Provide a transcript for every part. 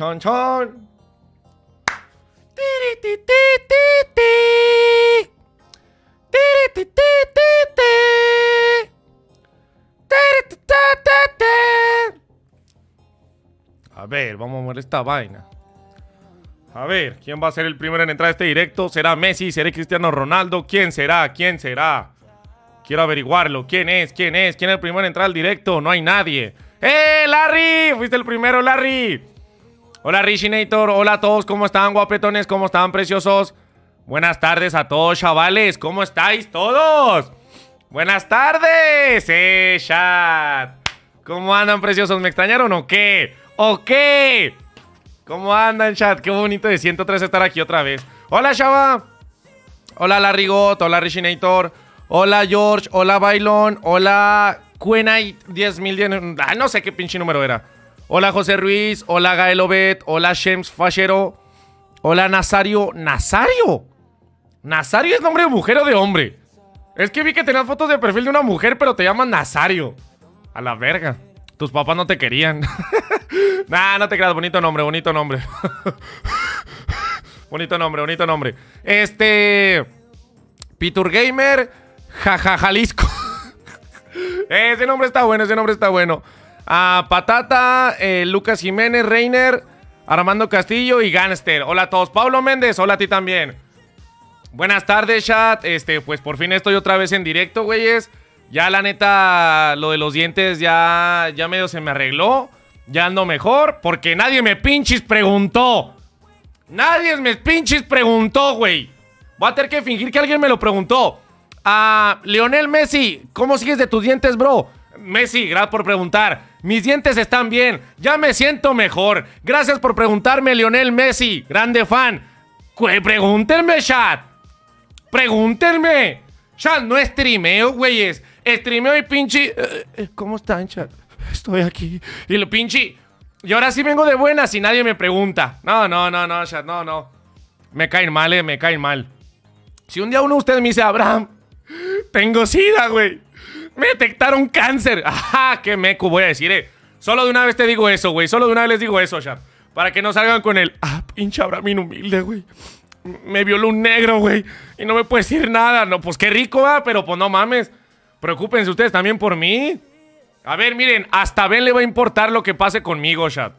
Chon, chon. A ver, vamos a ver esta vaina. A ver, ¿quién va a ser el primero en entrar a este directo? ¿Será Messi? ¿Será Cristiano Ronaldo? ¿Quién será? ¿Quién será? Quiero averiguarlo. ¿Quién es? ¿Quién es? ¿Quién es el primero en entrar al directo? No hay nadie. ¡Eh, Larry! Fuiste el primero, Larry. Hola, Richinator. Hola a todos. ¿Cómo están, guapetones? ¿Cómo están, preciosos? Buenas tardes a todos, chavales. ¿Cómo estáis todos? Buenas tardes. ¡Eh, chat! ¿Cómo andan, preciosos? ¿Me extrañaron o qué? ¿O qué? ¿Cómo andan, chat? Qué bonito de 103 estar aquí otra vez. Hola, Chava. Hola, Larrigot. Hola, Richinator. Hola, George. Hola, Bailón. Hola, Quenite 10.000. Ah, no sé qué pinche número era. Hola, José Ruiz. Hola, Gael Obet. Hola, Shems Fachero. Hola, Nazario. ¿Nazario? ¿Nazario es nombre de mujer o de hombre? Es que vi que tenías fotos de perfil de una mujer, pero te llaman Nazario. A la verga. Tus papás no te querían. nah, no te creas. Bonito nombre, bonito nombre. bonito nombre, bonito nombre. Este. Pitur Gamer. Jaja Jalisco. ese nombre está bueno, ese nombre está bueno. Ah, Patata, eh, Lucas Jiménez, Reiner, Armando Castillo y Gánster. Hola a todos. Pablo Méndez, hola a ti también. Buenas tardes, chat. Este, pues por fin estoy otra vez en directo, güeyes. Ya la neta, lo de los dientes ya, ya medio se me arregló. Ya ando mejor porque nadie me pinches preguntó. Nadie me pinches preguntó, güey. Voy a tener que fingir que alguien me lo preguntó. Ah, Leonel Messi, ¿cómo sigues de tus dientes, bro? Messi, gracias por preguntar. Mis dientes están bien. Ya me siento mejor. Gracias por preguntarme, Leonel Messi. Grande fan. Güey, pregúntenme, chat. Pregúntenme. Chat, no streameo, güeyes. Streameo y pinche. eh, eh, ¿Cómo están, chat? Estoy aquí. Y lo pinche. Y ahora sí vengo de buenas y nadie me pregunta. No, no, no, no, chat, no, no. Me caen mal, eh, me caen mal. Si un día uno de ustedes me dice, Abraham, tengo sida, güey. Me detectaron cáncer. Ajá, qué meco voy a decir, eh. Solo de una vez te digo eso, güey. Solo de una vez les digo eso, chat. Para que no salgan con el, ah, pinche Abraham inhumilde, güey. Me violó un negro, güey. Y no me puede decir nada. No, pues qué rico, va, pero pues no mames. Preocúpense ustedes también por mí. A ver, miren, hasta a Ben le va a importar lo que pase conmigo, chat.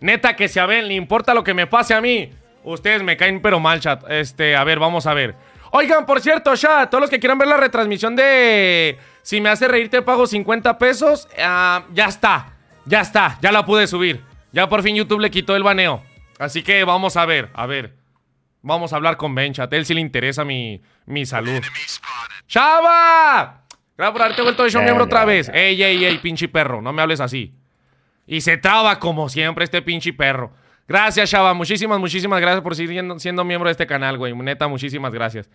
Neta que si a Ben le importa lo que me pase a mí, ustedes me caen pero mal, chat. Este, a ver, vamos a ver. Oigan, por cierto, chat, todos los que quieran ver la retransmisión de Si me hace reír te pago 50 pesos, ah, ya está. Ya está, ya la pude subir. Ya por fin YouTube le quitó el baneo. Así que vamos a ver, a ver. Vamos a hablar con Ben, chat. A él sí le interesa mi, mi salud. ¡Chava! Gracias por haberte vuelto de show miembro otra vez. Ey, ey, ey, pinche perro. No me hables así. Y se traba como siempre este pinche perro. Gracias, Chava. Muchísimas, muchísimas gracias por seguir siendo, miembro de este canal, güey. Neta, muchísimas gracias.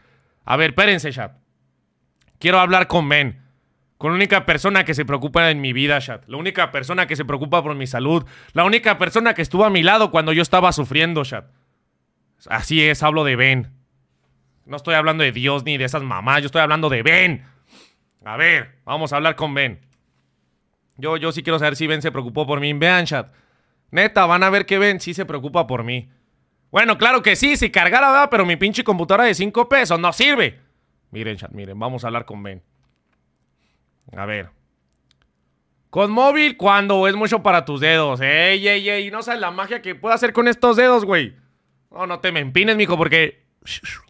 A ver, espérense, chat. Quiero hablar con Ben. Con la única persona que se preocupa en mi vida, chat. La única persona que se preocupa por mi salud. La única persona que estuvo a mi lado cuando yo estaba sufriendo, chat. Así es, hablo de Ben. No estoy hablando de Dios ni de esas mamás. Yo estoy hablando de Ben. A ver, vamos a hablar con Ben. Yo, yo sí quiero saber si Ben se preocupó por mí. Vean, chat. Neta, van a ver que Ben sí se preocupa por mí. Bueno, claro que sí, si cargara, ¿verdad? Pero mi pinche computadora de 5 pesos no sirve. Miren, chat, miren, vamos a hablar con Ben. A ver. Con móvil, ¿cuándo? Es mucho para tus dedos. Ey, ey, ey. No sabes la magia que puedo hacer con estos dedos, güey. No, no te me empines, mijo, porque.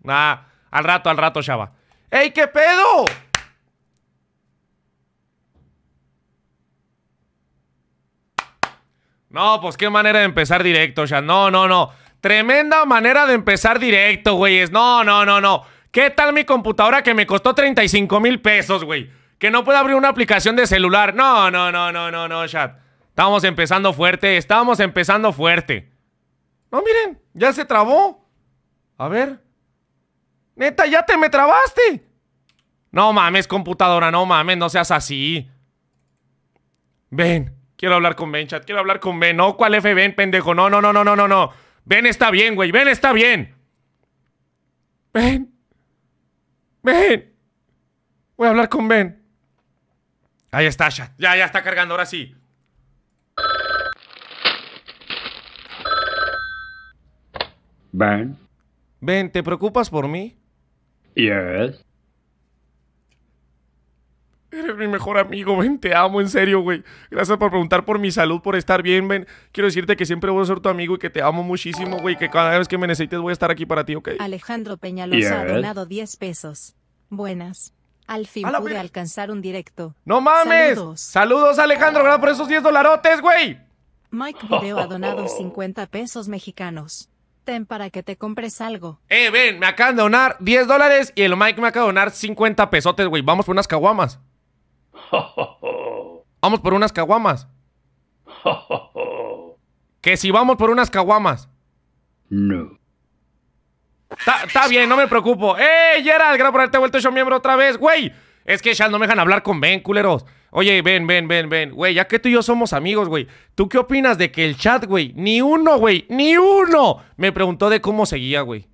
Nah, al rato, al rato, chava. ¡Ey, qué pedo! No, pues qué manera de empezar directo, ya. No, no, no. Tremenda manera de empezar directo, güeyes. No, no, no, no. ¿Qué tal mi computadora que me costó 35 mil pesos, güey? Que no puedo abrir una aplicación de celular. No, no, no, no, no, no, chat. Estamos empezando fuerte, estamos empezando fuerte. No, miren, ya se trabó. A ver. Neta, ya te me trabaste. No mames, computadora, no mames, no seas así. Ven, quiero hablar con Ben, chat, quiero hablar con Ben. No, ¿cuál F Ben, pendejo? No, no, no, no, no, no, no. Ben está bien, güey, Ben está bien. Ben. Ben. Voy a hablar con Ben. Ahí está, chat. Ya, ya está cargando, ahora sí. Ben. Ven, ¿te preocupas por mí? Yes. Eres mi mejor amigo, ven, te amo, en serio, güey. Gracias por preguntar por mi salud, por estar bien, ven. Quiero decirte que siempre voy a ser tu amigo y que te amo muchísimo, güey. Que cada vez que me necesites voy a estar aquí para ti, ¿ok? Alejandro Peñalosa ha donado 10 pesos. Buenas. Al fin pude alcanzar un directo. ¡No mames! Saludos. Saludos, Alejandro. Gracias por esos 10 dolarotes, güey. Mike Video ha donado 50 pesos mexicanos. Ten para que te compres algo. Eh, ven, me acaban de donar 10 dólares y el Mike me acaba de donar 50 pesotes, güey. Vamos por unas caguamas. Vamos por unas caguamas. Que si vamos por unas caguamas. No. Está bien, no me preocupo. ¡Eh, Gerald! Gracias por haberte vuelto hecho miembro otra vez, güey. Es que Shal no me dejan hablar con Ben, culeros. Oye, ven, ven, ven, ven. Güey, ya que tú y yo somos amigos, güey. ¿Tú qué opinas de que el chat, güey? Ni uno, güey. Ni uno. Me preguntó de cómo seguía, güey.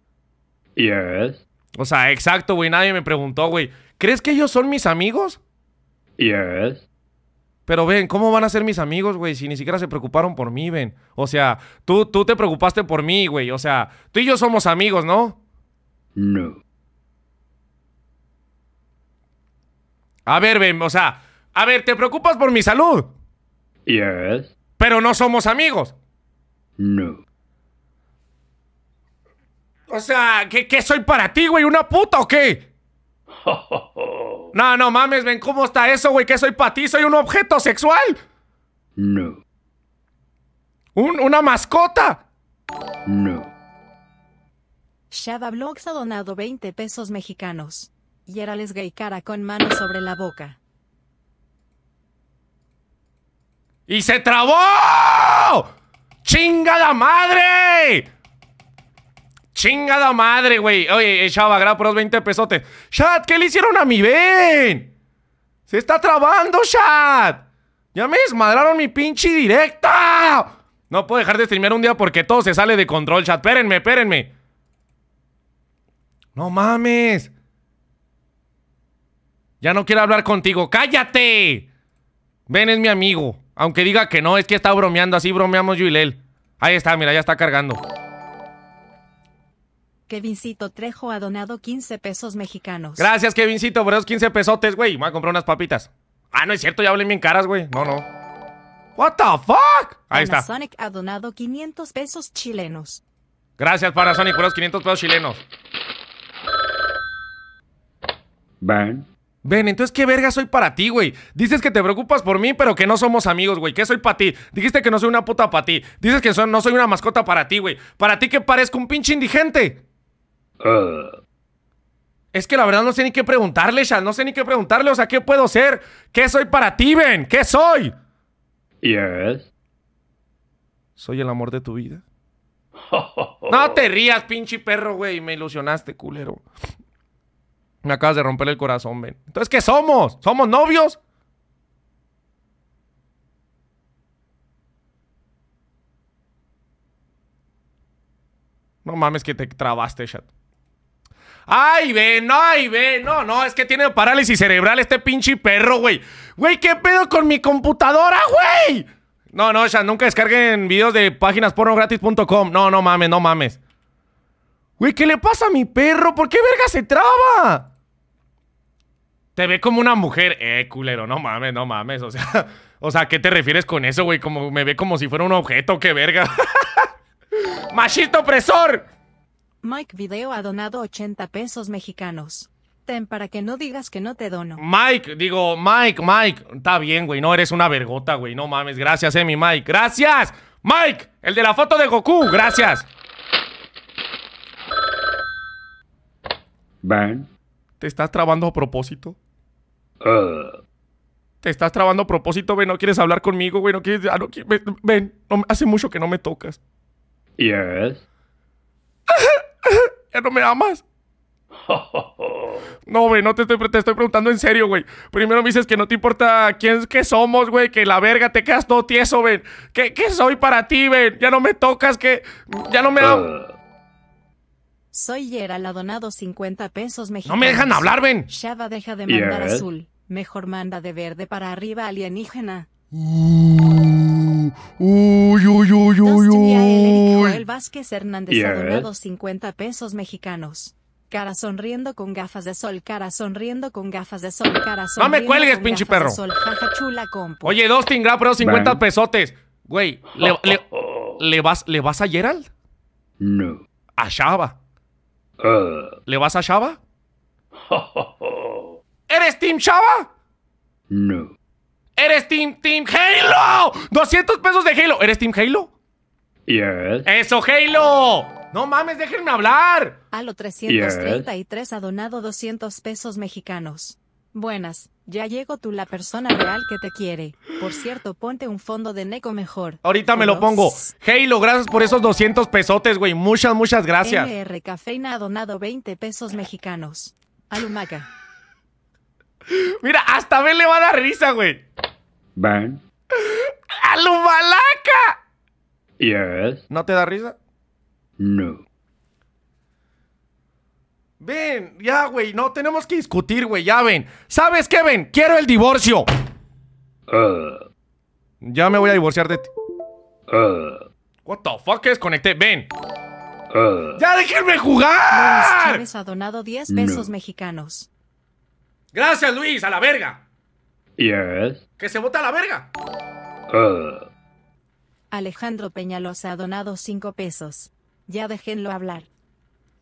Yes. O sea, exacto, güey. Nadie me preguntó, güey. ¿Crees que ellos son mis amigos? Yes. Pero ven, ¿cómo van a ser mis amigos, güey? Si ni siquiera se preocuparon por mí, ven. O sea, tú, tú te preocupaste por mí, güey. O sea, tú y yo somos amigos, ¿no? No. A ver, ven, o sea, a ver, te preocupas por mi salud, Yes. pero no somos amigos. No. O sea, ¿qué, qué soy para ti, güey? ¿Una puta o qué? No, no mames, ven, ¿cómo está eso, güey? ¿Qué soy para ti? ¿Soy un objeto sexual? No. ¿Un- ¿Una mascota? No. Shava Blogs ha donado 20 pesos mexicanos. Y era les gay cara con mano sobre la boca. ¡Y se trabó! ¡Chingada madre! ¡Chingada madre, güey! Oye, eh, Chava, gracias por los 20 pesotes. Chat, ¿qué le hicieron a mi Ben? ¡Se está trabando, chat! ¡Ya me desmadraron mi pinche directa! No puedo dejar de streamear un día porque todo se sale de control, chat. Espérenme, espérenme. No mames. Ya no quiero hablar contigo. ¡Cállate! Ben es mi amigo. Aunque diga que no, es que está bromeando. Así bromeamos yo y él. Ahí está, mira, ya está cargando. Kevincito Trejo ha donado 15 pesos mexicanos. Gracias, Kevincito, por esos 15 pesotes, güey. Me voy a comprar unas papitas. Ah, no es cierto, ya hablen bien caras, güey. No, no. What the fuck? Ahí está. Panasonic ha donado 500 pesos chilenos. Gracias, Panasonic, por esos 500 pesos chilenos. Ben. Ven, entonces, ¿qué verga soy para ti, güey? Dices que te preocupas por mí, pero que no somos amigos, güey. ¿Qué soy para ti? Dijiste que no soy una puta para ti. Dices que so- no soy una mascota para ti, güey. Para ti que parezco un pinche indigente. Uh. Es que la verdad no sé ni qué preguntarle, Shal. No sé ni qué preguntarle. O sea, ¿qué puedo ser? ¿Qué soy para ti, Ben? ¿Qué soy? Yes. ¿Soy el amor de tu vida? No te rías, pinche perro, güey. Me ilusionaste, culero. Me acabas de romper el corazón, Ben. Entonces, ¿qué somos? ¿Somos novios? No mames que te trabaste, chat. ¡Ay, ven! ¡Ay, ven! No, no, es que tiene parálisis cerebral este pinche perro, güey. Güey, ¿qué pedo con mi computadora, güey? No, no, chat, nunca descarguen videos de páginas pornogratis.com. No, no mames, no mames. Güey, ¿qué le pasa a mi perro? ¿Por qué verga se traba? Te ve como una mujer. Eh, culero, no mames, no mames. O sea, o sea, ¿qué te refieres con eso, güey? Como me ve como si fuera un objeto, qué verga. ¡Machista opresor! Mike Video ha donado 80 pesos mexicanos. Ten para que no digas que no te dono. Mike, digo, Mike, Mike. Está bien, güey. No eres una vergota, güey. No mames. Gracias, eh, mi Mike. Gracias. Mike, el de la foto de Goku. Gracias. Ben. ¿Te estás trabando a propósito? Uh. Te estás trabando a propósito, güey. No quieres hablar conmigo, güey. No quieres. ah, no ven, ven. No, hace mucho que no me tocas. Yes. Ya no me amas. No, güey, no te estoy, te estoy preguntando en serio, güey. Primero me dices que no te importa quién qué somos, güey, que la verga te quedas todo tieso, ven. ¿Qué, qué soy para ti, ven? Ya no me tocas, que ya no me da... Soy Yeral ha donado 50 pesos mexicanos. No me dejan hablar, ven. Shava deja de mandar azul. Mejor manda de verde para arriba alienígena. Uy, uy, uy, uy, uy. Joel Vázquez Hernández ha donado 50 pesos mexicanos. Cara sonriendo con gafas de sol, cara sonriendo con gafas de sol, cara sonriendo No me cuelgues, con pinche gafas de perro. sol, jaja chula compo. Oye, Dustin, grab, pero 50 Van. pesotes. Güey, ¿le, le, le vas, ¿le vas a Gerald? No. A Shaba. Uh. ¿Le vas a Shaba? ¿Eres Team Shaba? No. ¿Eres Team Team Halo? 200 pesos de Halo. ¿Eres Team Halo? Yes. ¡Eso, Halo! No mames, déjenme hablar. Halo 333 ha donado 200 pesos mexicanos. Buenas, ya llegó tú la persona real que te quiere. Por cierto, ponte un fondo de Neko mejor. Ahorita me lo pongo. Halo, gracias por esos 200 pesotes, güey. Muchas, muchas gracias. LR Cafeína ha donado 20 pesos mexicanos. Alumaca. Mira, hasta Ben le va a dar risa, güey. Van. ¡A lo malaca! Yes. ¿No te da risa? No. Ven, ya, güey, no tenemos que discutir, güey, ya ven. ¿Sabes qué, ven? Quiero el divorcio. Uh. Ya me voy a divorciar de ti. Uh. What the fuck, desconecté. Ven. Uh. ¡Ya déjenme Luis jugar! Chávez ha donado 10 pesos No. mexicanos. Gracias, Luis, a la verga. Yes. Que se vota a la verga. Uh. Alejandro Peñalosa ha donado 5 pesos. Ya déjenlo hablar.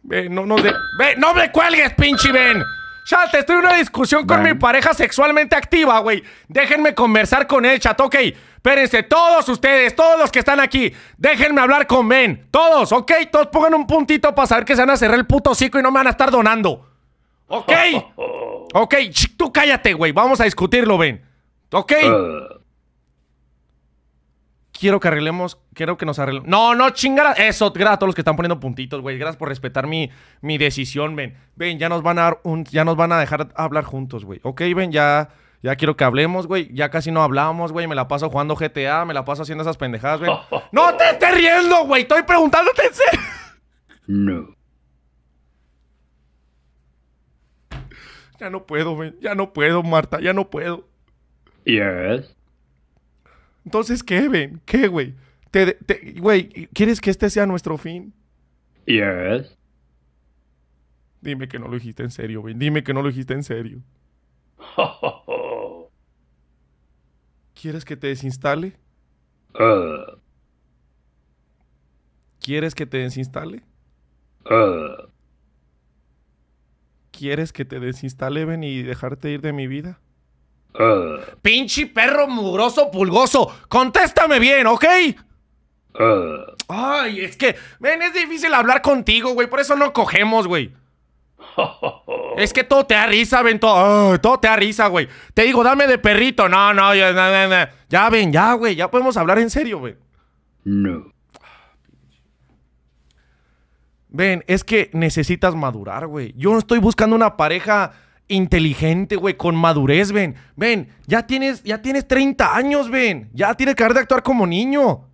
Ven, no, no, de... ven, no me cuelgues, pinche ven. Chat, estoy en una discusión con mi pareja sexualmente activa, güey. Déjenme conversar con él, chat, ok. Espérense, todos ustedes, todos los que están aquí, déjenme hablar con Ben. Todos, ok. Todos pongan un puntito para saber que se van a cerrar el puto hocico y no me van a estar donando. Ok. Ok, ch, tú cállate, güey. Vamos a discutirlo, Ben. Ok. Uh. Quiero que arreglemos, quiero que nos arreglemos. No, no, chingada. Eso, gracias a todos los que están poniendo puntitos, güey. Gracias por respetar mi, mi decisión, ven. Ven, ya nos van a dar un, ya nos van a dejar hablar juntos, güey. Ok, ven, ya, ya quiero que hablemos, güey. Ya casi no hablamos, güey. Me la paso jugando GTA, me la paso haciendo esas pendejadas, ven. ¡No te estés riendo, güey! Estoy preguntándote en serio. No. Ya no puedo, ven. Ya no puedo, Marta. Ya no puedo. Yes. Entonces, ¿qué, ven? ¿Qué, güey? Te, te- güey, ¿quieres que este sea nuestro fin? Yes. Dime que no lo dijiste en serio, ven. Dime que no lo dijiste en serio. ¿Quieres que te desinstale? Uh. ¿Quieres que te desinstale? Uh. ¿Quieres que te desinstale, ven, y dejarte ir de mi vida? Uh. Pinche perro mugroso pulgoso, contéstame bien, ¿ok? Uh. Ay, es que, ven, es difícil hablar contigo, güey, por eso no cogemos, güey. Es que todo te da risa, ven, todo, todo te da risa, güey. Te digo, dame de perrito, no, no, ya, no, no, no. ya ven, ya, güey, ya podemos hablar en serio, güey. No. Ven, es que necesitas madurar, güey. Yo no estoy buscando una pareja inteligente, güey, con madurez, ven. Ven, ya tienes, ya tienes 30 años, ven. Ya tienes que dejar de actuar como niño.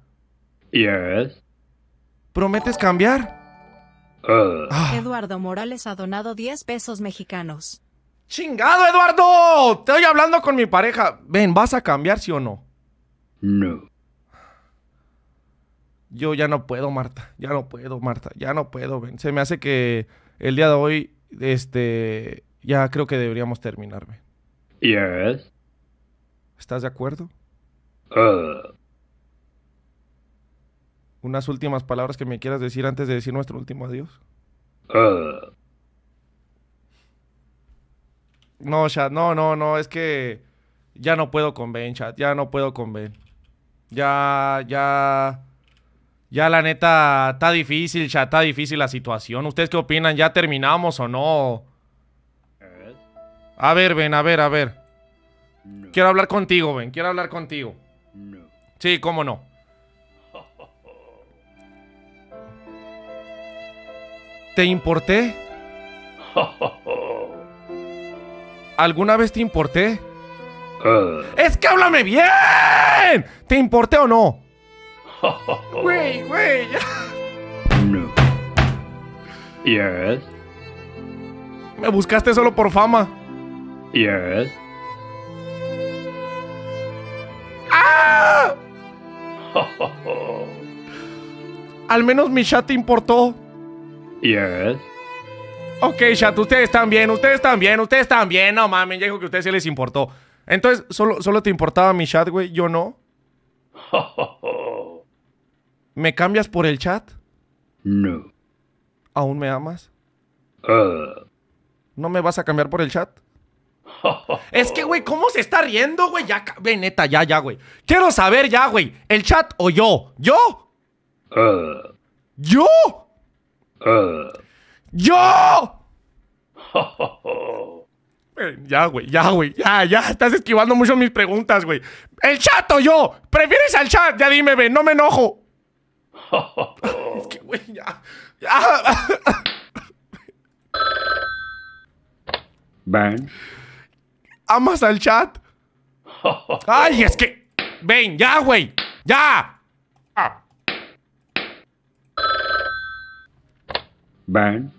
Yes. ¿Prometes cambiar? Uh. Ah, Eduardo Morales ha donado 10 pesos mexicanos. ¡Chingado, Eduardo! Estoy hablando con mi pareja. Ven, ¿vas a cambiar, sí o no? No. Yo ya no puedo, Marta. Ya no puedo, Marta. Ya no puedo, ven. Se me hace que el día de hoy, este, ya creo que deberíamos terminar, ven. Yes. ¿Estás de acuerdo? Uh. Unas últimas palabras que me quieras decir antes de decir nuestro último adiós. Uh. No, chat, no, no, no, es que ya no puedo con Ben, chat, ya no puedo con Ben. Ya, ya, ya la neta, está difícil, chat, está difícil la situación. ¿Ustedes qué opinan? ¿Ya terminamos o no? A ver, Ben, a ver, a ver. No. Quiero hablar contigo, Ben, quiero hablar contigo. No. Sí, cómo no. ¿Te importé? ¿Alguna vez te importé? Uh. ¡Es que háblame bien! ¿Te importé o no? Güey, güey. No. Yes. Me buscaste solo por fama. Yes. ¡Ah! Al menos mi chat te importó. Yes. Ok, chat, ustedes están bien, ustedes están bien, ustedes están bien. No mames, ya dijo que a ustedes sí les importó. Entonces, ¿solo, solo te importaba mi chat, güey? Yo no. ¿Me cambias por el chat? No. ¿Aún me amas? Uh. ¿No me vas a cambiar por el chat? Es que, güey, ¿cómo se está riendo, güey? Ya, ve, neta, ya, ya, güey. Quiero saber ya, güey. ¿El chat o yo? ¿Yo? Uh. ¿Yo? Uh. ¡Yo! Eh, Ya, güey, ya, güey, ya, ya, estás esquivando mucho mis preguntas, güey. ¿El chat o yo? ¿Prefieres al chat? Ya dime, ven, no me enojo. Es que, güey, ya, ya. ¿Amas al chat? Ay, es que, ven, ya, güey, ya. Ban.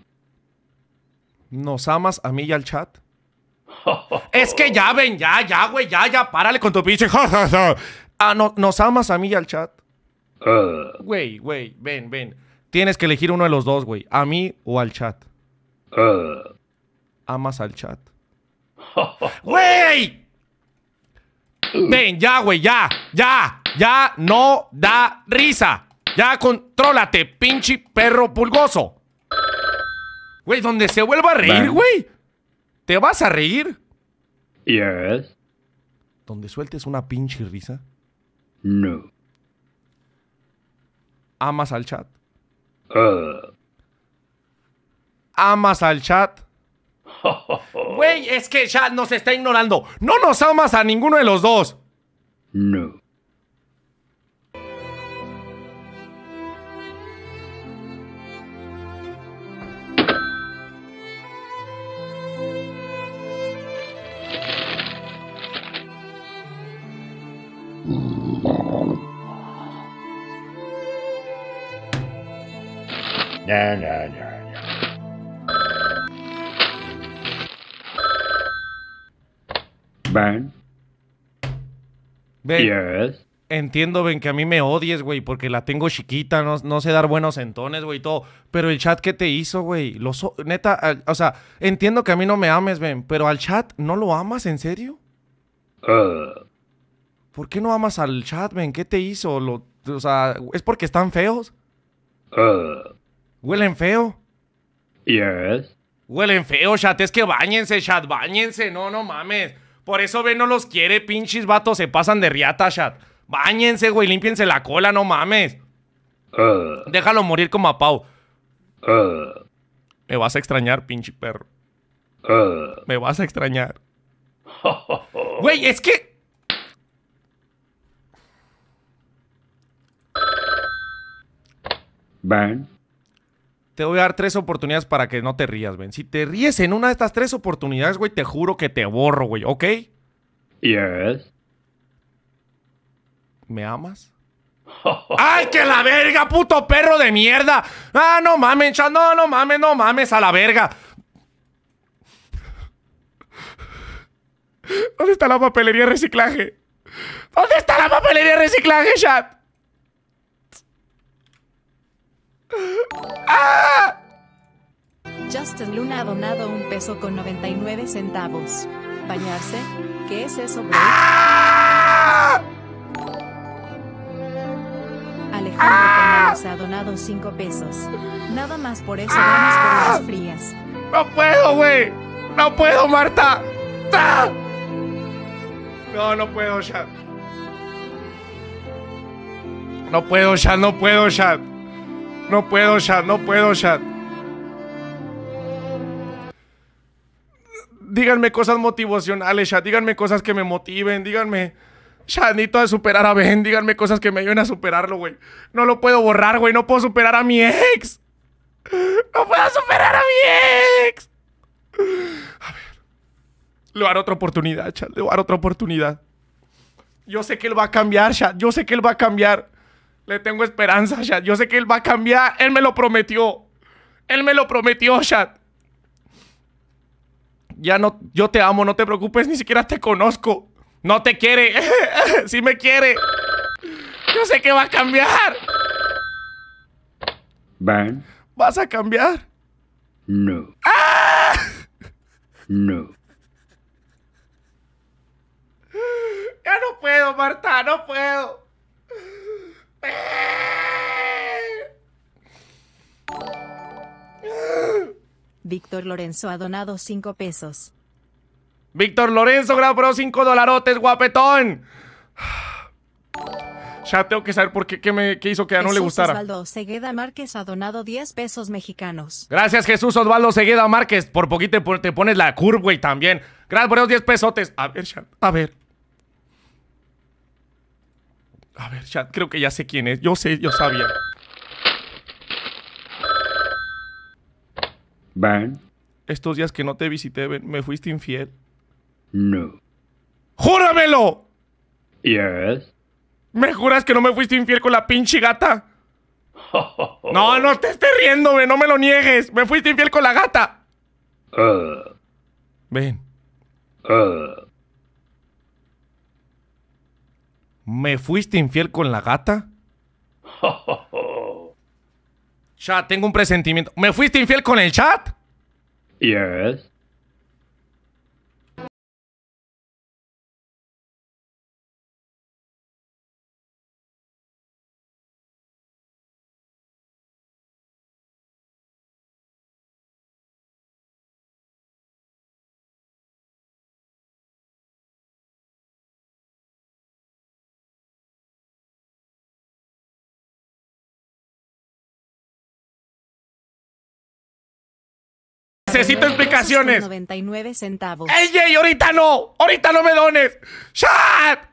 ¿Nos amas a mí y al chat? Es que ya, ven, ya, ya, güey, ya, ya, párale con tu pinche. ah, no, ¿nos amas a mí y al chat? Güey, güey, ven, ven. Tienes que elegir uno de los dos, güey. A mí o al chat. ¿Amas al chat? ¡Güey! Ven, ya, güey, ya, ya, ya no da risa. Ya contrólate, pinche perro pulgoso. Güey, donde se vuelva a reír, güey. ¿Te vas a reír? Yes. Donde sueltes una pinche risa. No. ¿Amas al chat? Uh. ¿Amas al chat? Güey, es que chat nos está ignorando. No nos amas a ninguno de los dos. No. No, no, no. Ven, Yes. entiendo, ven, que a mí me odies, güey, porque la tengo chiquita, no, no sé dar buenos entones, güey, y todo. Pero el chat que te hizo, güey, lo so- neta, al- o sea, entiendo que a mí no me ames, ven, pero al chat no lo amas, ¿en serio? Uh. ¿Por qué no amas al chat, ven? ¿Qué te hizo? Lo, o sea, ¿es porque están feos? Uh. ¿Huelen feo? Yes. Huelen feo, chat. Es que bañense, chat. Bañense. No, no mames. Por eso Ben no los quiere, pinches vatos. Se pasan de riata, chat. Bañense, güey. Límpiense la cola, no mames. Uh. Déjalo morir como a Pau. Uh. Me vas a extrañar, pinche perro. Uh. Me vas a extrañar. Güey, es que. Ban. Te voy a dar tres oportunidades para que no te rías, Ben. Si te ríes en una de estas tres oportunidades, güey, te juro que te borro, güey. ¿Ok? Yes. ¿Me amas? ¡Ay, que la verga, puto perro de mierda! ¡Ah, no mames, chat! No, no mames, no mames, a la verga. ¿Dónde está la papelería de reciclaje? ¿Dónde está la papelería de reciclaje, chat? ¡Ah! Justin Luna ha donado un peso con 99 centavos. ¿Bañarse? ¿Qué es eso? ¡Ah! Alejandro Canales ha donado 5 pesos. Nada más por eso vamos por las frías. ¡No puedo, güey! ¡No puedo, Marta! ¡Ah! No, no puedo, chat. No puedo, chat, no puedo, chat. No puedo, chat, no puedo, chat. Díganme cosas motivacionales, chat. Díganme cosas que me motiven. Díganme. Chat, necesito superar a Ben. Díganme cosas que me ayuden a superarlo, güey. No lo puedo borrar, güey. No puedo superar a mi ex. No puedo superar a mi ex. A ver. Le voy a dar otra oportunidad, chat. Le voy a dar otra oportunidad. Yo sé que él va a cambiar, chat. Yo sé que él va a cambiar. Le tengo esperanza, chat. Yo sé que él va a cambiar. Él me lo prometió. Él me lo prometió, chat. Ya no, yo te amo, no te preocupes, ni siquiera te conozco. No te quiere. sí me quiere. Yo sé que va a cambiar. Van. ¿Vas a cambiar? No. No. Ya no puedo, Marta, no puedo. Víctor Lorenzo ha donado 5 pesos. Víctor Lorenzo grabó 5 dolarotes, guapetón. Ya tengo que saber por qué, qué, me, qué hizo que a no le gustara. Osvaldo Segueda Márquez ha donado 10 pesos mexicanos. Gracias, Jesús Osvaldo Segueda Márquez. Por poquito te, te pones la curva, güey, también. Gracias por esos 10 pesotes. A ver, a ver. A ver, chat, creo que ya sé quién es. Yo sé, yo sabía. Van. Estos días que no te visité, me fuiste infiel. No. ¡Júramelo! Yes. ¿Me juras que no me fuiste infiel con la pinche gata? No, no te estés riendo, güey, no me lo niegues. Me fuiste infiel con la gata. Uh. Ven, Uh. ¿Me fuiste infiel con la gata? Chat, tengo un presentimiento. ¿Me fuiste infiel con el chat? Yes. Necesito explicaciones. 99 centavos. ¡Ey, ey! ¡Ahorita no! ¡Ahorita no me dones! ¡Chat!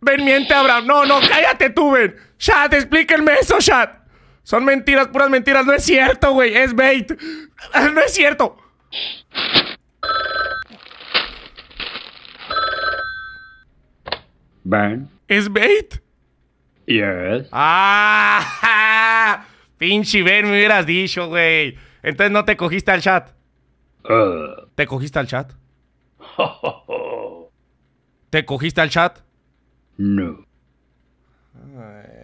Ven, miente, Abraham. No, no, cállate tú, ven. Chat, explíquenme eso, chat. Son mentiras, puras mentiras. No es cierto, güey. Es bait. No es cierto. Van. ¿Es bait? Yes. ¡Ah! Pinche Ben, me hubieras dicho, güey. Entonces no te cogiste al chat. Uh. ¿Te cogiste al chat? ¿Te cogiste al chat? No.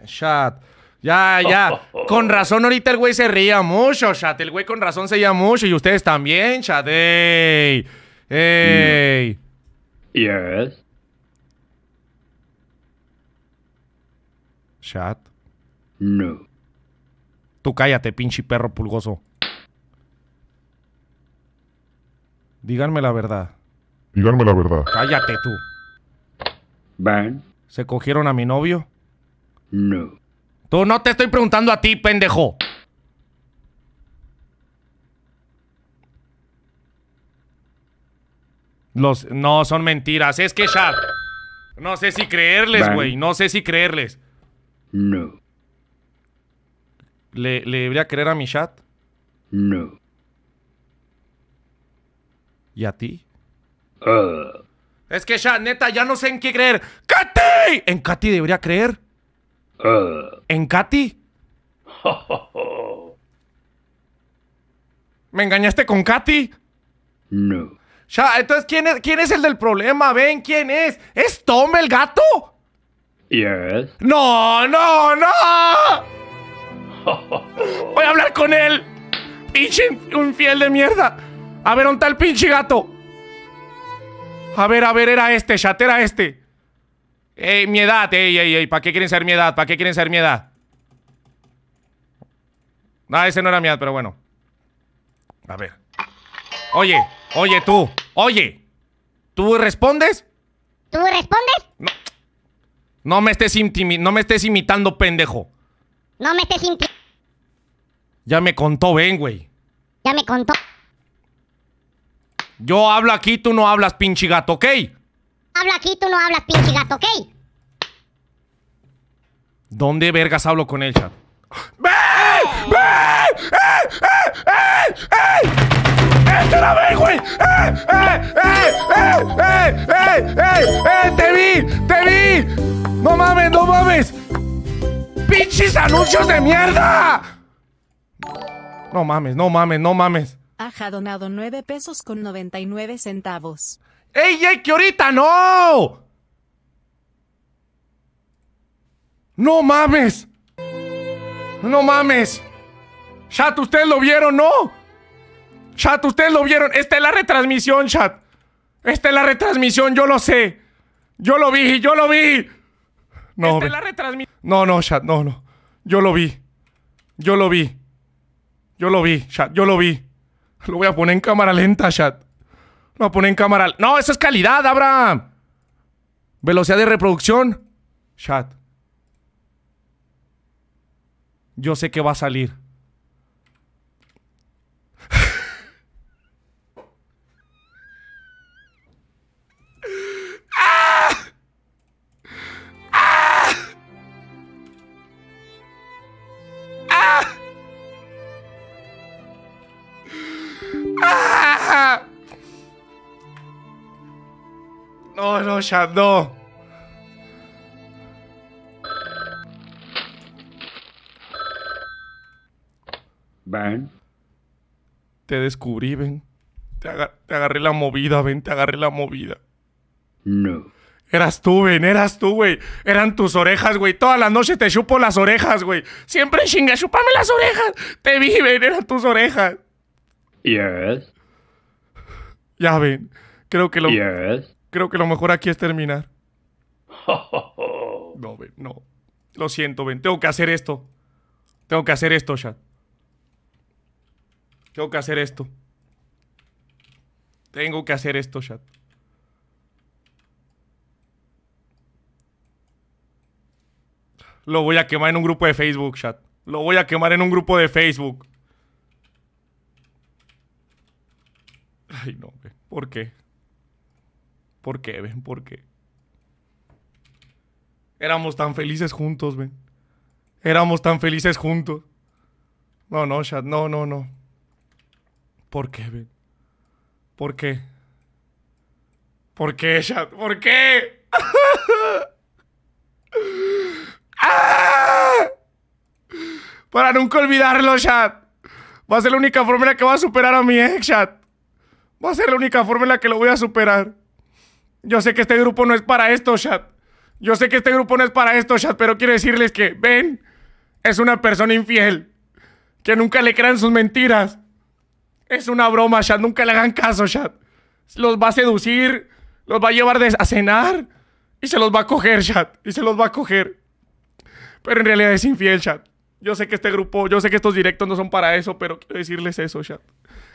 Chat. Ya, ya. Con razón ahorita el güey se ría mucho, chat. El güey con razón se ría mucho. Y ustedes también, chat. ¡Ey! ¡Ey! Yes. Chat. No. Tú cállate, pinche perro pulgoso. Díganme la verdad. Díganme la verdad. Cállate tú. Van. ¿Se cogieron a mi novio? No. Tú no te estoy preguntando a ti, pendejo. Los no son mentiras, es que chat. No sé si creerles, güey, no sé si creerles. No. ¿Le, ¿Le debería creer a mi chat? No. ¿Y a ti? Uh. Es que chat, neta, ya no sé en qué creer. ¡Katy! ¿En Katy debería creer? Uh. ¿En Katy? ¿Me engañaste con Katy? No. Ya, entonces, ¿quién es, ¿quién es el del problema? Ven, ¿quién es? ¿Es Tom el gato? Yes. No, no, no. Voy a hablar con él. Pinche infiel de mierda. A ver, ¿dónde está el pinche gato? A ver, a ver, era este, chat, era este. Ey, mi edad, ey, ey, ey. ¿Para qué quieren ser mi edad? ¿Para qué quieren ser mi edad? No, ese no era mi edad, pero bueno. A ver. Oye, oye, tú. Oye. ¿Tú respondes? ¿Tú respondes? No me estés, no me estés imitando, pendejo. No me estés inti... Ya me contó, ven, güey. Ya me contó. Yo hablo aquí, tú no hablas, pinche gato, ¿ok? Habla aquí, tú no hablas, pinche gato, ¿ok? ¿Dónde vergas hablo con él, chat? ¡Ven! ¡Ven! ¡Eh! ¡Eh! ¡Eh! ¡Eh! ¡Entra, ven, güey! ¡Eh! ¡Eh! ¡Eh! ¡Eh! ¡Eh! ¡Eh! ¡Eh! ¡Te vi! ¡Te vi! ¡No mames, no mames! ¡Pinches anuncios de mierda! No mames, no mames, no mames. Aja ha donado 9 pesos con 99 centavos. ¡Ey, ey, que ahorita no! ¡No mames! ¡No mames! Chat, ustedes lo vieron, ¿no? Chat, ustedes lo vieron. Esta es la retransmisión, chat. Esta es la retransmisión, yo lo sé. Yo lo vi, yo lo vi. No, Esta es la retransmisión. No, no, chat, no, no. Yo lo vi. Yo lo vi. Yo lo vi, chat, yo lo vi. Lo voy a poner en cámara lenta, chat. Lo voy a poner en cámara. No, eso es calidad, Abraham. Velocidad de reproducción. Chat. Yo sé que va a salir. No, no, chat, no. Ben. Te descubrí, ven. Te, aga- te agarré la movida, ven, te agarré la movida. No. Eras tú, ven, eras tú, güey. Eran tus orejas, güey. Todas las noches te chupo las orejas, güey. Siempre chinga, chupame las orejas. Te vi, ven, eran tus orejas. Yes. Ya ven. Creo que lo, Yes. Creo que lo mejor aquí es terminar. No, ven, no. Lo siento, ven. Tengo que hacer esto. Tengo que hacer esto, chat. Tengo que hacer esto. Tengo que hacer esto, chat. Lo voy a quemar en un grupo de Facebook, chat. Lo voy a quemar en un grupo de Facebook. Ay, no, ven. ¿Por qué? ¿Por qué, ven? ¿Por qué? Éramos tan felices juntos, ven. Éramos tan felices juntos. No, no, chat, no, no, no. ¿Por qué, ven? ¿Por qué? ¿Por qué, chat? ¿Por qué? ¡Ah! Para nunca olvidarlo, chat. Va a ser la única forma en la que va a superar a mi ex, chat. Va a ser la única forma en la que lo voy a superar. Yo sé que este grupo no es para esto, chat. Yo sé que este grupo no es para esto, chat, pero quiero decirles que, ven, es una persona infiel. Que nunca le crean sus mentiras. Es una broma, chat. Nunca le hagan caso, chat. Los va a seducir, los va a llevar a cenar y se los va a coger, chat. Y se los va a coger. Pero en realidad es infiel, chat. Yo sé que este grupo, yo sé que estos directos no son para eso, pero quiero decirles eso, chat.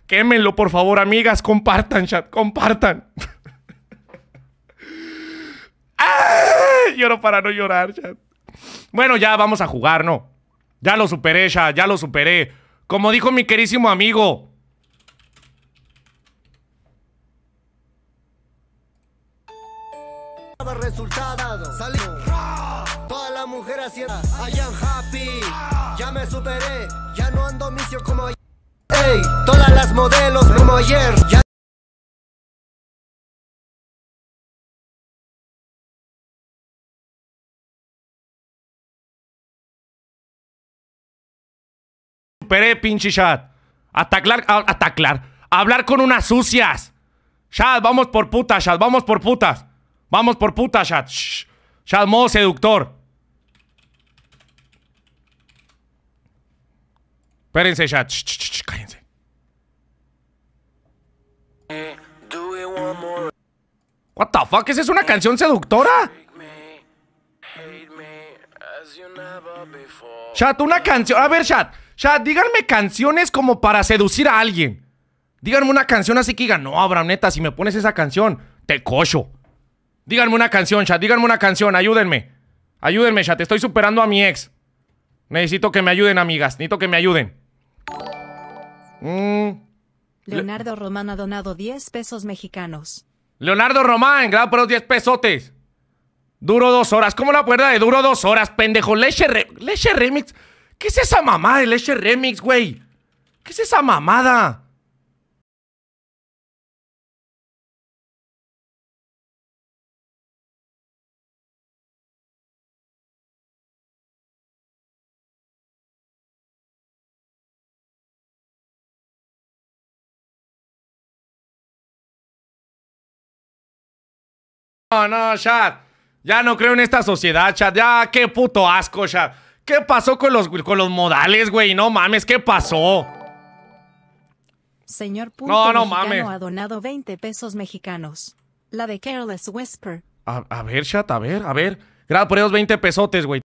Quémenlo, por favor, amigas. Compartan, chat. Compartan. ¡Ah! Lloro para no llorar, chat. Bueno, ya vamos a jugar, ¿no? Ya lo superé, chat. Ya lo superé. Como dijo mi querísimo amigo. resultados. Salí. Todas las mujeres haciendo I am happy. Ya me superé. Ya no ando misio como ayer. Ey, todas las modelos como ayer. Ya superé, pinche chat. Ataclar, a- ataclar. Hablar con unas sucias. Chat, vamos por putas, chat. Vamos por putas. Vamos por putas. Shh. Chat, modo seductor. Espérense, chat. Shh, shh, cállense. What the fuck? ¿Esa es una canción seductora? Chat, una canción. A ver, chat. Chat, díganme canciones como para seducir a alguien. Díganme una canción así que digan, no, Abraham, neta, si me pones esa canción, te cocho. Díganme una canción, chat. Díganme una canción. Ayúdenme. Ayúdenme, chat. Estoy superando a mi ex. Necesito que me ayuden, amigas. Necesito que me ayuden. Mm, Leonardo Román ha donado 10 pesos mexicanos. Leonardo Román, gracias por los 10 pesotes. Duro dos horas. ¿Cómo la puerta de duro dos horas, pendejo? Leche, re- leche Remix. ¿Qué es esa mamada de Leche Remix, güey? ¿Qué es esa mamada? No, no, chat. Ya no creo en esta sociedad, chat. Ya, qué puto asco, chat. ¿Qué pasó con los, con los modales, güey? No mames, ¿qué pasó? Señor Punto No, no mames. ha donado 20 pesos mexicanos. La de Careless Whisper. A, a ver, chat, a ver, a ver. Gracias por esos 20 pesotes, güey.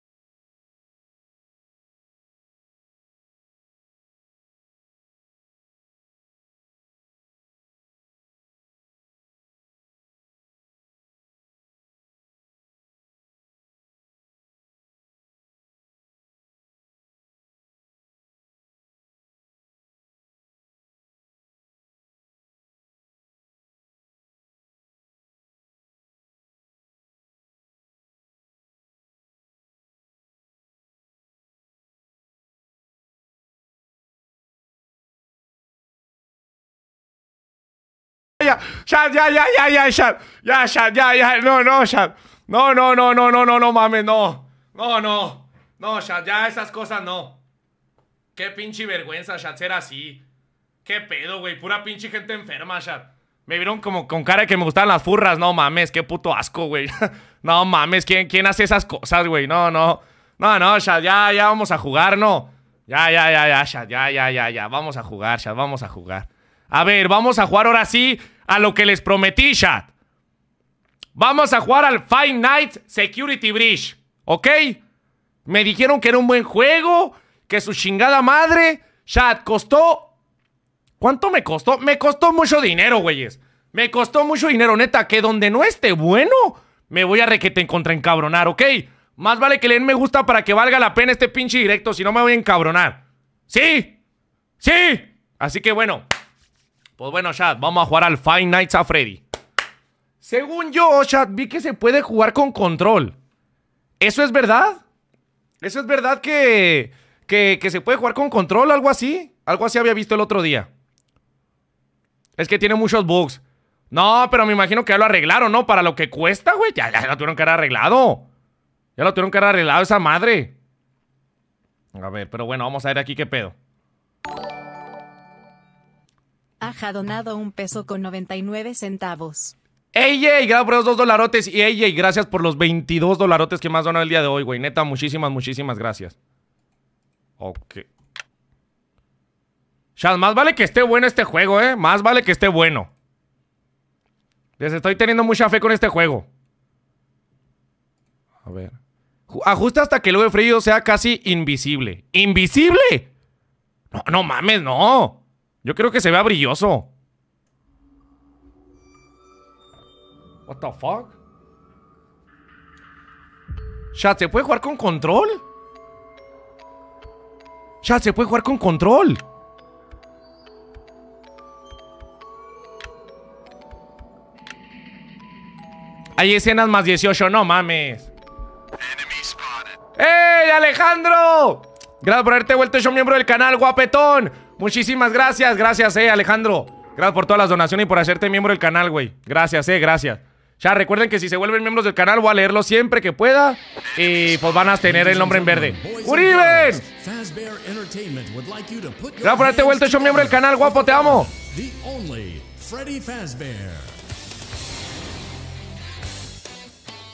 Ya, ya, ya, ya, ya, ya. Ya, ya, ya. No, no, chat. No, no, no, no, no, no, no mames, no. No, no. No, chat, ya esas cosas no. Qué pinche vergüenza, chat, ser así. Qué pedo, güey. Pura pinche gente enferma, chat. Me vieron como con cara de que me gustaban las furras. No mames, qué puto asco, güey. No mames, ¿quién, quién hace esas cosas, güey? No, no. No, no, chat, ya, ya vamos a jugar, no. Ya, ya, ya, ya, chat, ya, ya, ya, ya. Vamos a jugar, chat, vamos a jugar. A ver, vamos a jugar ahora sí a lo que les prometí, chat. Vamos a jugar al Five Nights Security Breach, ¿ok? Me dijeron que era un buen juego, que su chingada madre. Chat, costó. ¿Cuánto me costó? Me costó mucho dinero, güeyes. Me costó mucho dinero, neta, que donde no esté bueno, me voy a requete contra encabronar, ¿ok? Más vale que le den me gusta para que valga la pena este pinche directo, si no me voy a encabronar. ¿Sí? ¿Sí? Así que bueno. Pues bueno, chat, vamos a jugar al Five Nights a Freddy. Según yo, chat, vi que se puede jugar con control. ¿Eso es verdad? ¿Eso es verdad que, que, que se puede jugar con control? ¿Algo así? Algo así había visto el otro día. Es que tiene muchos bugs. No, pero me imagino que ya lo arreglaron, ¿no? Para lo que cuesta, güey. Ya, ya lo tuvieron que haber arreglado. Ya lo tuvieron que haber arreglado esa madre. A ver, pero bueno, vamos a ver aquí qué pedo. Ha donado un peso con 99 centavos. AJ, gracias por los dos dolarotes. Y AJ, gracias por los 22 dolarotes que más donado el día de hoy, güey. Neta, muchísimas, muchísimas gracias. Ok. Shad, más vale que esté bueno este juego, ¿eh? Más vale que esté bueno. Les estoy teniendo mucha fe con este juego. A ver. Ju- Ajusta hasta que el de frío sea casi invisible. ¿Invisible? No, no mames, no. Yo creo que se vea brilloso. What the fuck? Chat, ¿se puede jugar con control? Chat, ¿se puede jugar con control? Hay escenas más 18, no mames. ¡Ey, Alejandro! Gracias por haberte vuelto hecho miembro del canal, guapetón. Muchísimas gracias, gracias, eh, Alejandro. Gracias por todas las donaciones y por hacerte miembro del canal, güey. Gracias, eh, gracias. Ya recuerden que si se vuelven miembros del canal voy a leerlo siempre que pueda. Y pues van a tener el nombre en verde. ¡Uriben! Gracias por haberte vuelto hecho miembro del canal, guapo, te amo.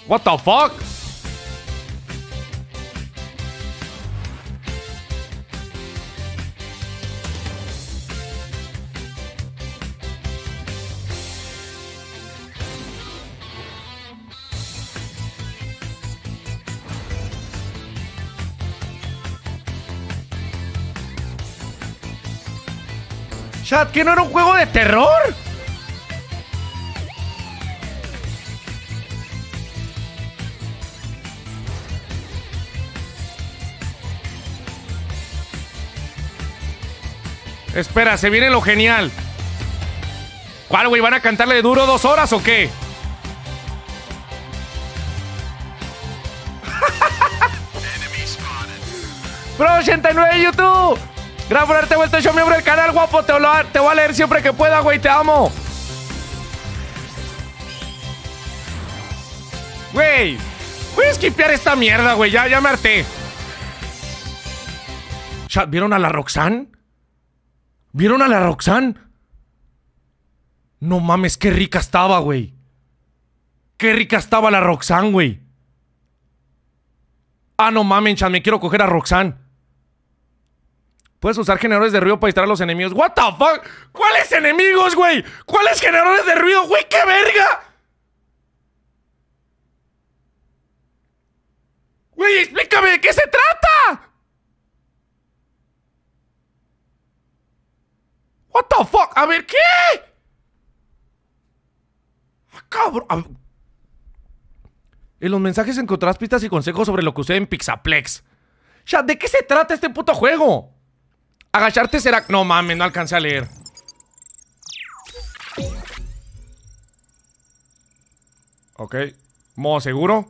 What the fuck? ¿Que no era un juego de terror? Espera, se viene lo genial. ¿Cuál, güey? ¿Van a cantarle duro dos horas o qué? Bro 89 de YouTube. Gracias por haberte vuelto yo miembro del canal, guapo. Te, voy a leer siempre que pueda, güey. Te amo. Güey. Voy a skipear esta mierda, güey. Ya, ya me harté. ¿Vieron a la Roxanne? ¿Vieron a la Roxanne? No mames, qué rica estaba, güey. Qué rica estaba la Roxanne, güey. Ah, no mames, chan, me quiero coger a Roxanne. Puedes usar generadores de ruido para distraer a los enemigos. What the fuck? ¿Cuáles enemigos, güey? ¿Cuáles generadores de ruido, güey? ¡Qué verga! Güey, explícame de qué se trata. What the fuck? A ver, ¿qué? Ah, cabrón. En los mensajes encontrarás pistas y consejos sobre lo que sucede en Pixaplex. Ya, ¿de qué se trata este puto juego? Agacharte será... No mames, no alcancé a leer. Ok. Modo seguro.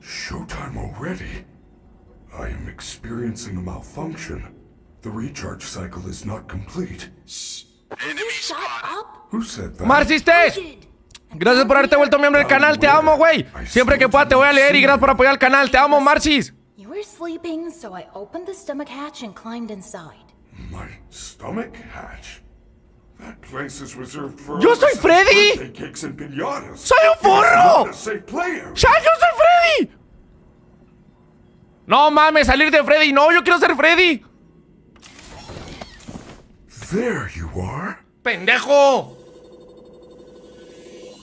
Showtime already? I am experiencing a malfunction. The recharge cycle is not complete. You shut up? Who said that? ¡Marcistes! Kid. Gracias por haberte vuelto miembro del canal, te amo, güey. Siempre que pueda te voy a leer y gracias por apoyar al canal, te amo, Marcis. You were sleeping, so I opened the stomach hatch and climbed inside. My stomach hatch. That place is reserved for Yo soy Freddy. cakes and. ¡Soy un forro! ¡Ya, yo soy Freddy! No mames, salir de Freddy. No, yo quiero ser Freddy. There you are. ¡Pendejo!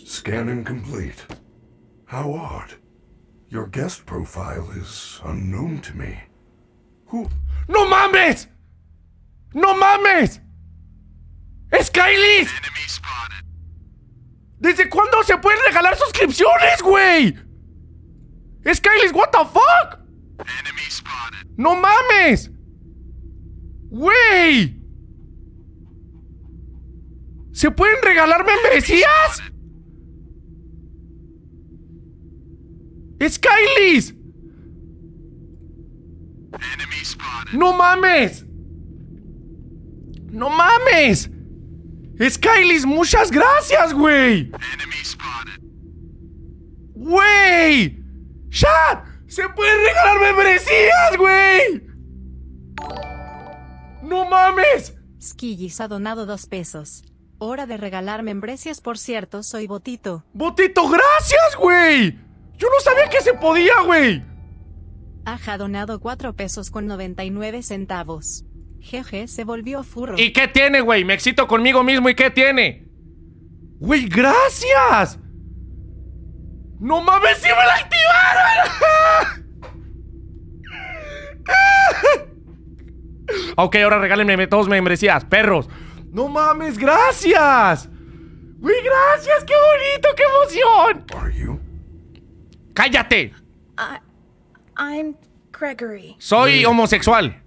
Scanning complete. How odd. Your guest profile is unknown to me. Who? ¡No mames! ¡No mames! ¡Es Kailis! ¿Desde cuándo se pueden regalar suscripciones, güey? ¡Es Kailis, what the fuck! ¡No mames! ¡Güey! ¿Se pueden regalar membresías? ¡Es Kailis! ¡No mames! ¡No mames! ¡Skylis, muchas gracias, güey! ¡Güey! ¡Chat! ¡Se pueden regalar membresías, güey! ¡No mames! Skillis ha donado dos pesos. Hora de regalar membresías, por cierto, soy Botito. ¡Botito, gracias, güey! Yo no sabía que se podía, güey. Aja donado 4 pesos con 99 centavos. Jeje se volvió furro. ¿Y qué tiene, güey? Me excito conmigo mismo, ¿y qué tiene? Güey, gracias. ¡No mames, sí me la activaron! ok, ahora regálenme todos membresías, perros. ¡No mames, gracias! ¡Güey, gracias! ¡Qué bonito, qué emoción! Are you? ¡Cállate! I, I'm Gregory. Soy homosexual.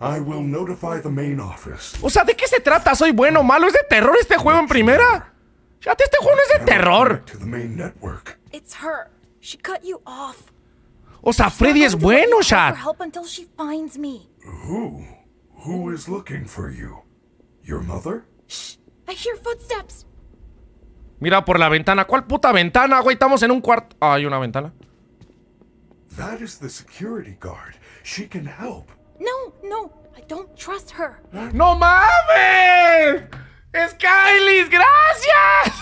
I will notify the main office. O sea, ¿de qué se trata? ¿Soy bueno o malo? ¿Es de terror este juego en primera? Fíjate, este juego no es de terror. To the main network. It's her. She cut you off. O sea, Freddy es bueno, chat. Who? Who is looking for you? Your mother? I hear footsteps. Mira por la ventana. ¿Cuál puta ventana, güey? Estamos en un cuarto. Ah, hay una ventana. That is the security guard. She can help. No, no, I don't trust her. ¡No mames! ¡Skylis, gracias!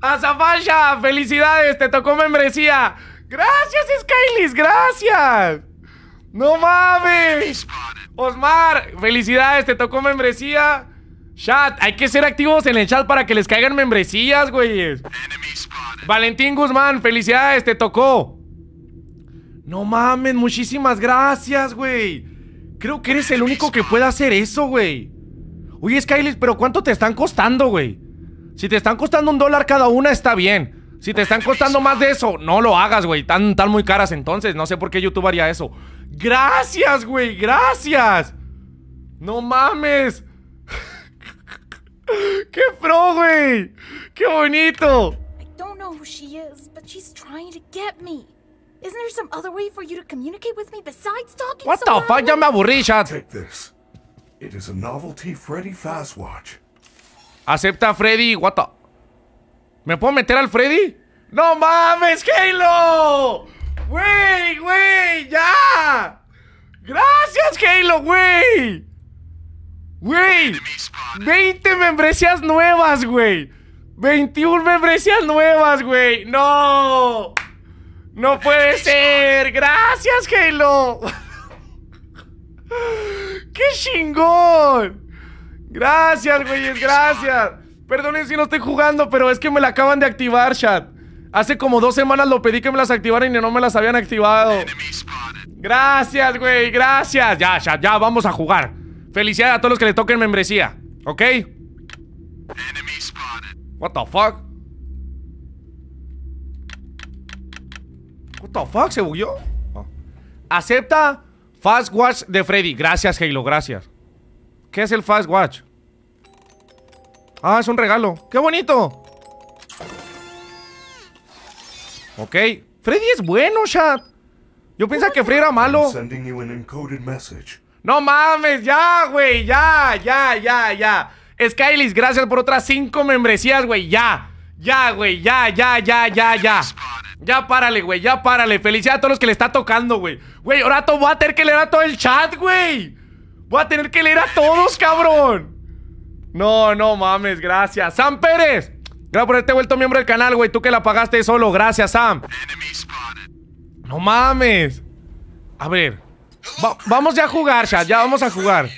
Azafasha, felicidades, te tocó membresía. Gracias, Skylis, gracias. No mames. Osmar, felicidades, te tocó membresía. Chat, hay que ser activos en el chat para que les caigan membresías, güeyes. Valentín Guzmán, felicidades, te tocó. No mames, muchísimas gracias, güey. Creo que eres el único que puede hacer eso, güey. Oye, Skylis, pero ¿cuánto te están costando, güey? Si te están costando un dólar cada una, está bien. Si te están costando más de eso, no lo hagas, güey. Tan, tan muy caras entonces. No sé por qué YouTube haría eso. Gracias, güey. Gracias. No mames. ¡Qué pro, güey! ¡Qué bonito! I don't know who she is, but she's trying to get me. Isn't there some other way for you to communicate with me besides talking What so the fuck? Ya me aburrí, chat. Take this. It is a novelty Freddy Fazwatch. Acepta a Freddy. What the... ¿Me puedo meter al Freddy? ¡No mames, Halo! ¡Güey, güey! ¡Ya! Gracias, Halo, güey. Güey. 20 membresías nuevas, güey. 21 membresías nuevas, güey. No. No puede ser. Gracias, Halo. ¡Qué chingón! Gracias, güeyes, gracias. Perdonen si no estoy jugando, pero es que me la acaban de activar, chat. Hace como dos semanas lo pedí que me las activaran y no me las habían activado. Gracias, güey, gracias. Ya, chat, ya, vamos a jugar. Felicidades a todos los que le toquen membresía, ¿ok? What the fuck? What the fuck, se bugueó. Oh. Acepta Fast Watch de Freddy. Gracias, Halo, gracias. ¿Qué es el Fast Watch? Ah, es un regalo. ¡Qué bonito! Ok. Freddy es bueno, chat. Yo pensaba que Freddy era malo. No mames, ya, güey, ya, ya, ya, ya. Skylis, gracias por otras cinco membresías, güey, ya. Ya, güey, ya, ya, ya, ya, ya. Ya párale, güey, ya párale. Felicidades a todos los que le está tocando, güey. Güey, ahora voy a tener que leer a todo el chat, güey. Voy a tener que leer a todos, cabrón. No, no mames, gracias. Sam Pérez. Gracias por haberte vuelto miembro del canal, güey. Tú que la pagaste solo. Gracias, Sam. No mames. A ver. Va- vamos ya a jugar, chat. Ya vamos a jugar.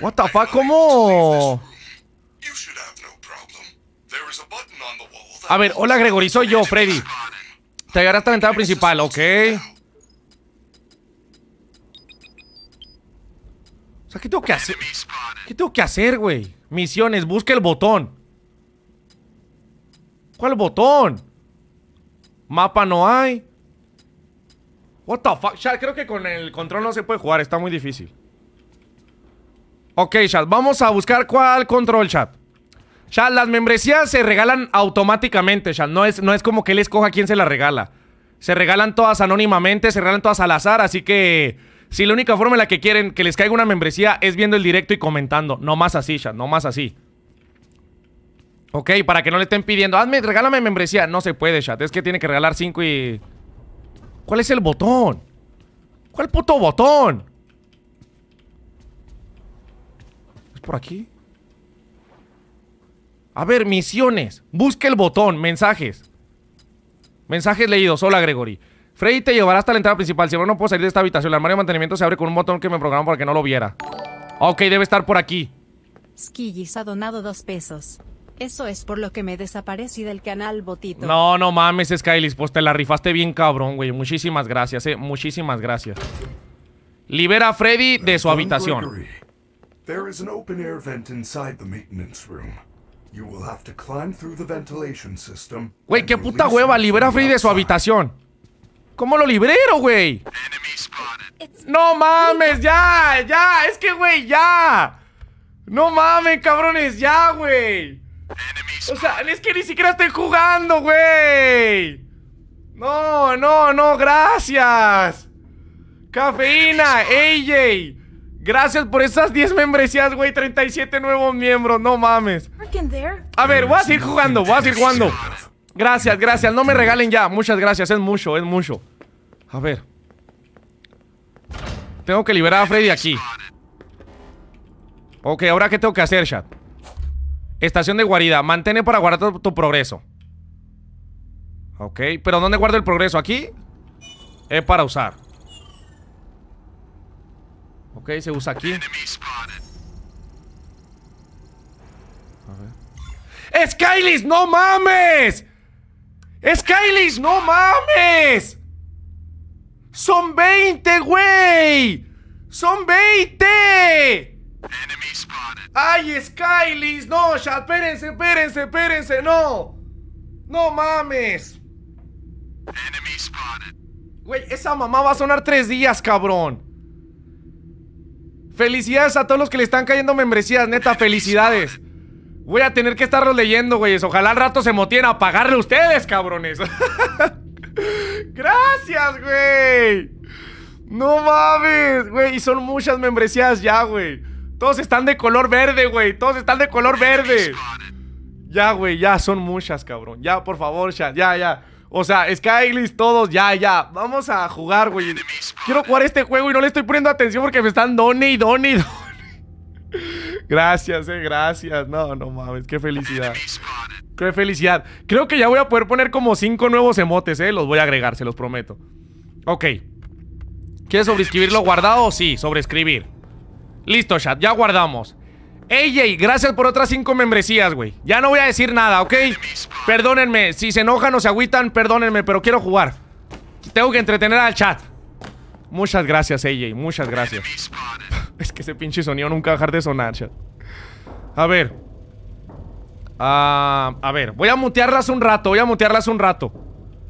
What the fuck, ¿cómo? a A ver, hola Gregory, soy yo, Freddy. Te llegará hasta la ventana principal, ok. O sea, ¿qué tengo que hacer? ¿Qué tengo que hacer, güey? Misiones, busca el botón. ¿Cuál botón? Mapa no hay. What the fuck? Chat, creo que con el control no se puede jugar, está muy difícil. Ok, chat, vamos a buscar cuál control, chat. Chat, las membresías se regalan automáticamente, chat. No es, no es como que él escoja quién se la regala. Se regalan todas anónimamente, se regalan todas al azar, así que... Si la única forma en la que quieren que les caiga una membresía es viendo el directo y comentando. No más así, chat, no más así. Ok, para que no le estén pidiendo, hazme, regálame membresía. No se puede, chat. Es que tiene que regalar 5 y... ¿Cuál es el botón? ¿Cuál puto botón? ¿Es por aquí? A ver, misiones. Busque el botón, mensajes. Mensajes leídos. Hola, Gregory. Freddy te llevará hasta la entrada principal. Si no, no puedo salir de esta habitación. El armario de mantenimiento se abre con un botón que me programó para que no lo viera. Ok, debe estar por aquí. Skillis ha donado dos pesos. Eso es por lo que me desaparecí del canal Botito. No, no mames, Skylis. Pues te la rifaste bien cabrón, güey. Muchísimas gracias, eh. Muchísimas gracias. Libera a Freddy de su habitación. There is an open air vent inside the maintenance room. You will have to climb through the ventilation system. Güey, qué puta hueva. Libera a Freddy de su habitación. ¿Cómo lo libero, güey? No mames, ya, ya. Es que, güey, ya. No mames, cabrones, ya, güey. O sea, es que ni siquiera estoy jugando, güey. No, no, no, gracias. Cafeína, AJ. Gracias por esas 10 membresías, güey. 37 nuevos miembros, no mames. A ver, voy a seguir jugando, voy a seguir jugando. Gracias, gracias. No me regalen ya. Muchas gracias. Es mucho, es mucho. A ver. Tengo que liberar a Freddy aquí. Ok, ahora qué tengo que hacer, chat. Estación de guarida. Mantén para guardar tu, tu progreso. Ok, pero ¿dónde guardo el progreso? ¿Aquí? Es para usar. Ok, se usa aquí. ¡Skylis, no mames! ¡Skylis, no mames! ¡Son 20, güey! ¡Son 20! ¡Ay, Skylis! No, ya, espérense, espérense, espérense, no. No mames. Güey, esa mamá va a sonar tres días, cabrón. Felicidades a todos los que le están cayendo membresías, neta, felicidades. Voy a tener que estarlos leyendo, güeyes. Ojalá al rato se motiven a pagarle a ustedes, cabrones. Gracias, güey. No mames, güey. Y son muchas membresías ya, güey. Todos están de color verde, güey. Todos están de color verde. Ya, güey, ya son muchas, cabrón. Ya, por favor, chat. Ya, ya. O sea, Skylis, todos, ya, ya. Vamos a jugar, güey. Quiero jugar este juego y no le estoy poniendo atención porque me están done y done. Gracias, eh, gracias. No, no mames, qué felicidad. Qué felicidad. Creo que ya voy a poder poner como cinco nuevos emotes, eh. Los voy a agregar, se los prometo. Ok. ¿Quieres sobreescribirlo guardado? Sí, sobreescribir. Listo, chat, ya guardamos. AJ, gracias por otras cinco membresías, güey. Ya no voy a decir nada, ¿ok? Perdónenme, si se enojan o se agüitan, perdónenme, pero quiero jugar. Tengo que entretener al chat. Muchas gracias, AJ, muchas gracias. es que ese pinche sonido nunca va a dejar de sonar, chat. A ver. Ah, a ver, voy a mutearlas un rato, voy a mutearlas un rato.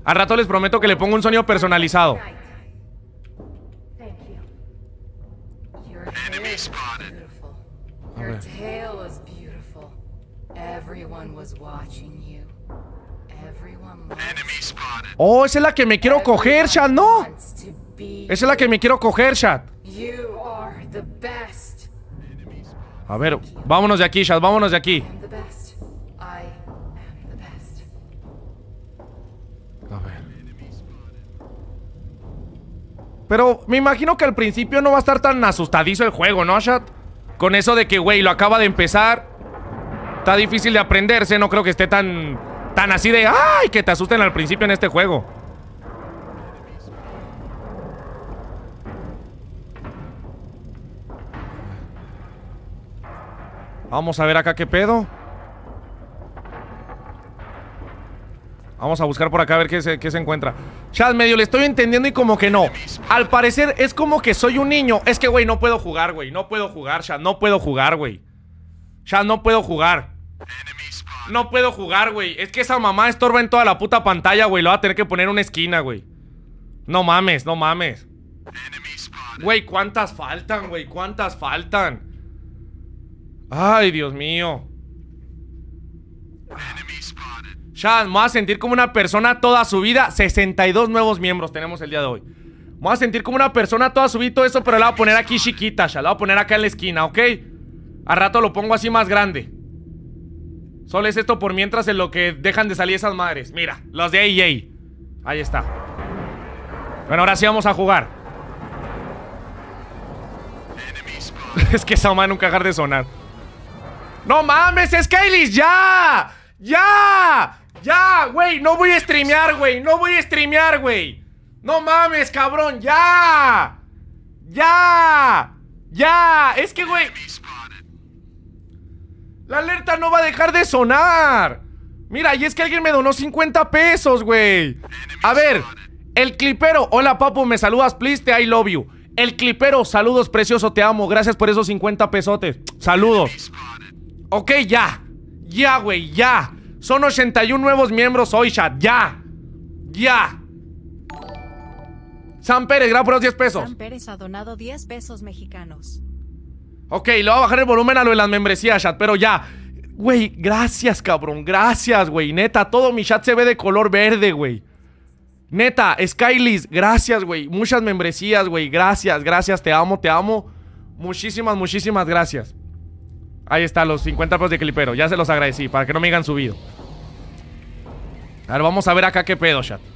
Al rato les prometo que le pongo un sonido personalizado. Thank you. Your hair is beautiful. Your tail is beautiful. Everyone was watching you. Everyone loves Oh, esa es la que me quiero coger, chat, ¿no? Esa es la que me quiero coger, chat. You are the best. A ver, vámonos de aquí, chat, vámonos de aquí. Pero me imagino que al principio no va a estar tan asustadizo el juego, ¿no, chat? Con eso de que, güey, lo acaba de empezar. Está difícil de aprenderse, no creo que esté tan... Tan así de... ¡Ay! Que te asusten al principio en este juego. Vamos a ver acá qué pedo. Vamos a buscar por acá a ver qué se, qué se encuentra. Chat, medio le estoy entendiendo y como que no. Al parecer es como que soy un niño. Es que, güey, no puedo jugar, güey. No puedo jugar, Chat. No puedo jugar, güey. Chat, no puedo jugar. No puedo jugar, güey. Es que esa mamá estorba en toda la puta pantalla, güey. Lo va a tener que poner en una esquina, güey. No mames, no mames. Güey, ¿cuántas faltan, güey? ¿Cuántas faltan? Ay, Dios mío. Ya, me voy a sentir como una persona toda su vida. 62 nuevos miembros tenemos el día de hoy. Me voy a sentir como una persona toda su vida todo eso, pero la voy a poner aquí chiquita, ya. La voy a poner acá en la esquina, ¿ok? A rato lo pongo así más grande. Solo es esto por mientras en lo que dejan de salir esas madres. Mira, los de EA. Ahí está. Bueno, ahora sí vamos a jugar. es que esa madre nunca dejar de sonar. ¡No mames, Skylis! ¡Ya! ¡Ya! ¡Ya, güey! No voy a streamear, güey. No voy a streamear, güey. No mames, cabrón. ¡Ya! ¡Ya! ¡Ya! Es que, güey. La alerta no va a dejar de sonar. Mira, y es que alguien me donó 50 pesos, güey. A ver, el clipero. Hola, papu, me saludas, please, te I love you. El clipero, saludos, precioso, te amo. Gracias por esos 50 pesotes. Saludos. Ok, ya. Ya, güey, ya. Son 81 nuevos miembros hoy, chat. Ya. Ya. Sam Pérez, gracias por los 10 pesos. Sam Pérez ha donado 10 pesos mexicanos. Ok, le voy a bajar el volumen a lo de las membresías, chat, pero ya. Güey, gracias, cabrón. Gracias, güey. Neta, todo mi chat se ve de color verde, güey. Neta, Skylis, gracias, güey. Muchas membresías, güey. Gracias, gracias. Te amo, te amo. Muchísimas, muchísimas gracias. Ahí está, los 50 pesos de clipero. Ya se los agradecí, para que no me hayan subido. A ver, vamos a ver acá qué pedo, chat.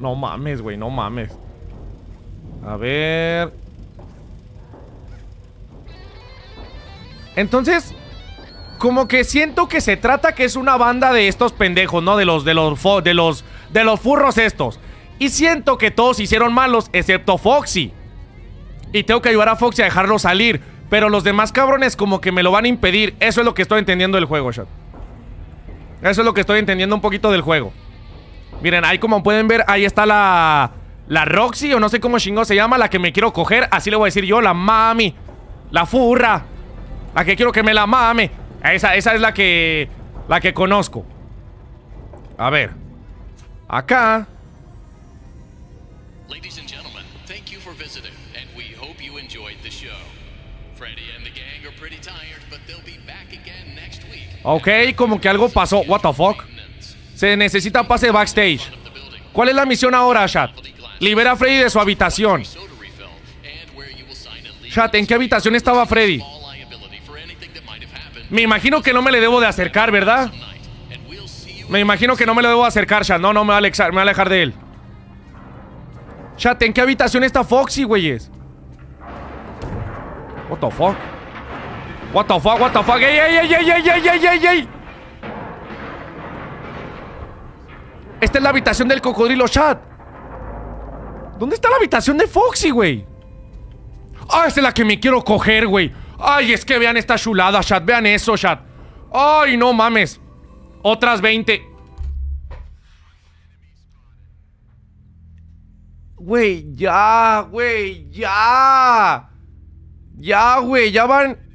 No mames, güey, no mames. A ver. Entonces, como que siento que se trata que es una banda de estos pendejos, ¿no? De los, de los, de los, de los furros estos. Y siento que todos hicieron malos, excepto Foxy. Y tengo que ayudar a Foxy a dejarlo salir. Pero los demás cabrones como que me lo van a impedir. Eso es lo que estoy entendiendo del juego, chat. Eso es lo que estoy entendiendo un poquito del juego. Miren, ahí como pueden ver, ahí está la... La Roxy, o no sé cómo chingón se llama, la que me quiero coger. Así le voy a decir yo, la mami. La furra. La que quiero que me la mame. Esa, esa es la que... La que conozco. A ver. Acá. Ok, como que algo pasó. What the fuck? Se necesita pase backstage. ¿Cuál es la misión ahora, chat? Libera a Freddy de su habitación. Chat, ¿en qué habitación estaba Freddy? Me imagino que no me le debo de acercar, ¿verdad? Me imagino que no me lo debo acercar, Chat. No, no, me va a me va a alejar de él. Chat, ¿en qué habitación está Foxy, güeyes? What the fuck? What the fuck, what the fuck. ¡Ey, ey, ey, ey, ey, ey, ey, ey! Esta es la habitación del cocodrilo chat. ¿Dónde está la habitación de Foxy, güey? ¡Ah, esa es la que me quiero coger, güey! ¡Ay, es que vean esta chulada, chat! ¡Vean eso, chat! ¡Ay, no mames! Otras 20. Güey, ya, güey, ya. Ya, güey, ya van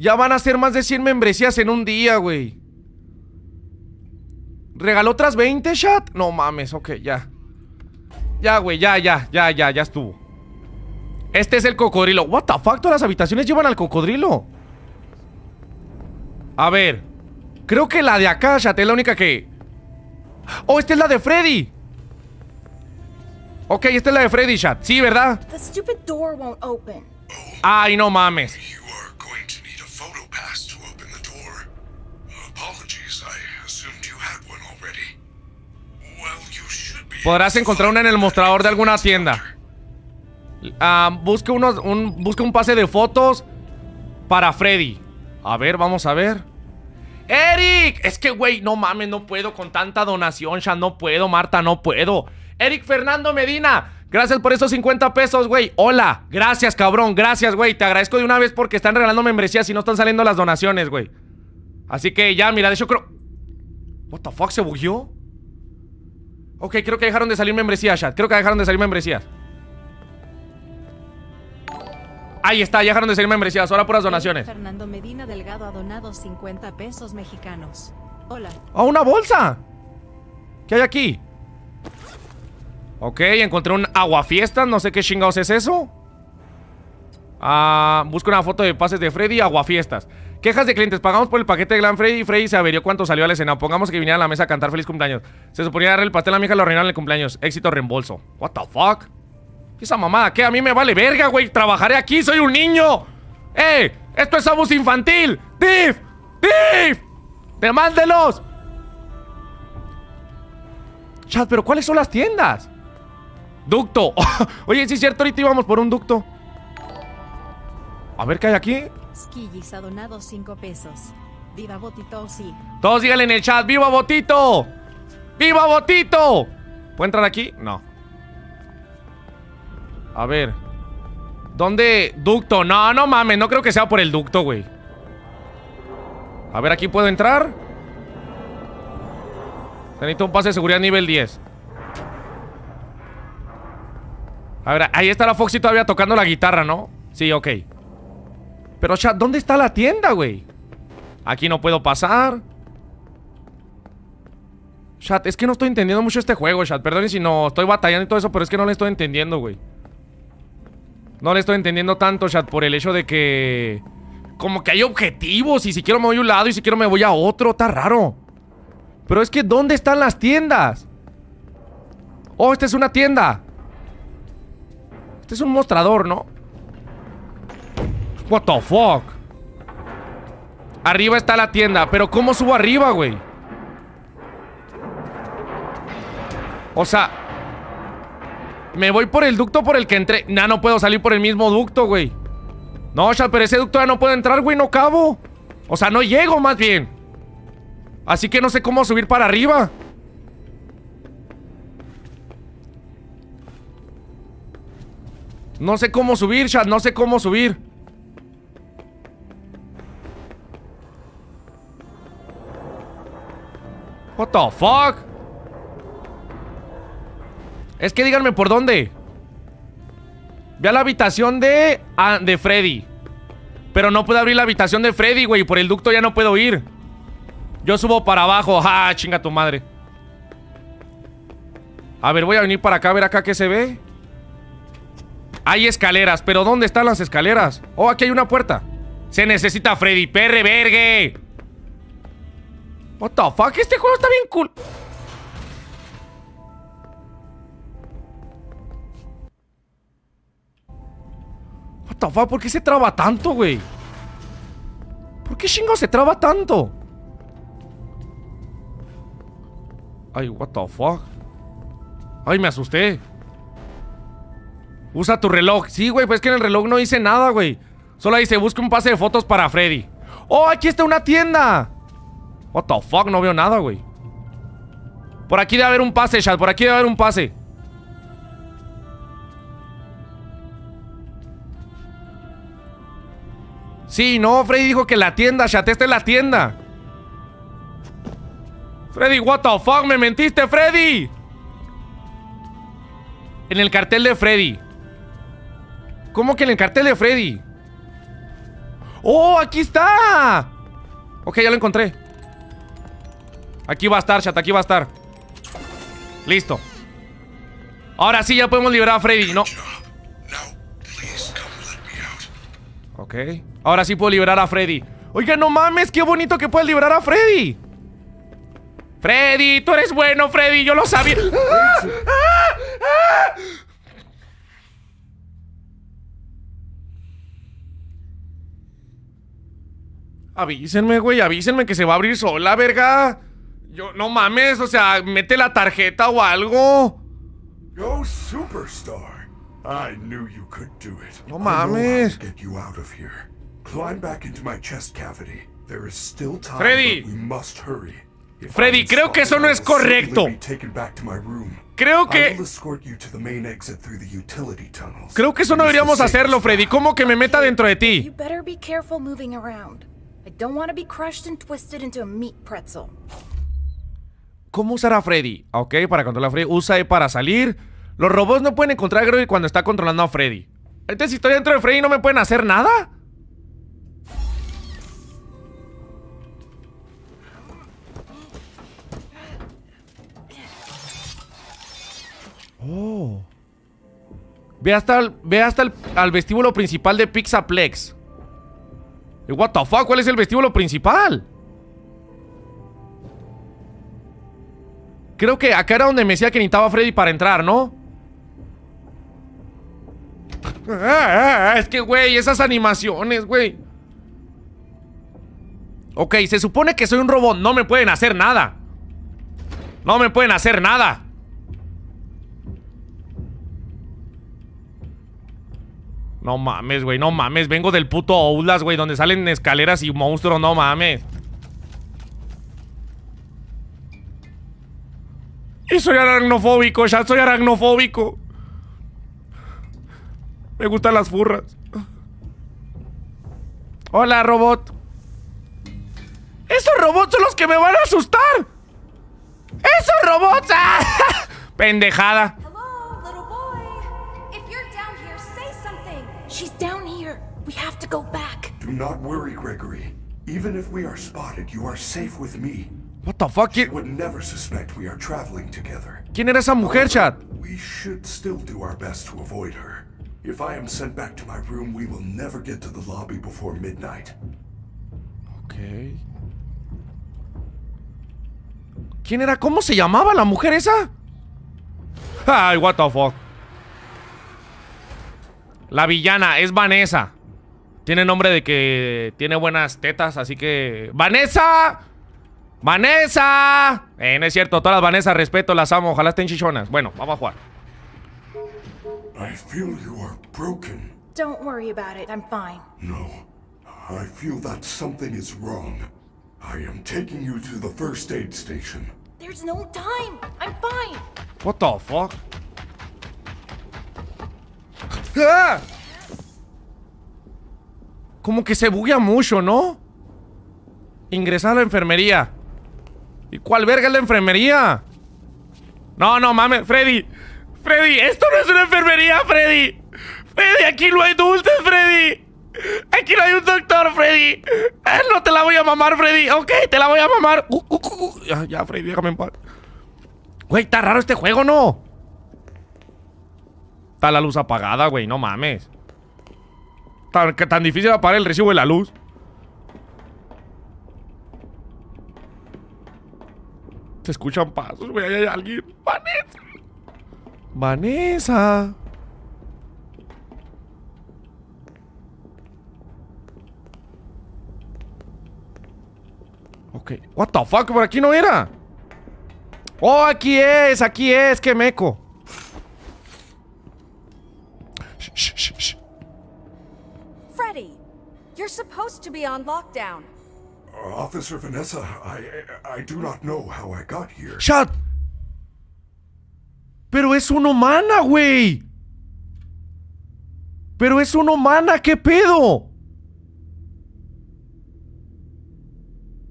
ya van a ser más de 100 membresías en un día, güey. ¿Regaló otras 20, chat? No mames, ok, ya. Ya, güey, ya, ya, ya, ya, ya estuvo. Este es el cocodrilo. What the fuck, todas las habitaciones llevan al cocodrilo. A ver. Creo que la de acá, chat, es la única que... Oh, esta es la de Freddy. Ok, esta es la de Freddy, chat. Sí, ¿verdad? The stupid door won't open. Ay, no mames. Podrás encontrar una en el mostrador de alguna tienda. Ah, busca, unos, un, un pase de fotos para Freddy. A ver, vamos a ver. ¡Eric! Es que, güey, no mames, no puedo con tanta donación, ya no puedo, Marta, no puedo. Eric Fernando Medina, gracias por esos 50 pesos, güey. Hola, gracias, cabrón, gracias, güey. Te agradezco de una vez porque están regalando membresías y no están saliendo las donaciones, güey. Así que ya, mira, de hecho creo... What the fuck, ¿se bugueó? Ok, creo que dejaron de salir membresías, chat. Creo que dejaron de salir membresías. Ahí está, ya dejaron de salir membresías. Ahora puras donaciones. Fernando Medina Delgado ha donado 50 pesos mexicanos. Hola. ¡Ah, una bolsa! ¿Qué hay aquí? Ok, encontré un aguafiestas. No sé qué chingados es eso. Ah, busco una foto de pases de Freddy aguafiestas. Quejas de clientes. Pagamos por el paquete de Glam Freddy. Freddy se averió cuánto salió a la escena. Pongamos que viniera a la mesa a cantar feliz cumpleaños. Se suponía darle el pastel a mi hija, lo arruinaron en el cumpleaños. Éxito reembolso. What the fuck? ¿Qué esa mamada? ¿Qué? A mí me vale verga, güey. Trabajaré aquí, soy un niño. ¡Eh! ¡Esto es abuso infantil! ¡Div! ¡Div! ¡Demándelos! Chat, pero ¿cuáles son las tiendas? Ducto. Oye, sí es cierto, ahorita íbamos por un ducto. A ver qué hay aquí. Ha donado 5 pesos. Viva Botito, sí. Todos díganle en el chat, ¡Viva Botito! ¡Viva Botito! ¿Puedo entrar aquí? No. A ver. ¿Dónde? Ducto. No, no mames, no creo que sea por el ducto, güey. A ver, aquí puedo entrar. Necesito un pase de seguridad nivel 10. A ver, ahí está la Foxy todavía tocando la guitarra, ¿no? Sí, ok. Pero, chat, ¿dónde está la tienda, güey? Aquí no puedo pasar. Chat, es que no estoy entendiendo mucho este juego, chat. Perdón si no estoy batallando y todo eso, pero es que no le estoy entendiendo, güey. No le estoy entendiendo tanto, chat, por el hecho de que... Como que hay objetivos y si quiero me voy a un lado y si quiero me voy a otro. Está raro. Pero es que, ¿dónde están las tiendas? Oh, esta es una tienda. Este es un mostrador, ¿no? What the fuck? Arriba está la tienda, pero ¿cómo subo arriba, güey? O sea Me voy por el ducto por el que entré. Nah, no puedo salir por el mismo ducto, güey. No, chat, pero ese ducto ya no puedo entrar, güey No cabo O sea, no llego, más bien. Así que no sé cómo subir para arriba. No sé cómo subir, chat No sé cómo subir What the fuck? Es que díganme por dónde. Ve a la habitación de... ah, de Freddy. Pero no puedo abrir la habitación de Freddy, güey. Por el ducto ya no puedo ir. Yo subo para abajo. ¡Ah, chinga tu madre! A ver, voy a venir para acá, a ver acá qué se ve. Hay escaleras, pero ¿dónde están las escaleras? Oh, aquí hay una puerta. Se necesita Freddy, perre, vergue. What the fuck? Este juego está bien cool. What the fuck? ¿Por qué se traba tanto, güey? ¿Por qué chingo se traba tanto? Ay, what the fuck. Ay, me asusté. Usa tu reloj. Sí, güey, pues es que en el reloj no dice nada, güey. Solo dice, busca un pase de fotos para Freddy. ¡Oh, aquí está una tienda! What the fuck, no veo nada, güey. Por aquí debe haber un pase, chat. Por aquí debe haber un pase. Sí, no, Freddy dijo que la tienda, chat. Esta es la tienda. Freddy, what the fuck, me mentiste, Freddy. En el cartel de Freddy. ¿Cómo que en el cartel de Freddy? ¡Oh, aquí está! Ok, ya lo encontré. Aquí va a estar, chat, aquí va a estar. Listo. Ahora sí, ya podemos liberar a Freddy, ¿no? Ok. Ahora sí puedo liberar a Freddy. Oiga, no mames, qué bonito que puedes liberar a Freddy. Freddy, tú eres bueno, Freddy, yo lo sabía. ¡Ah! ¡Ah! ¡Ah! Avísenme, güey, avísenme que se va a abrir sola, verga. Yo, no mames, o sea, mete la tarjeta o algo. Go superstar. I knew you could do it. No mames. get you out of here. Climb back into my chest cavity. There is still time, Freddy. but we must hurry. If Freddy, creo que eso no es correcto. Creo que-. Creo que eso no deberíamos hacerlo, Freddy. ¿Cómo que me meta dentro de ti? ¿Cómo usar a Freddy? Ok, para controlar a Freddy. Usa E para salir. Los robots no pueden encontrar a Gregory cuando está controlando a Freddy. Entonces, si estoy dentro de Freddy, ¿no me pueden hacer nada? Oh. Ve hasta el, ve hasta el al vestíbulo principal de Pixaplex. What the fuck, ¿cuál es el vestíbulo principal? Creo que acá era donde me decía que necesitaba Freddy para entrar, ¿no? Ah, ah, es que, güey, esas animaciones, güey. Ok, se supone que soy un robot. No me pueden hacer nada. No me pueden hacer nada. No mames, güey, no mames. Vengo del puto Outlast, güey, donde salen escaleras y monstruos, no mames. Y soy aracnofóbico, ya soy aracnofóbico. Me gustan las furras. Hola, robot. Esos robots son los que me van a asustar. Esos robots. ¡Ah! Pendejada. Hello, little boy. If you're down here, say something. She's down here. We have to go back. Do not worry, Gregory. Even if we are spotted, you are safe with me. What the fuck? She ¿Qui- would never suspect we are traveling together. ¿Quién era esa mujer, chat? We should still do our best to avoid her. If I am sent back to my room, we will never get to the lobby before midnight. Ok. ¿Quién era? ¿Cómo se llamaba la mujer esa? Ay, what the fuck. La villana es Vanessa. Tiene nombre de que tiene buenas tetas, así que... ¡Vanessa! ¡Vanessa! Eh, no es cierto, todas las Vanessa respeto, las amo, ojalá estén chichonas. Bueno, vamos a jugar. I feel you are broken. Don't worry about it. I'm fine. No, I feel that something is wrong. I am taking you to the first aid station. There's no time. I'm fine. What the fuck? ¡Ah! Como que se buguea mucho, ¿no? Ingresar a la enfermería. ¿Y cuál verga es la enfermería? No, no mames, Freddy. Freddy, esto no es una enfermería, Freddy. Freddy, aquí no hay dulces, Freddy. Aquí no hay un doctor, Freddy. Eh, no te la voy a mamar, Freddy. Ok, te la voy a mamar. Uh, uh, uh. Ya, ya, Freddy, déjame en paz. Güey, está raro este juego, ¿no? Está la luz apagada, güey, no mames. Tan, tan difícil apagar el recibo de la luz. Se escuchan pasos, güey, ahí hay alguien. Vanessa. Vanessa. Ok. What the fuck, por aquí no era. Oh, aquí es, aquí es, qué meco. Shh, shh, shh, shh. Freddy, you're supposed to be on lockdown. Officer Vanessa, I I do not know how I got here. Shut. Pero es una humana, güey. Pero es una humana, ¿qué pedo?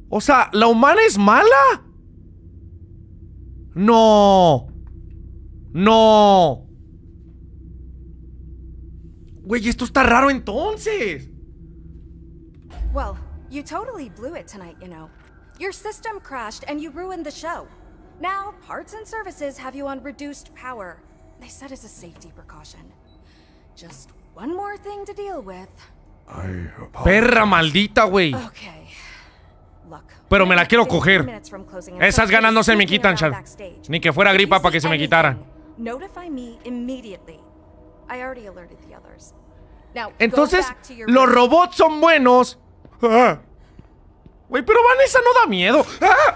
O sea, ¿la humana es mala? No. No. Güey, esto está raro entonces. Well, you totally blew it tonight, you know. Your system crashed and you ruined the show. Now, parts and services have you on reduced power. They said as a safety precaution. Just one more thing to deal with. I apologize. Perra maldita, güey. Okay. Look. Pero me la quiero 15 coger. Esas ganas no se me quitan, Chad. Ni que fuera gripa para que se me quitaran. Notify me immediately. I already alerted the others. Now, go Entonces, back to your los robots son buenos. Ah. Güey, pero Vanessa no da miedo. Ah.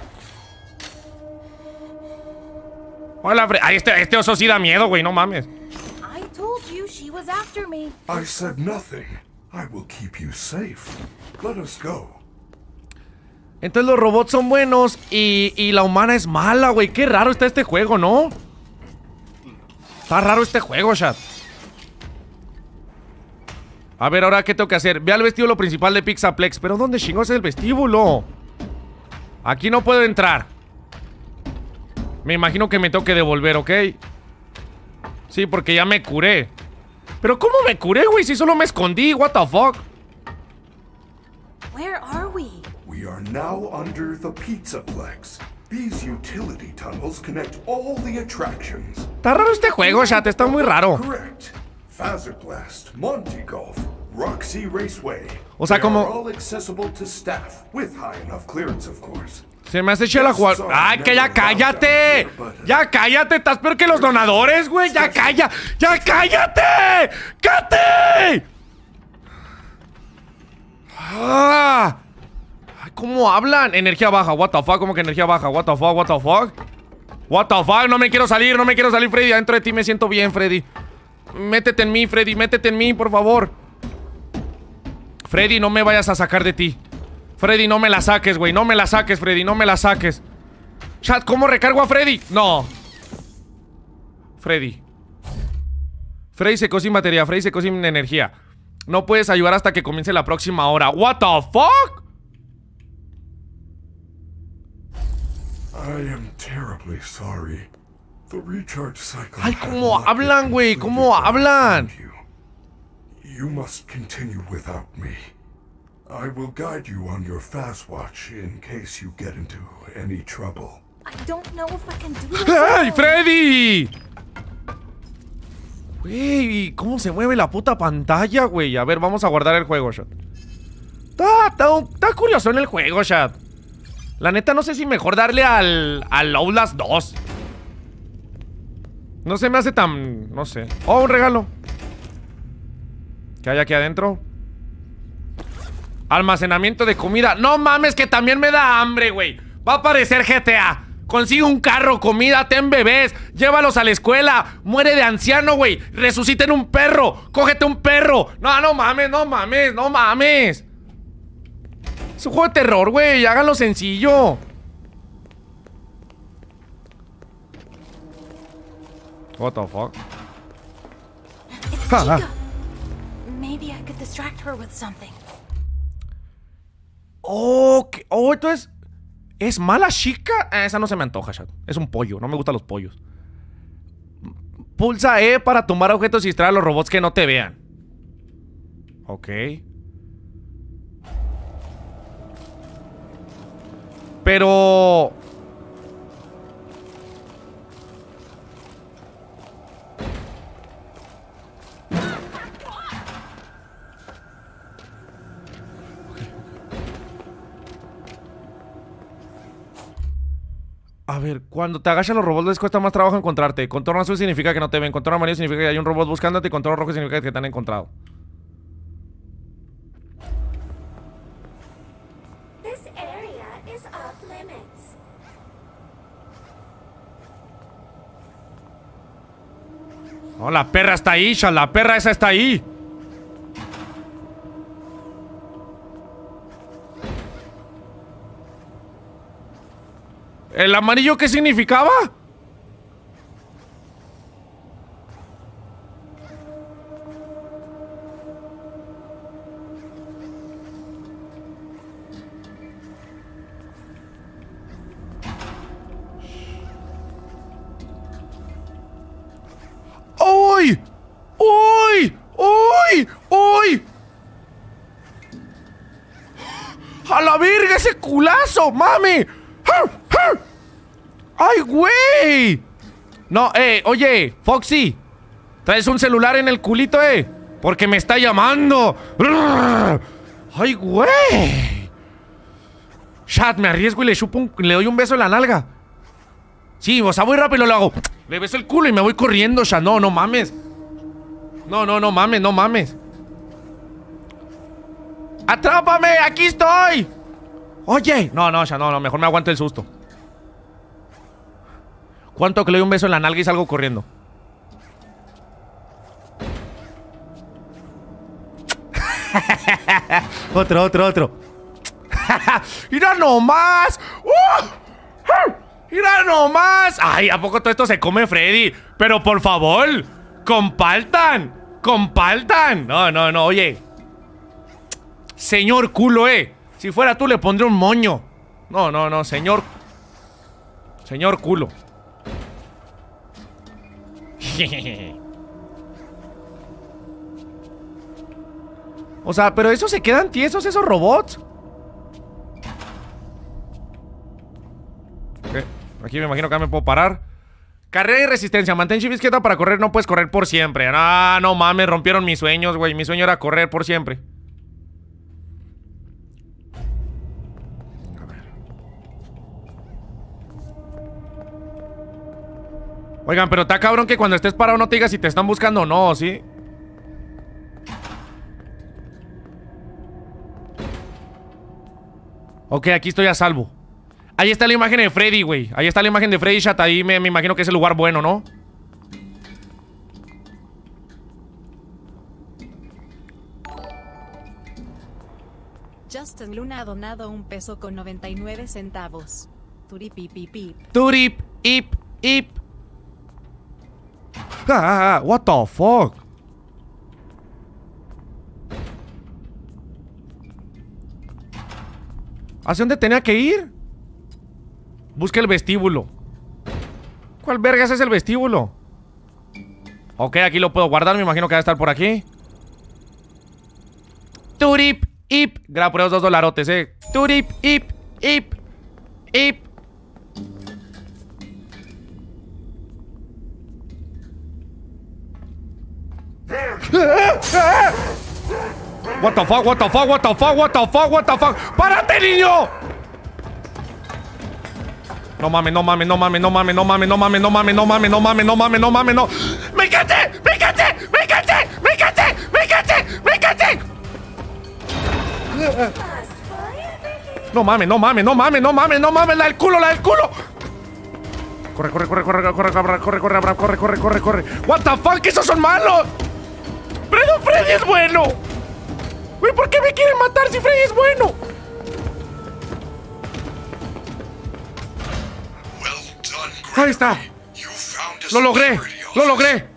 Hola, Fre- Ay, este, este oso sí da miedo, güey, no mames. I told you she was after me. I said nothing. I will keep you safe. Let us go. Entonces los robots son buenos y, y la humana es mala, güey. Qué raro está este juego, ¿no? Está raro este juego, chat. A ver, ahora, ¿qué tengo que hacer? Ve al vestíbulo principal de Pixaplex. ¿Pero dónde chingos es el vestíbulo? Aquí no puedo entrar. Me imagino que me tengo que devolver, ¿ok? Sí, porque ya me curé. ¿Pero cómo me curé, güey? Si solo me escondí, what the fuck? Where are we? We are now under the Pizzaplex. These utility tunnels connect all the attractions. Está raro este juego, chat. Está muy raro. Correct. Fazerblast, Monty Golf, Roxy Raceway. O sea, como- all accessible to staff, with high enough clearance, of course. Se me hace chela jugar. ¡Ay, que ya cállate! ¡Ya cállate! ¡Estás peor que los donadores, güey! ¡Ya calla! ¡Ya cállate! ¡Cállate! ¡Ah! ¿Cómo hablan? Energía baja. What the fuck? ¿Cómo que energía baja? What the fuck? What the fuck? What the fuck? No me quiero salir, no me quiero salir, Freddy. Adentro de ti me siento bien, Freddy. Métete en mí, Freddy. Métete en mí, por favor. Freddy, no me vayas a sacar de ti. Freddy, no me la saques, güey. No me la saques, Freddy. No me la saques. Chat, ¿cómo recargo a Freddy? No. Freddy. Freddy se sin batería. Freddy se sin energía. No puedes ayudar hasta que comience la próxima hora. ¿What the fuck? Ay, ¿cómo hablan, güey? ¿Cómo hablan? You. Must continue without me. I will guide you on your fast watch in case you get into any trouble. I don't know if I can do this. ¡Ay. Freddy! Güey, ¿cómo se mueve la puta pantalla, güey? A ver, vamos a guardar el juego, chat. Está, está, está curioso en el juego, chat. La neta, no sé si mejor darle al, al Outlast 2. No se me hace tan... No sé. Oh, un regalo. ¿Qué hay aquí adentro? Almacenamiento de comida. No mames, que también me da hambre, güey. Va a aparecer GTA. Consigue un carro, comida, ten bebés. Llévalos a la escuela. Muere de anciano, güey. Resuciten un perro. Cógete un perro. No, no mames, no mames, no mames. Es un juego de terror, güey. Háganlo sencillo. What the fuck? Ha. Chica. Maybe I could distract her with something. Oh, ¿qué? oh, entonces. ¿Es mala chica? Ah, esa no se me antoja, chat. Es un pollo, no me gustan los pollos. Pulsa E para tumbar objetos y distraer a los robots que no te vean. Ok. Pero. A ver, cuando te agachan los robots les cuesta más trabajo encontrarte. Contorno azul significa que no te ven. Contorno amarillo significa que hay un robot buscándote. Contorno rojo significa que te han encontrado. No, la perra está ahí, Sha. La perra esa está ahí. ¿El amarillo qué significaba? ¡Uy! ¡Uy! ¡Uy! ¡Uy! ¡A la verga ese culazo! ¡Mami! ¡Ay, güey! No, eh, oye, Foxy. ¿Traes un celular en el culito, eh? Porque me está llamando. ¡Ay, güey! Chat, me arriesgo y le chupo un- le doy un beso en la nalga. Sí, o sea, voy rápido y lo hago. Le beso el culo y me voy corriendo, ya. No, no mames. No, no, no mames, no mames. ¡Atrápame! ¡Aquí estoy! Oye. No, no, ya no, no. Mejor me aguanto el susto. ¿Cuánto que le doy un beso en la nalga y salgo corriendo? otro, otro, otro. ¡Mira nomás! ¡Uh! ¡Mira nomás! ¡Ay, ¿a poco todo esto se come Freddy? Pero por favor, compartan. Compartan. No, no, no, oye. Señor culo, eh. Si fuera tú le pondré un moño. No, no, no, señor. Señor culo. O sea, pero esos se quedan tiesos, esos robots. Ok, Aquí me imagino que me puedo parar. Carrera y resistencia. Mantén shift para correr. No puedes correr por siempre. Ah, no mames. Rompieron mis sueños, güey. Mi sueño era correr por siempre. Oigan, pero está cabrón que cuando estés parado no te digas si te están buscando o no, ¿sí? Ok, aquí estoy a salvo. Ahí está la imagen de Freddy, güey. Ahí está la imagen de Freddy Chat. Ahí me, me imagino que es el lugar bueno, ¿no? Justin Luna ha donado un peso con 99 centavos. Turipipipip. Turip, ip, ip. Ah, what the fuck? ¿Hacia dónde tenía que ir? Busca el vestíbulo. ¿Cuál vergas es el vestíbulo? Ok, aquí lo puedo guardar. Me imagino que va a estar por aquí. Turip, ip. Gracias por esos dos dolarotes, eh. Turip, ip, ip, ip. What the fuck, what the fuck, what the fuck, what the fuck, what the fuck. ¡Párate, niño! No mames, no mames, no mames, no mames, no mames, no mames, no mames, no mames, no mames, no mames, no mames, no. ¡Me caché! ¡Me caché! ¡Me caché! ¡Me caché! ¡Me caché! ¡Me caché! No mames, no mames, no mames, no mames, no mames, la del culo, la del culo. Corre, corre, corre, corre, corre, corre, corre, corre, Abraham, corre, corre, corre, corre. What the fuck, esos son malos. Pero Freddy es bueno. Güey, ¿por qué me quieren matar si Freddy es bueno? Ahí está. Lo logré. Lo logré.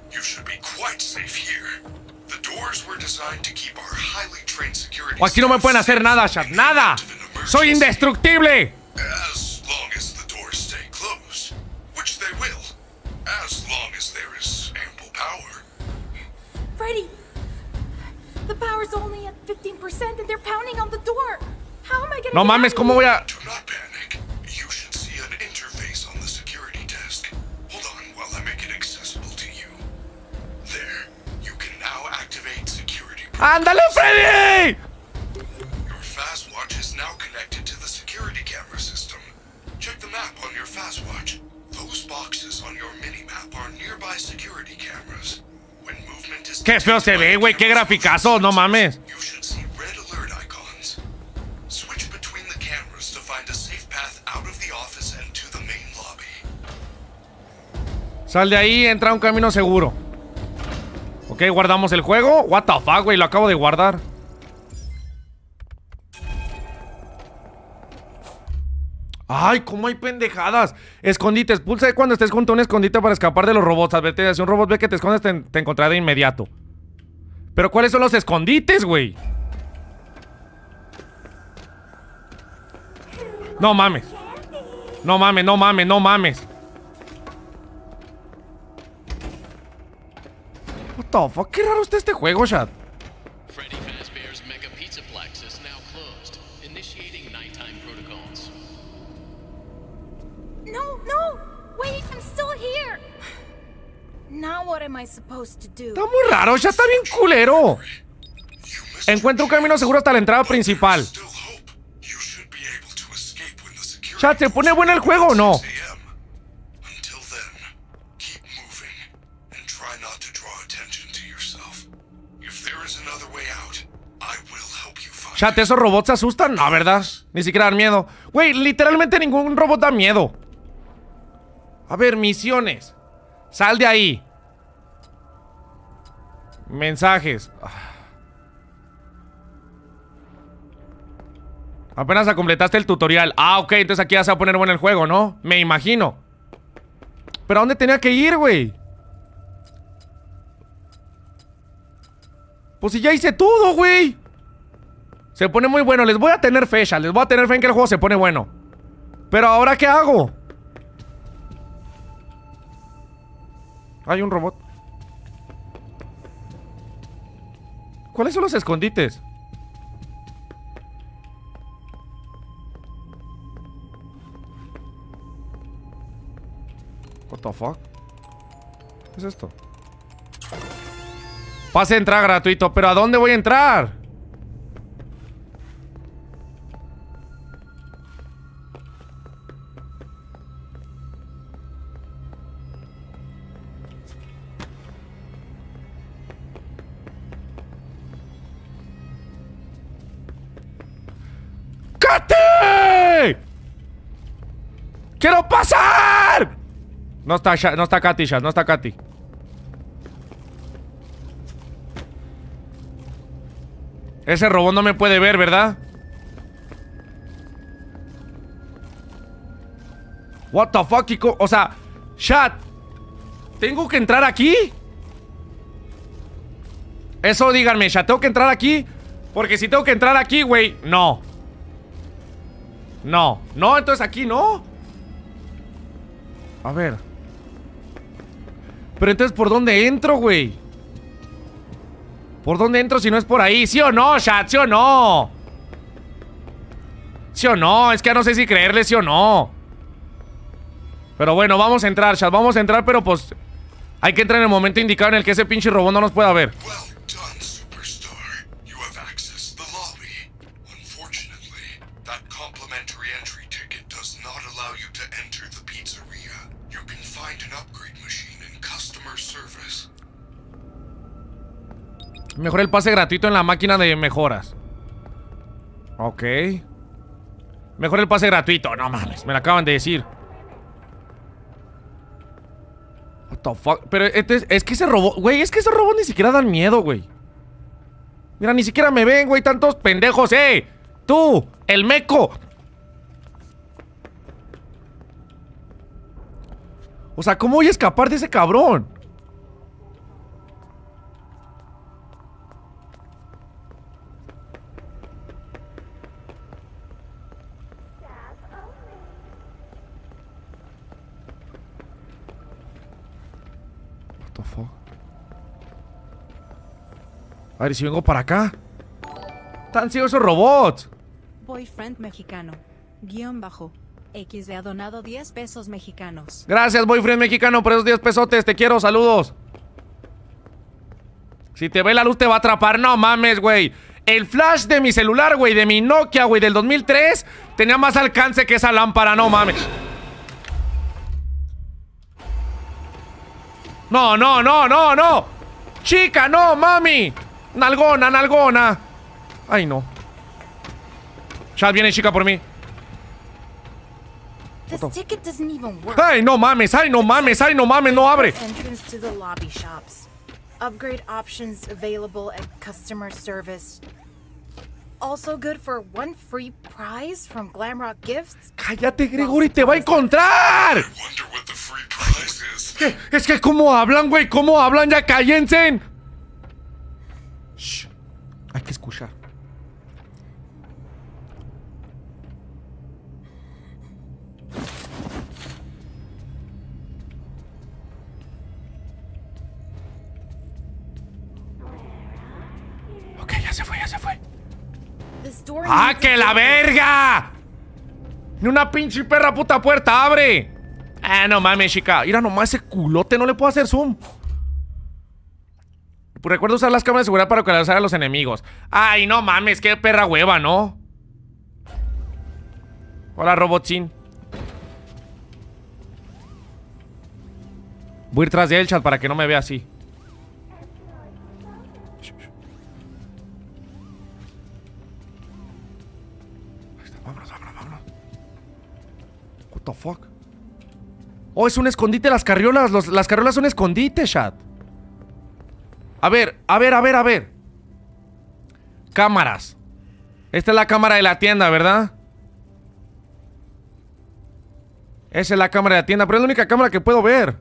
O aquí no me pueden hacer nada, chat. ¡Nada! ¡Soy indestructible! Power's only at 15% and they're pounding on the door! How am I gonna No get mames, ¿cómo voy a...? Do not panic. You should see an interface on the security desk. Hold on while I make it accessible to you. There. You can now activate security. ¡Ándale, Freddy! Your fast watch is now connected to the security camera system. Check the map on your fast watch. Those boxes on your mini map are nearby security cameras. Qué feo se ve, güey. Qué graficazo, no mames. Sal de ahí, entra a un camino seguro. Ok, guardamos el juego. What the fuck, güey, lo acabo de guardar. Ay, cómo hay pendejadas. Escondites. Pulsa cuando estés junto a un escondite para escapar de los robots. Advertencia, si un robot ve que te escondes, te, te encontrará de inmediato. Pero ¿cuáles son los escondites, güey? No mames. No mames, no mames, no mames. What? Qué raro está este juego, chat. Está muy raro, ya está bien culero. Encuentra un camino seguro hasta la entrada principal. Chat, ¿se pone bueno el juego o no? Chat, ¿esos robots se asustan? No, ¿verdad? Ni siquiera dan miedo. Güey, literalmente ningún robot da miedo. A ver, misiones. Sal de ahí. Mensajes. Apenas completaste el tutorial. Ah, ok, entonces aquí ya se va a poner bueno el juego, ¿no? Me imagino. ¿Pero a dónde tenía que ir, güey? Pues si ya hice todo, güey. Se pone muy bueno. Les voy a tener fe, ya. Les voy a tener fe en que el juego se pone bueno. Pero ahora, ¿qué hago? Hay un robot. ¿Cuáles son los escondites? What the fuck? ¿Qué es esto? Pase de entrar gratuito, pero ¿a dónde voy a entrar? ¡Katy! ¡Quiero pasar! No está, no está Katy, Shad, no está Katy. Ese robot no me puede ver, ¿verdad? What the fuck, O sea, Chat ¿Tengo que entrar aquí? Eso díganme, ya tengo que entrar aquí Porque si tengo que entrar aquí, güey No No, no, entonces aquí no A ver Pero entonces, ¿por dónde entro, güey? ¿Por dónde entro si no es por ahí? ¿Sí o no, chat? ¿Sí o no? ¿Sí o no? Es que ya no sé si creerle sí o no Pero bueno, vamos a entrar, chat Vamos a entrar, pero pues Hay que entrar en el momento indicado en el que ese pinche robot no nos pueda ver Mejor el pase gratuito en la máquina de mejoras. Ok. Mejor el pase gratuito. No mames, me lo acaban de decir. What the fuck. Pero este es, que ese robot. Güey, es que esos robots ni siquiera dan miedo, güey. Mira, ni siquiera me ven, güey. Tantos pendejos, eh. Tú, el meco. O sea, ¿cómo voy a escapar de ese cabrón? A ver, ¿y si vengo para acá. Están ciegos esos robots. Boyfriend mexicano. Guión bajo. XD ha donado 10 pesos mexicanos. Gracias, boyfriend mexicano, por esos 10 pesotes. Te quiero, saludos. Si te ve la luz, te va a atrapar. No mames, güey. El flash de mi celular, güey, de mi Nokia, güey, del 2003, tenía más alcance que esa lámpara. No mames. No, no, no, no, no. Chica, no, mami. Nalgona, nalgona. Ay, no. Chat, viene chica por mí. This ticket doesn't even work. Ay, no mames, ay, no mames, ay, no mames, no abre. Entrance to the lobby shops. Upgrade options available at customer service. Also good for one free prize from Glamrock Gifts. Cállate, Gregory, te va a encontrar. Es que, es que cómo hablan, güey, cómo hablan, ya cállense. Shh. Hay que escuchar. Ok, ya se fue, ya se fue. ¡Ah, que la verga! Ni una pinche perra puta puerta, abre. Ah, no mames, chica. Mira nomás ese culote, no le puedo hacer zoom. Recuerda usar las cámaras de seguridad para localizar a los enemigos. Ay, no mames, qué perra hueva, ¿no? Hola, robotín. Voy a ir tras de él, chat, para que no me vea así. Vámonos, vámonos, vámonos. What the fuck? Oh, es un escondite las carriolas. las carriolas son escondite, chat. A ver, a ver, a ver, a ver. Cámaras. Esta es la cámara de la tienda, ¿verdad? Esa es la cámara de la tienda, pero es la única cámara que puedo ver.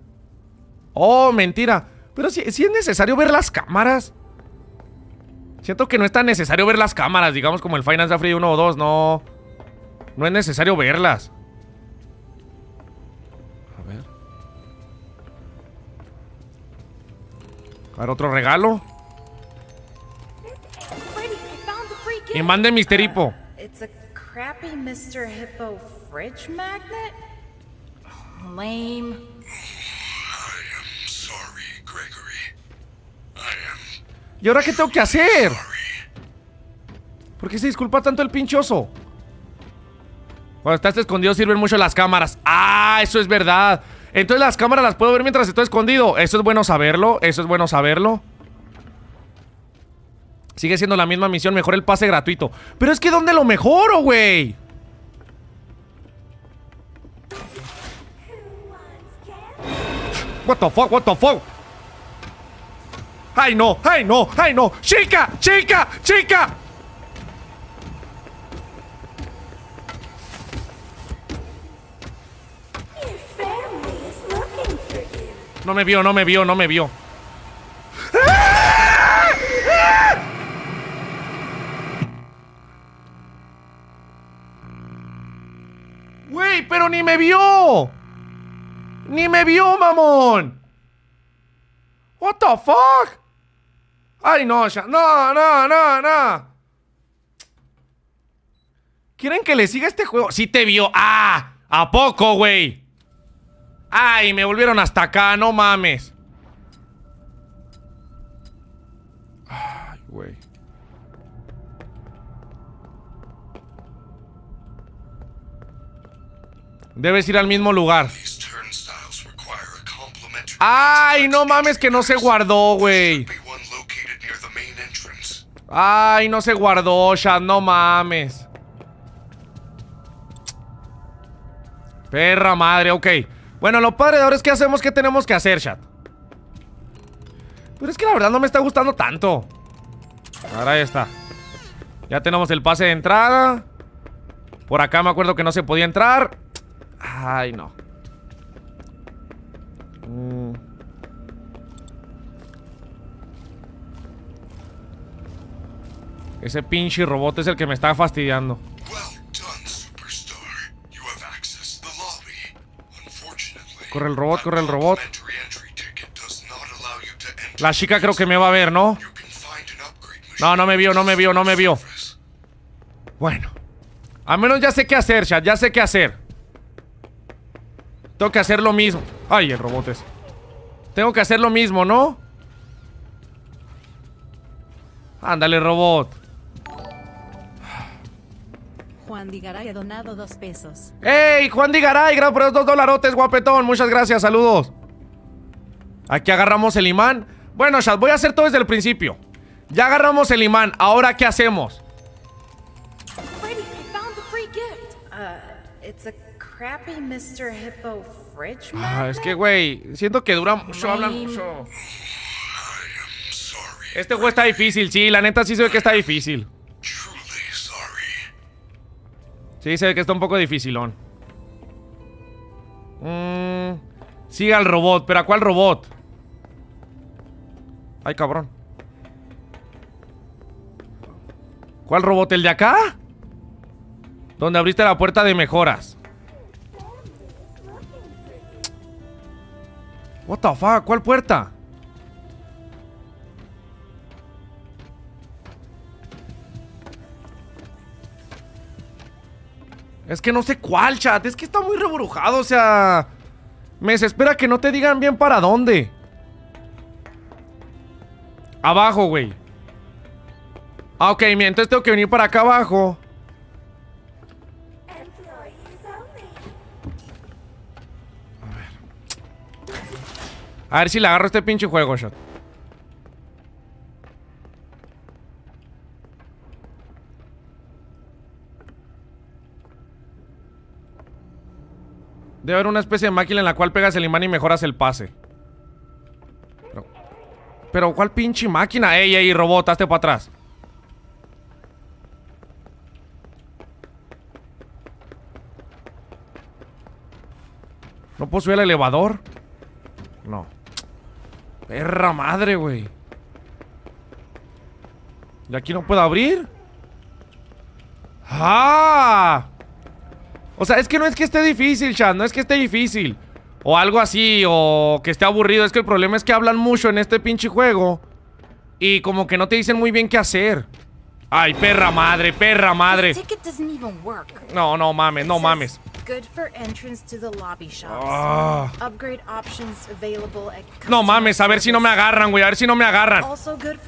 Oh, mentira. Pero si, es necesario ver las cámaras. Siento que no es tan necesario ver las cámaras, digamos como el Finance Afri 1 o 2, no. No es necesario verlas. A ver, otro regalo. Y mande Mr. Hippo. It's a crappy Mr. Hippo fridge magnet? Lame. Sorry, Gregory. ¿Y ahora qué tengo que hacer? ¿Por qué se disculpa tanto el pinchoso? Cuando estás escondido sirven mucho las cámaras. Ah, eso es verdad. Entonces las cámaras las puedo ver mientras estoy escondido. Eso es bueno saberlo. Eso es bueno saberlo. Sigue siendo la misma misión. Mejor el pase gratuito. Pero es que ¿dónde lo mejoro, güey? What the fuck, what the fuck? ¡Ay, no! ¡Ay, no! ¡Ay, no! ¡Chica! ¡Chica! ¡Chica! No me vio, no me vio, no me vio. Güey, pero ni me vio. Ni me vio, mamón. What the fuck? Ay, no, ya. No, no, no, no. ¿Quieren que le siga este juego? Sí te vio. Ah, ¿a poco, güey? Ay, me volvieron hasta acá, no mames. Ay, güey. Debes ir al mismo lugar. Ay, no mames que no se guardó, güey. Ay, no se guardó, Shad, no mames. Perra madre, ok. Bueno, lo padre ahora es que hacemos, ¿qué tenemos que hacer, chat? Pero es que la verdad no me está gustando tanto. Ahora ahí está. Ya tenemos el pase de entrada. Por acá me acuerdo que no se podía entrar. Ay, no. Mm. Ese pinche robot es el que me está fastidiando. Corre el robot, corre el robot. La chica creo que me va a ver, ¿no? No, no me vio, no me vio, no me vio. Bueno. Al menos ya sé qué hacer, chat, ya sé qué hacer. Tengo que hacer lo mismo. Ay, el robot es. Tengo que hacer lo mismo, ¿no? Ándale, robot. Juan Digaray ha donado dos pesos. ¡Ey! Juan Digaray, gracias por los dos dolarotes, guapetón. Muchas gracias, saludos. Aquí agarramos el imán. Bueno, chat, voy a hacer todo desde el principio. Ya agarramos el imán. Ahora, ¿qué hacemos? Uh? Ah, es que, güey, siento que dura mucho, hablan mucho. Este juego está difícil, sí, la neta sí se ve que está difícil. Sí, se ve que está un poco dificilón. Mm, siga al robot, pero ¿a cuál robot? Ay, cabrón. ¿Cuál robot? ¿El de acá? Donde abriste la puerta de mejoras. What the? ¿Cuál puerta? Es que no sé cuál, chat. Es que está muy reburujado, o sea... Me desespera que no te digan bien para dónde. Abajo, güey. Ah, ok, mira, entonces tengo que venir para acá abajo. A ver. A ver si le agarro este pinche juego, shot. Debe haber una especie de máquina en la cual pegas el imán y mejoras el pase. Pero, ¿cuál pinche máquina? Ey, ey, robot, hazte para atrás. ¿No puedo subir al elevador? No. Perra madre, güey. ¿Y aquí no puedo abrir? ¡Ah! O sea, es que no es que esté difícil, chat, no es que esté difícil. O algo así, o que esté aburrido. Es que el problema es que hablan mucho en este pinche juego. Y como que no te dicen muy bien qué hacer. Ay, perra madre, perra madre. No, no mames, no mames. Ah. No mames, a ver si no me agarran, güey, a ver si no me agarran. Also good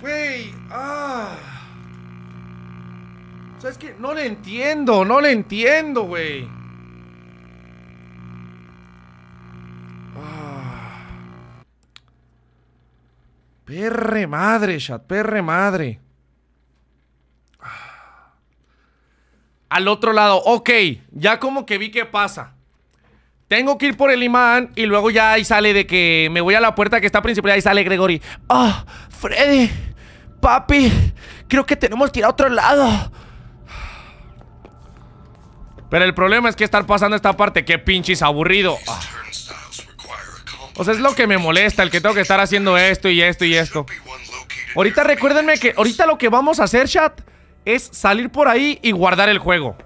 Güey, ah. O que no le entiendo, no le entiendo, güey. Ah. Perre madre, chat, perre madre. Al otro lado, ok, ya como que vi qué pasa. Tengo que ir por el imán y luego ya ahí sale de que me voy a la puerta que está principal y ahí sale Gregory. ¡Ah! Freddy, papi, creo que tenemos que ir a otro lado. Pero el problema es que estar pasando esta parte, qué pinches aburrido. Ah. O sea, es lo que me molesta, el que tengo que estar haciendo esto y esto y esto. Ahorita recuérdenme que ahorita lo que vamos a hacer, chat, es salir por ahí y guardar el juego.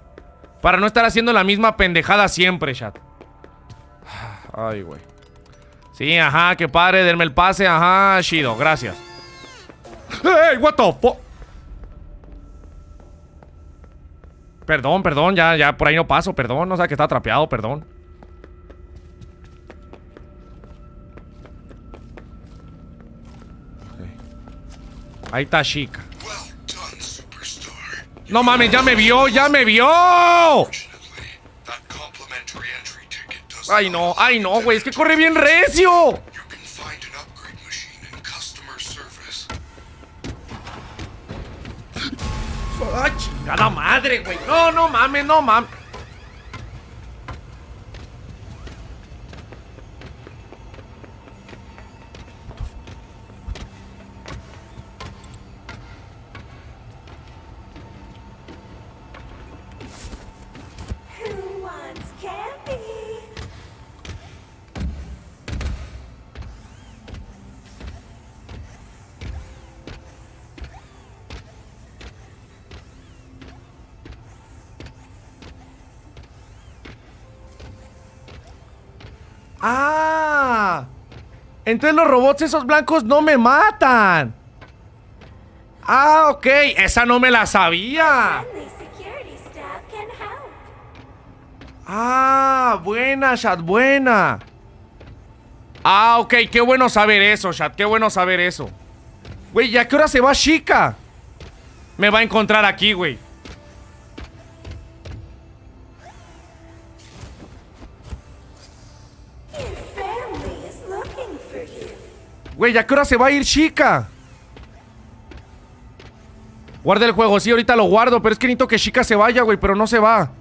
Para no estar haciendo la misma pendejada siempre, chat. Ay, güey. Sí, ajá, qué padre, denme el pase, ajá, chido, gracias. ¡Hey, what the fuck! Perdón, perdón, ya, ya por ahí no paso, perdón, o sea que está trapeado, perdón. Ahí está chica. No mames, ya me vio, ya me vio. Ay, no, ay, no, güey, es que corre bien recio. Ay, chingada madre, güey. No, no mames, no mames. Ah. Entonces los robots esos blancos no me matan. Ah, ok. Esa no me la sabía. Ah, buena, chat, buena. Ah, ok, qué bueno saber eso, chat, qué bueno saber eso. Güey, ¿ya qué hora se va Chica? Me va a encontrar aquí, güey. Güey, ¿ya qué hora se va a ir Chica? Guarda el juego, sí, ahorita lo guardo, pero es que necesito que Chica se vaya, güey, pero no se va.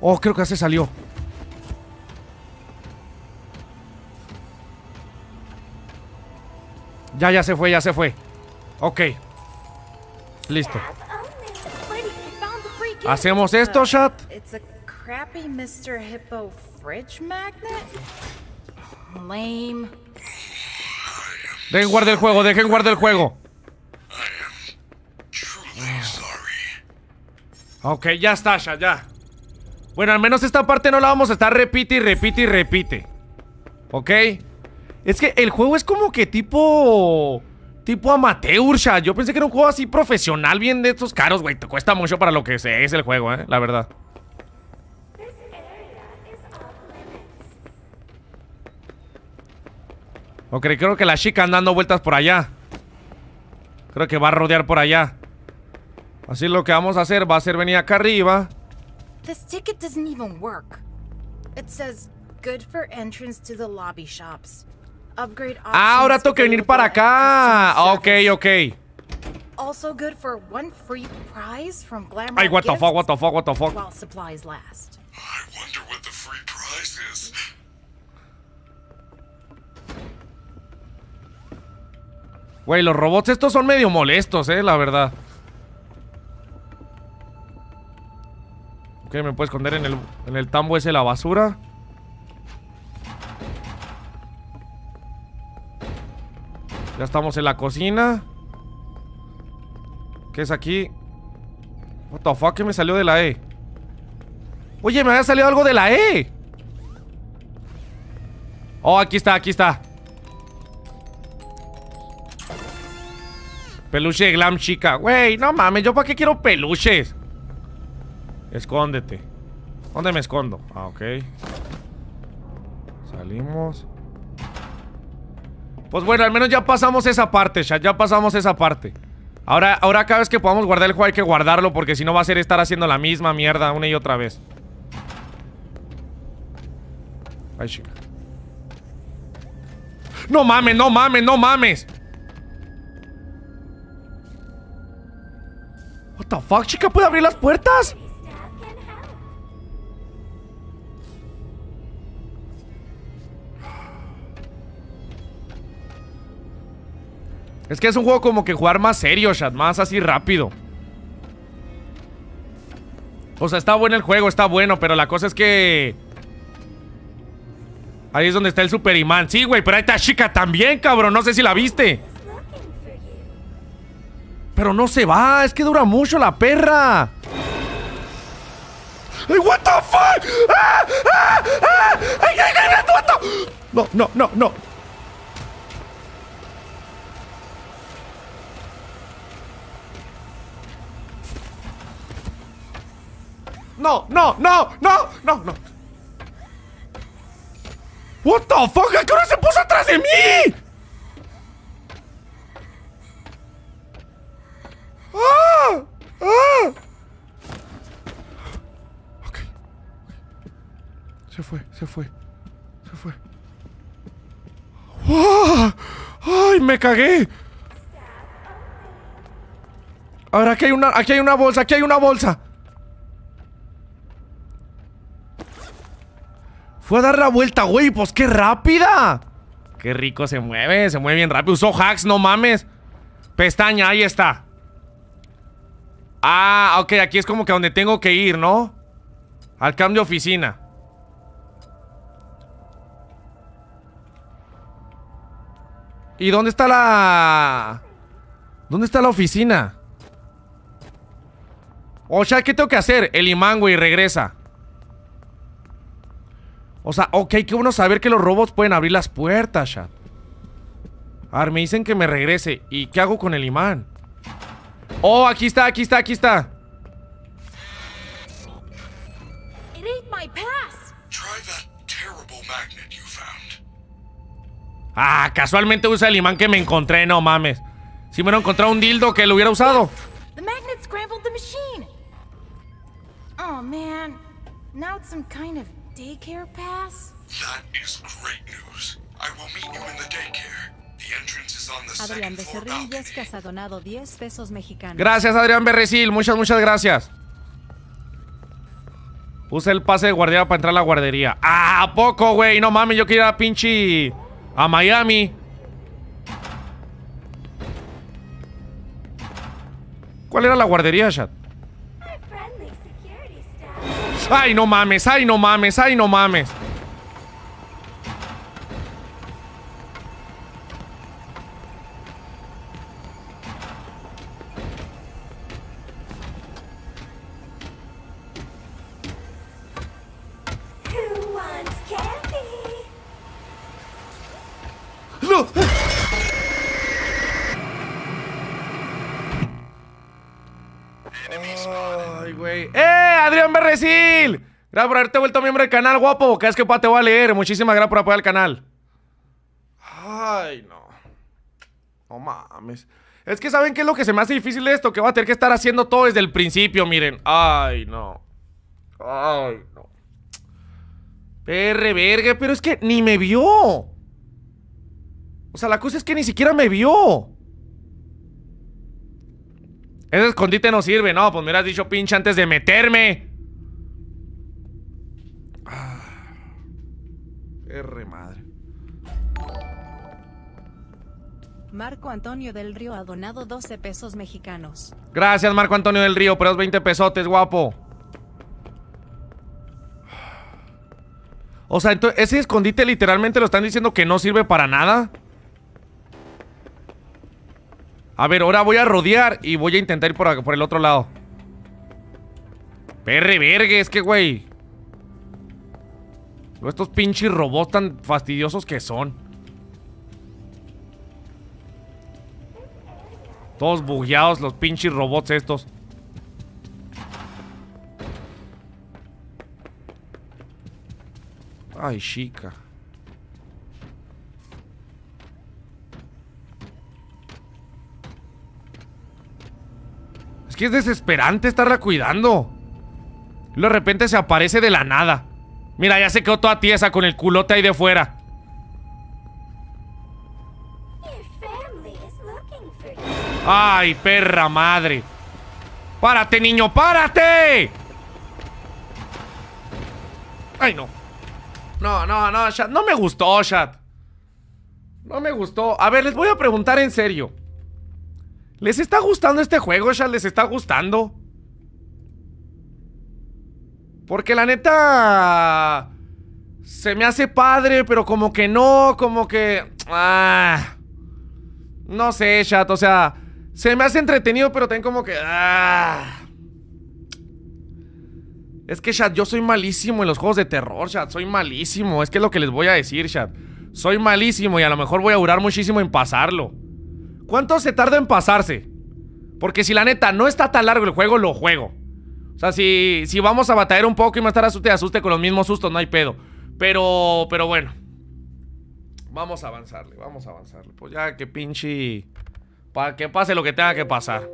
Oh, creo que ya se salió. Ya, ya se fue, ya se fue. Ok. Listo. ¿Hacemos esto, chat? Crappy Mr. Hippo fridge magnet? Lame. Dejen guardar el juego, dejen guardar el juego. Ok, ya está, ya, ya. Bueno, al menos esta parte no la vamos a estar repite y repite y repite. ¿Ok? Es que el juego es como que tipo... Tipo amateur, chat. Yo pensé que era un juego así profesional, bien de estos caros, güey. Te cuesta mucho para lo que es el juego, eh, la verdad. Ok, creo que la chica anda dando vueltas por allá. Creo que va a rodear por allá. Así lo que vamos a hacer va a ser venir acá arriba. This ticket doesn't even work. It says, good for entrance to the lobby shops. Upgrade options Ah, ahora tengo que venir para acá. at Ok, ok. Also good for one free prize from Glamrock Ay, what the fuck, what the fuck, what the fuck. While supplies last. I wonder what the free prize is. Güey, los robots estos son medio molestos, eh, la verdad. Ok, me puedo esconder en el, en el tambo ese la basura. Ya estamos en la cocina. ¿Qué es aquí? What the fuck, ¿qué me salió de la E? Oye, me había salido algo de la E. Oh, aquí está, aquí está. Peluche de glam chica. Güey, no mames, ¿yo para qué quiero peluches? Escóndete. ¿Dónde me escondo? Ah, ok. Salimos. Pues bueno, al menos ya pasamos esa parte, chat. Ya pasamos esa parte. Ahora, ahora cada vez que podamos guardar el juego hay que guardarlo porque si no va a ser estar haciendo la misma mierda una y otra vez. Ay, chica. No mames, no mames, no mames. What the fuck, chica, ¿puede abrir las puertas? Es que es un juego como que jugar más serio, chat, más así rápido. O sea, está bueno el juego, está bueno, pero la cosa es que... Ahí es donde está el super imán. Sí, güey, pero ahí está chica también, cabrón. No sé si la viste. Pero no se va, es que dura mucho la perra. ¡Ay, what the fuck! ¡Ah! ¡Ah! ¡Ah! ¡Ay, ay, ay, the- No, no, no, no. No, no, no, no, no, no. What the fuck? ¿A qué hora se puso atrás de mí? ¡Ah! ¡Ah! Ok. Se fue, se fue. Se fue. ¡Ah! ¡Ay, me cagué! A ver, aquí hay una, aquí hay una bolsa, aquí hay una bolsa. Fue a dar la vuelta, güey, pues qué rápida. Qué rico se mueve, se mueve bien rápido. Usó hacks, no mames. Pestaña, ahí está. Ah, ok, aquí es como que donde tengo que ir, ¿no? Al cambio de oficina. ¿Y dónde está la... ¿Dónde está la oficina? O sea, ¿qué tengo que hacer? El imán, güey, regresa. O sea, ok, qué bueno saber que los robots pueden abrir las puertas, chat. A ver, me dicen que me regrese. ¿Y qué hago con el imán? Oh, aquí está, aquí está, aquí está. It ain't my pass. Try that terrible magnet you found. Ah, casualmente usa el imán que me encontré, no mames. Si me hubiera encontrado un dildo que lo hubiera usado. The magnet scrambled the machine. Oh man. Now it's some kind of daycare pass? That is great news. I will meet you in the daycare. Adrián second floor Becerril balcony. Yescas ha donado 10 pesos mexicanos. Gracias, Adrián Berrecil. Muchas, muchas gracias. Usa el pase de guardia para entrar a la guardería. ¡Ah, ¿a poco, güey? No mames, yo quiero ir a pinche... A Miami. ¿Cuál era la guardería, chat? Ay, no mames, ay, no mames, ay, no mames. ¡No! Ay, güey. ¡Eh! ¡Adrián Berrecil! Gracias por haberte vuelto miembro del canal, guapo. Cada vez que pueda te voy a leer. Muchísimas gracias por apoyar el canal. Ay, no. No mames. Es que ¿saben qué es lo que se me hace difícil de esto? Que voy a tener que estar haciendo todo desde el principio, miren. Ay, no. Ay, no. Perre, verga, pero es que ni me vio. O sea, la cosa es que ni siquiera me vio. Ese escondite no sirve, no, pues me hubieras dicho pinche antes de meterme. Ah. R madre. Marco Antonio del Río ha donado 12 pesos mexicanos. Gracias, Marco Antonio del Río, por esos 20 pesotes, guapo. O sea, entonces, ese escondite literalmente lo están diciendo que no sirve para nada. A ver, ahora voy a rodear y voy a intentar ir por, por el otro lado. Perre vergue, es que, güey. Estos pinches robots tan fastidiosos que son. Todos bugueados los pinches robots estos. Ay, chica. Que es desesperante estarla cuidando. De repente se aparece de la nada. Mira, ya se quedó toda tiesa con el culote ahí de fuera. Ay, perra madre. Párate, niño, párate. Ay, no. No, no, no, chat. No me gustó, chat. No me gustó. A ver, les voy a preguntar en serio. ¿Les está gustando este juego, chat? ¿Les está gustando? Porque la neta... Se me hace padre, pero como que no, como que... Ah... No sé, chat, o sea, se me hace entretenido, pero también como que... ah. Es que, chat, yo soy malísimo en los juegos de terror, chat, soy malísimo, es que es lo que les voy a decir, chat. Soy malísimo y a lo mejor voy a durar muchísimo en pasarlo. ¿Cuánto se tarda en pasarse? Porque si la neta no está tan largo el juego, lo juego. O sea, si, si vamos a batallar un poco y más estar asuste asuste con los mismos sustos, no hay pedo. Pero, pero bueno. Vamos a avanzarle, vamos a avanzarle. Pues ya que pinche... Para que pase lo que tenga que pasar.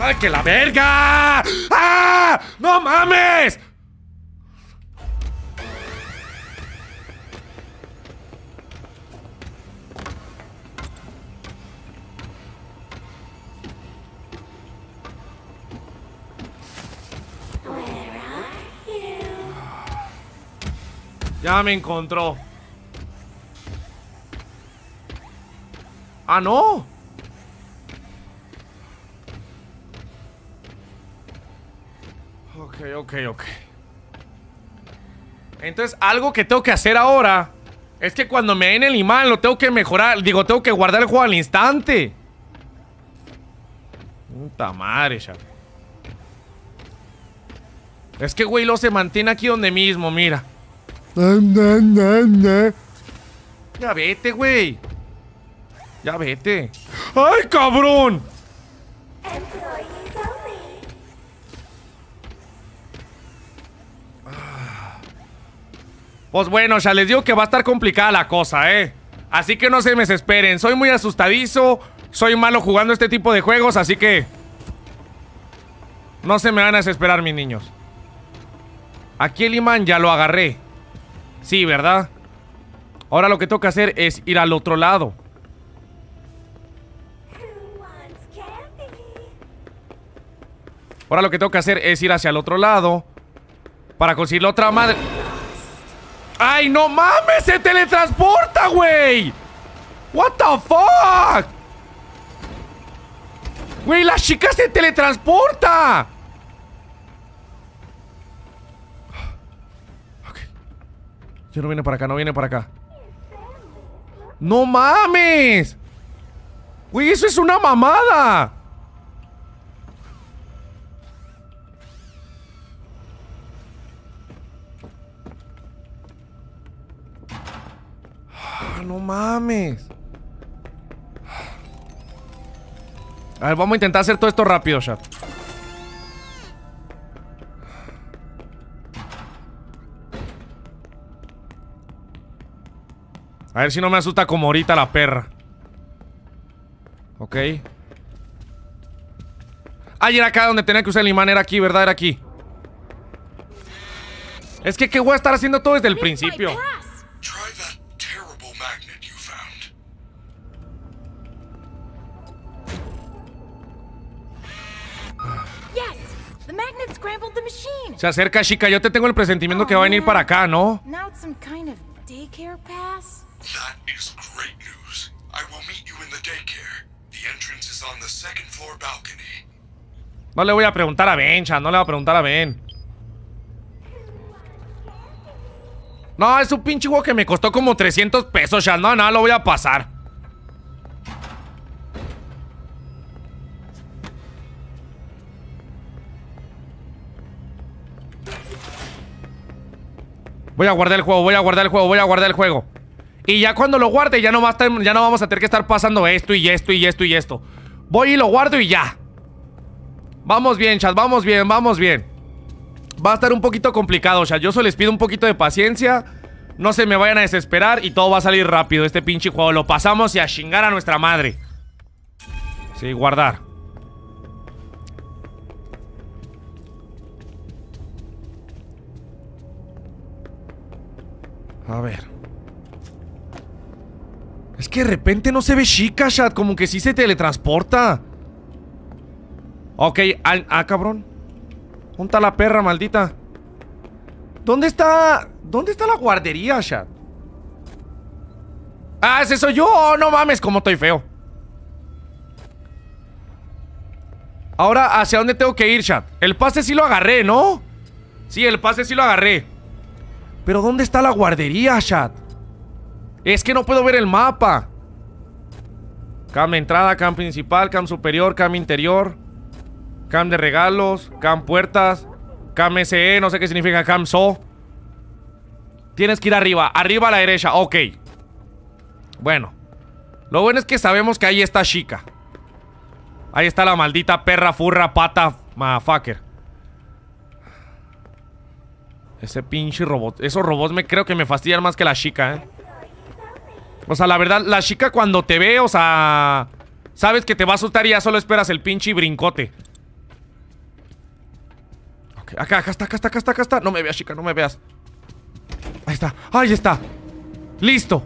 ¡Ay, que la verga! ¡Ah! ¡No mames! Ya me encontró. Ah, no. Ok, ok, ok. Entonces, algo que tengo que hacer ahora es que cuando me den el imán lo tengo que mejorar. Digo, tengo que guardar el juego al instante. Puta madre, ya. Es que, güey, lo se mantiene aquí donde mismo, mira. Ya vete, güey. Ya vete. ¡Ay, cabrón! Only. Pues bueno, ya les digo que va a estar complicada la cosa, ¿eh? Así que no se me desesperen. Soy muy asustadizo. Soy malo jugando este tipo de juegos, así que... No se me van a desesperar, mis niños. Aquí el imán ya lo agarré. Sí, ¿verdad? Ahora lo que que hacer es ir al otro lado. Ahora lo que tengo que hacer es ir hacia el otro lado. Para conseguir la otra madre. ¡Ay, no mames! ¡Se teletransporta, güey! ¿What the fuck? Güey, la chica se teletransporta. No viene para acá, no viene para acá. ¡No mames! Güey, eso es una mamada. Ah, no mames. A ver, vamos a intentar hacer todo esto rápido, chat. A ver si no me asusta como ahorita la perra. Ok. Ah, y era acá donde tenía que usar el imán. Era aquí, ¿verdad? Era aquí. Es que qué voy a estar haciendo todo desde el principio. Se acerca, chica. Yo te tengo el presentimiento que va a venir para acá, ¿no? Now it's some kind of daycare pass? That is great news. I will meet you in the daycare. The entrance is on the second floor balcony. No le voy a preguntar a Ben, chat. No le voy a preguntar a Ben. No, es un pinche juego que me costó como 300 pesos, chat. No, no, lo voy a pasar. Voy a guardar el juego, voy a guardar el juego, voy a guardar el juego. Y ya cuando lo guarde, ya no, va a estar- ya no vamos a tener que estar pasando esto y esto y esto y esto. Voy y lo guardo y ya. Vamos bien, chat, vamos bien, vamos bien. Va a estar un poquito complicado, chat. Yo solo les pido un poquito de paciencia. No se me vayan a desesperar y todo va a salir rápido. Este pinche juego lo pasamos y a chingar a nuestra madre. Sí, guardar. A ver. Es que de repente no se ve chica, chat. Como que sí se teletransporta. Ok, al- ah, cabrón. ¿Dónde está la perra, maldita? ¿Dónde está? ¿Dónde está la guardería, chat? Ah, ese soy yo. Oh, no mames, cómo estoy feo. Ahora, ¿hacia dónde tengo que ir, chat? El pase sí lo agarré, ¿no? Sí, el pase sí lo agarré. Pero ¿dónde está la guardería, chat? Es que no puedo ver el mapa. Cam de entrada, cam principal, cam superior, cam interior. Cam de regalos, cam puertas, cam SE, no sé qué significa cam SO. Tienes que ir arriba, arriba a la derecha, ok. Bueno. Lo bueno es que sabemos que ahí está chica. Ahí está la maldita perra furra pata motherfucker. Ese pinche robot. Esos robots me creo que me fastidian más que la chica, eh. O sea, la verdad, la chica cuando te ve, o sea... Sabes que te va a asustar y ya solo esperas el pinche brincote. Acá, acá está, acá está, acá está, acá está. No me veas, chica, no me veas. Ahí está, ahí está. Listo.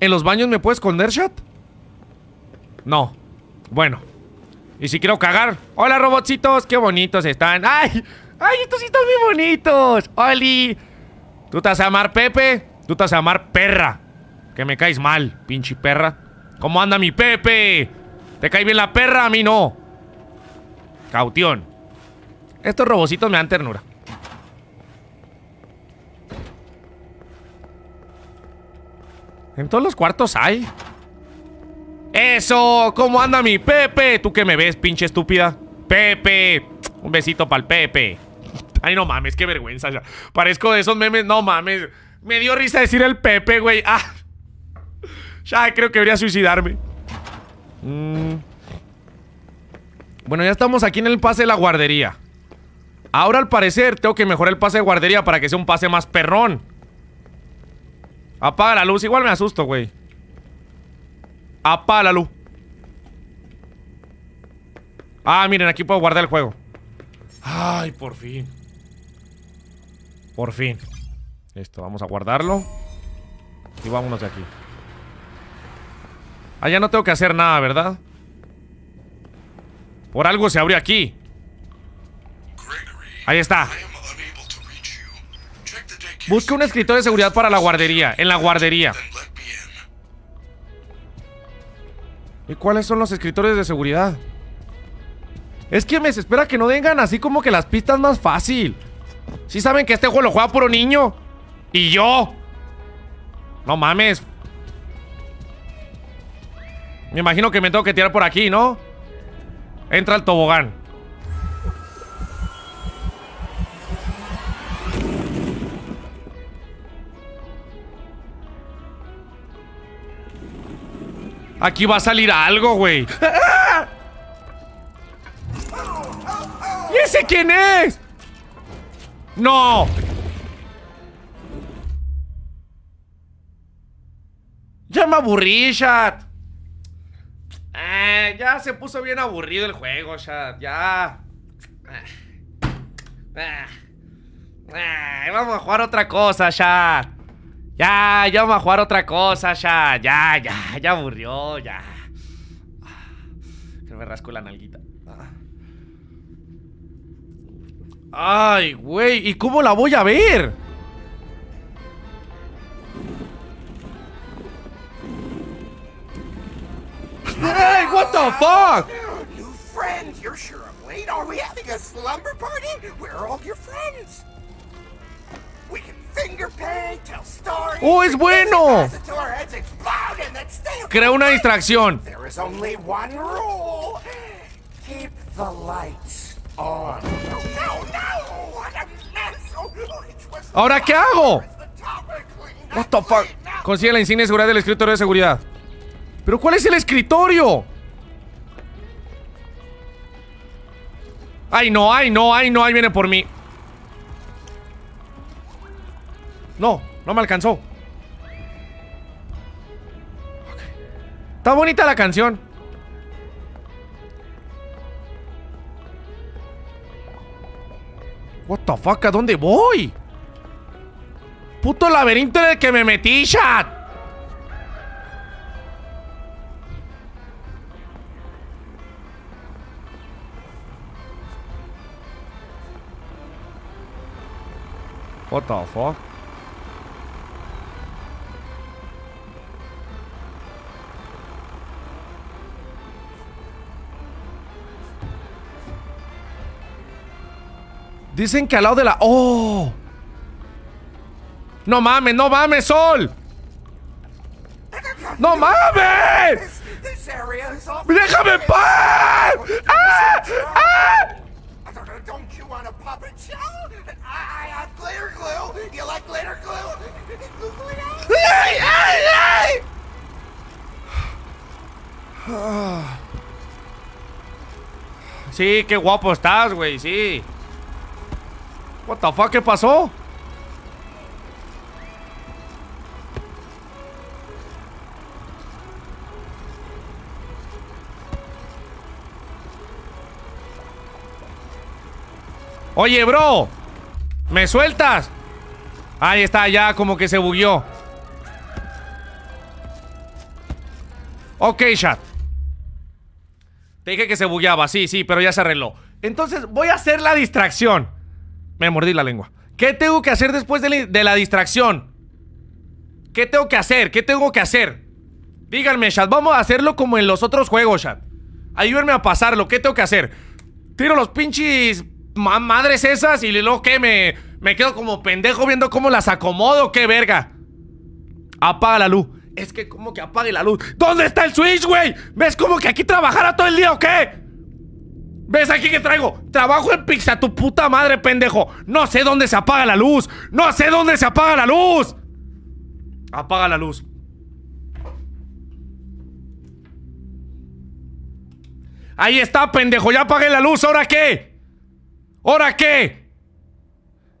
¿En los baños me puedo esconder, chat? No. Bueno. Y si quiero cagar. Hola, robotcitos. Qué bonitos están. ¡Ay! ¡Ay, estos sí están muy bonitos! ¡Oli! ¿Tú te vas a llamar Pepe? Tú te vas a llamar Perra. Que me caes mal, pinche perra. ¿Cómo anda mi Pepe? ¿Te cae bien la perra? A mí no. Cautión. Estos robocitos me dan ternura. En todos los cuartos hay. ¡Eso! ¿Cómo anda mi Pepe? ¿Tú qué me ves, pinche estúpida? ¡Pepe! Un besito para el Pepe. Ay, no mames, qué vergüenza. ya. Parezco de esos memes. No mames. Me dio risa decir el Pepe, güey. Ah. Ya creo que debería suicidarme. Mm. Bueno, ya estamos aquí en el pase de la guardería. Ahora al parecer tengo que mejorar el pase de guardería para que sea un pase más perrón. Apaga la luz. Igual me asusto, güey. Apaga la luz. Ah, miren, aquí puedo guardar el juego. Ay, por fin. Por fin. Listo, vamos a guardarlo. Y vámonos de aquí. Ah, ya no tengo que hacer nada, ¿verdad? Por algo se abrió aquí. Ahí está. Busca un escritor de seguridad para la guardería. En la guardería. ¿Y cuáles son los escritores de seguridad? Es que me espera que no vengan así como que las pistas más fácil. Si saben que este juego lo juega puro niño. Y yo. No mames. Me imagino que me tengo que tirar por aquí, ¿no? Entra el tobogán. Aquí va a salir algo, güey. ¿Y ese quién es? ¡No! Ya me aburrí, chat. Eh, ya se puso bien aburrido el juego, chat. Ya. Eh, eh, vamos a jugar otra cosa, chat. Ya, ya vamos a jugar otra cosa, chat. Ya, ya, ya aburrió, ya. Que me rasco la nalguita. Ay, güey, ¿y cómo la voy a ver? Hey, what the fuck? New friends, you're sure I'm late. Are we having a slumber party? Where are all your friends? ¡Oh, es bueno! Crea una distracción. ¿Ahora qué hago? What the fuck? Consigue la insignia de seguridad del escritorio de seguridad. ¿Pero cuál es el escritorio? Ay, no, ay, no, ay, no, ahí viene por mí. No, no me alcanzó. Está bonita la canción. What the fuck, ¿a dónde voy? Puto laberinto en el que me metí, chat. What the fuck? Dicen que al lado de la... ¡Oh! ¡No mames, no mames, Sol! ¡No mames! ¡Déjame en paz! ¡Ah! ¡Ah! ¡Ay, ay, ay! Sí, qué guapo estás, güey, sí. What the fuck, ¿qué pasó? Oye, bro. ¿Me sueltas? Ahí está, ya como que se bugueó. Ok, chat. Te dije que se bugueaba, sí, sí, pero ya se arregló. Entonces voy a hacer la distracción. Me mordí la lengua. ¿Qué tengo que hacer después de la, distracción? ¿Qué tengo que hacer? ¿Qué tengo que hacer? Díganme, chat. Vamos a hacerlo como en los otros juegos, chat. Ayúdenme a pasarlo. ¿Qué tengo que hacer? Tiro los pinches ma- madres esas y luego ¿qué? Me, me quedo como pendejo viendo cómo las acomodo. ¿Qué verga? Apaga la luz. Es que como que apague la luz. ¿Dónde está el switch, güey? ¿Ves como que aquí trabajara todo el día o qué? ¿Ves aquí que traigo? Trabajo en pizza, tu puta madre, pendejo. No sé dónde se apaga la luz. No sé dónde se apaga la luz. Apaga la luz. Ahí está, pendejo. Ya apagué la luz. ¿Ahora qué? ¿Ahora qué?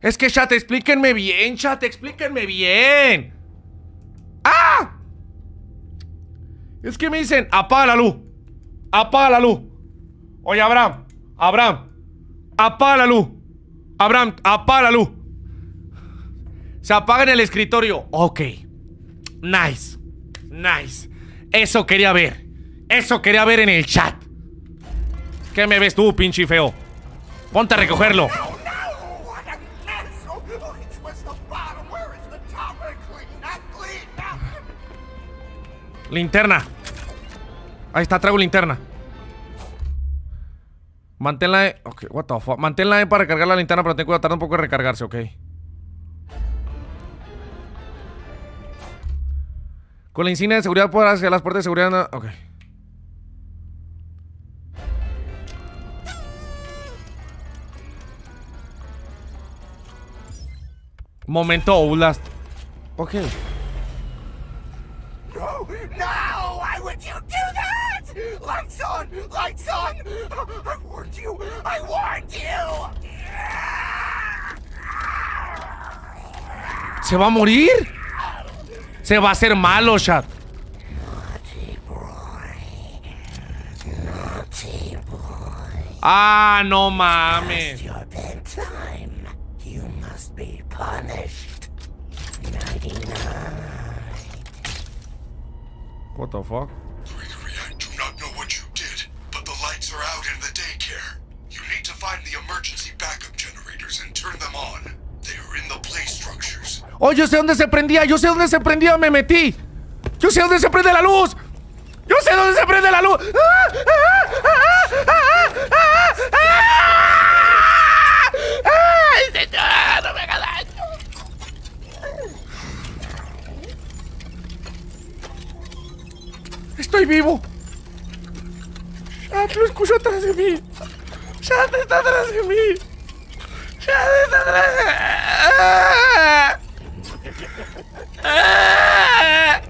Es que, chat, explíquenme bien, chat. Explíquenme bien. Es que me dicen, apaga la luz. Apaga la luz. Oye, Abraham. Abraham. Apaga la luz. Abraham, apaga la luz. Se apaga en el escritorio. Ok. Nice. Nice. Eso quería ver. Eso quería ver en el chat. ¿Qué me ves tú, pinche feo? Ponte a recogerlo. Linterna. Ahí está, traigo linterna. Manténla E. Ok, what the fuck. Manténla E para recargar la linterna, pero ten cuidado, tarda un poco en recargarse, ok. Con la insignia de seguridad podrás hacia las puertas de seguridad. no- Ok. Momento Outlast. Ok. No, no! Why would you do that? Lights on! Lights on! I warned you! I warned you! ¿Se va a morir? Se va a hacer malo, chat. Ah, no mames. Your bedtime. You must be punished. What the fuck? Oh, yo sé dónde se prendía, yo sé dónde se prendía, me metí. Yo sé dónde se prende la luz. Yo sé dónde se prende la luz. ¡Ay, señor! ¡No me haga daño! Estoy vivo. Chat, lo escucho atrás de mí. Chat está atrás de mí. Chat está atrás de ¡Ah! Ah!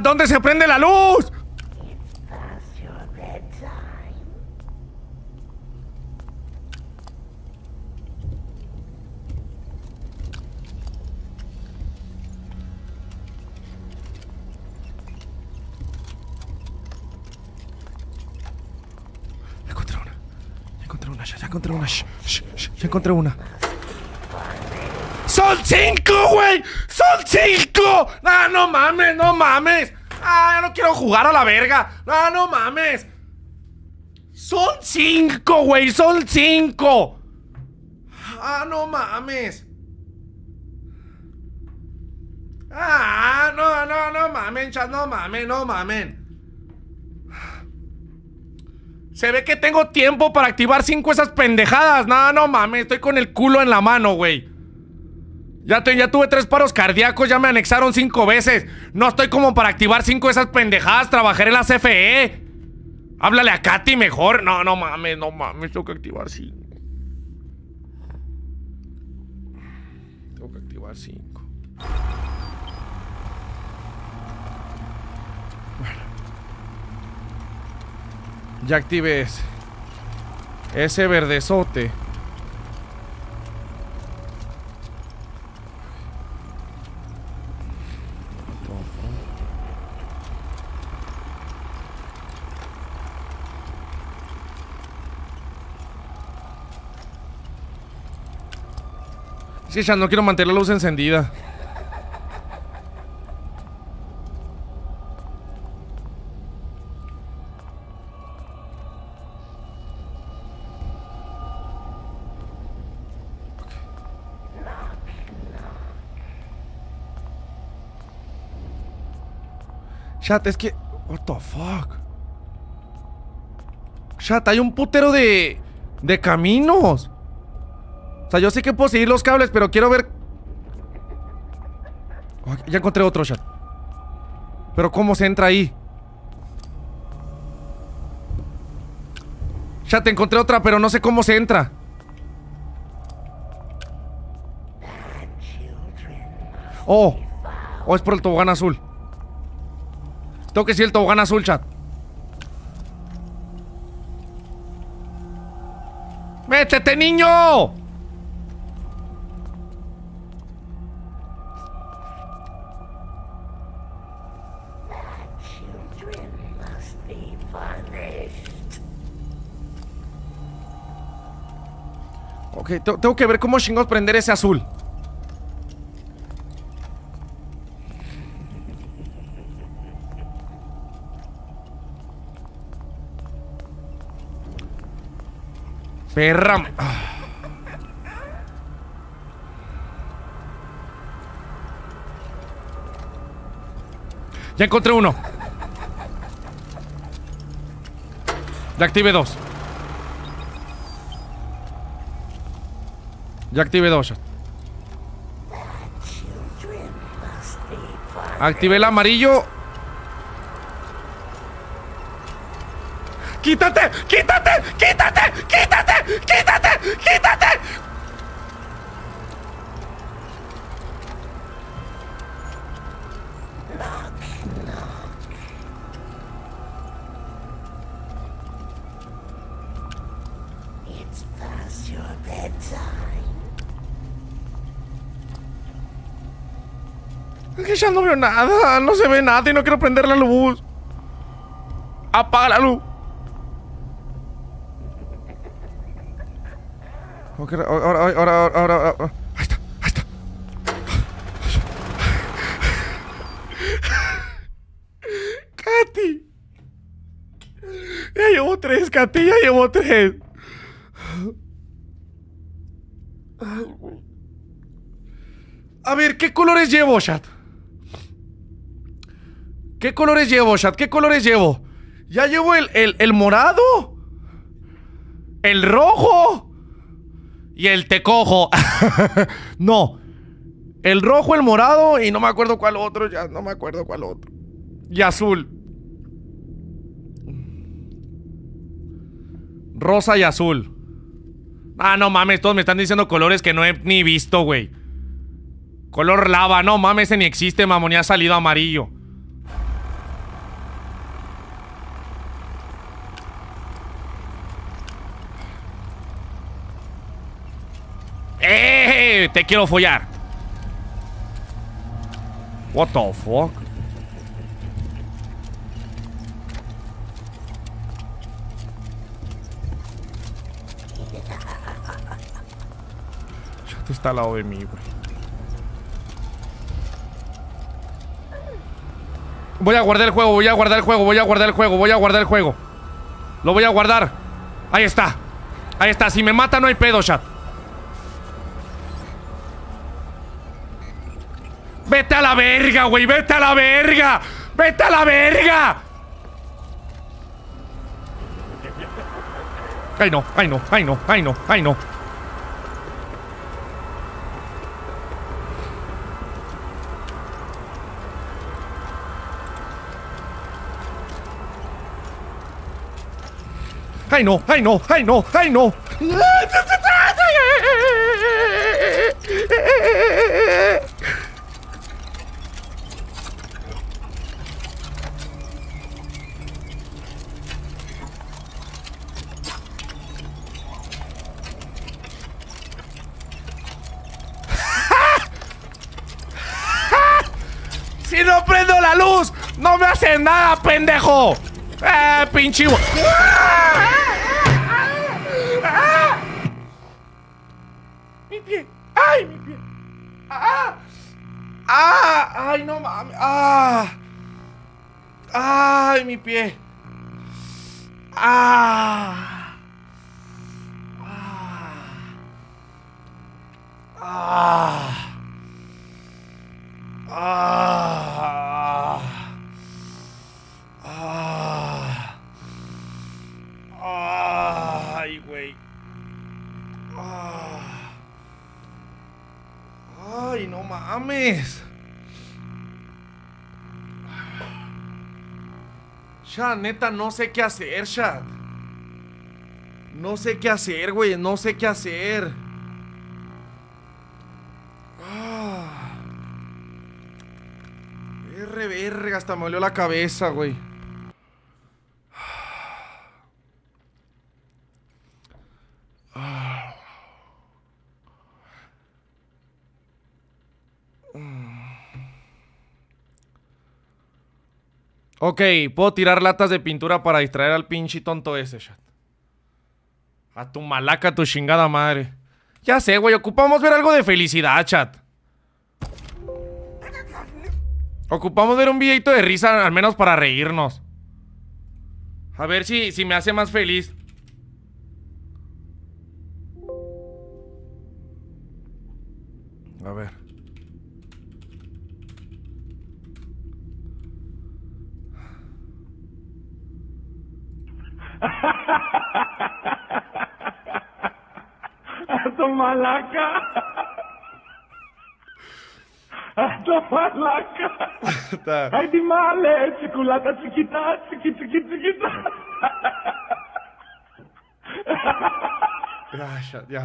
¿Dónde se prende la luz? Encontré una. Ya encontré una, ya, ya encontré una. Shh, shh, shh, ya encontré una. ¡Son cinco, güey! ¡Son cinco! ¡Ah, no mames, no mames! ¡Ah, no quiero jugar a la verga! ¡Ah, no mames! ¡Son cinco, güey! ¡Son cinco! ¡Ah, no mames! ¡Ah, no, no, no mamen, chat! ¡No mamen, no mamen! Se ve que tengo tiempo para activar cinco esas pendejadas. No, no mames, estoy con el culo en la mano, güey. Ya, tuve tres paros cardíacos, ya me anexaron cinco veces. No estoy como para activar cinco de esas pendejadas. Trabajaré en la CFE. Háblale a Katy mejor. No, no mames, no mames. Tengo que activar cinco. Tengo que activar cinco. Bueno. Ya activé ese. Ese verdezote. Sí, ya no quiero mantener la luz encendida. Chat, es que... What the fuck? Chat, hay un putero de... De caminos. Yo sé que puedo seguir los cables, pero quiero ver... Ya encontré otro, chat. Pero ¿cómo se entra ahí? Chat, encontré otra, pero no sé cómo se entra. Oh. Oh, es por el tobogán azul. Tengo que decir el tobogán azul, chat. ¡Métete, niño! Tengo que ver cómo chingados prender ese azul. Perra. Ya encontré uno. Ya activé dos. Ya activé dos. Activé el amarillo. ¡Quítate! ¡Quítate! ¡Quítate! ¡Quítate! ¡Quítate! ¡Quítate! Ya no veo nada. No se ve nada y no quiero prender la luz. Apaga la luz. Ahora, ahora, ahora, ahora, ahora. Ahí está, ahí está. Katy. Ya llevo tres, Katy, ya llevo tres. A ver, ¿qué colores llevo, chat? ¿Qué colores llevo, chat? ¿Qué colores llevo? Ya llevo el, el, el morado. El rojo. Y el tecojo. no. El rojo, el morado y no me acuerdo cuál otro. Ya no me acuerdo cuál otro. Y azul. Rosa y azul. Ah, no mames, todos me están diciendo colores que no he ni visto, güey. Color lava, no mames, ese ni existe, mamón, ya ha salido amarillo. Te quiero follar. What the fuck? Esto está al lado de mí, güey. Voy a guardar el juego, voy a guardar el juego, voy a guardar el juego, voy a guardar el juego. Lo voy a guardar. Ahí está. Ahí está. Si me mata no hay pedo, chat. Vete a la verga, güey. Vete a la verga. Vete a la verga. Ay no, ay no, ay no, ay no, ay no. Ay no, ay no, ay no, ay no. Si no prendo la luz, no me hacen nada, pendejo. Eh, pinche. Mi pie. ¡Ay! Mi pie. ¡Ah! ¡Ah! ¡Ay, no mames! ¡Ah! ¡Ay, mi pie! ¡Ah! Chat, neta, no sé qué hacer, chat. No sé qué hacer, güey. No sé qué hacer. Ah. R, verga, hasta me dolió la cabeza, güey. Ah. Ok, puedo tirar latas de pintura para distraer al pinche tonto ese, chat. A tu malaca, tu chingada madre. Ya sé, güey, ocupamos ver algo de felicidad, chat. Ocupamos ver un videito de risa, al menos para reírnos. A ver si, si me hace más feliz. Malaca! ¡Tu malaca! ¡Ay, di male! ¡Chiculata chiquita! ¡Chiqui, chiqui, chiquita! Ya, ya, ya.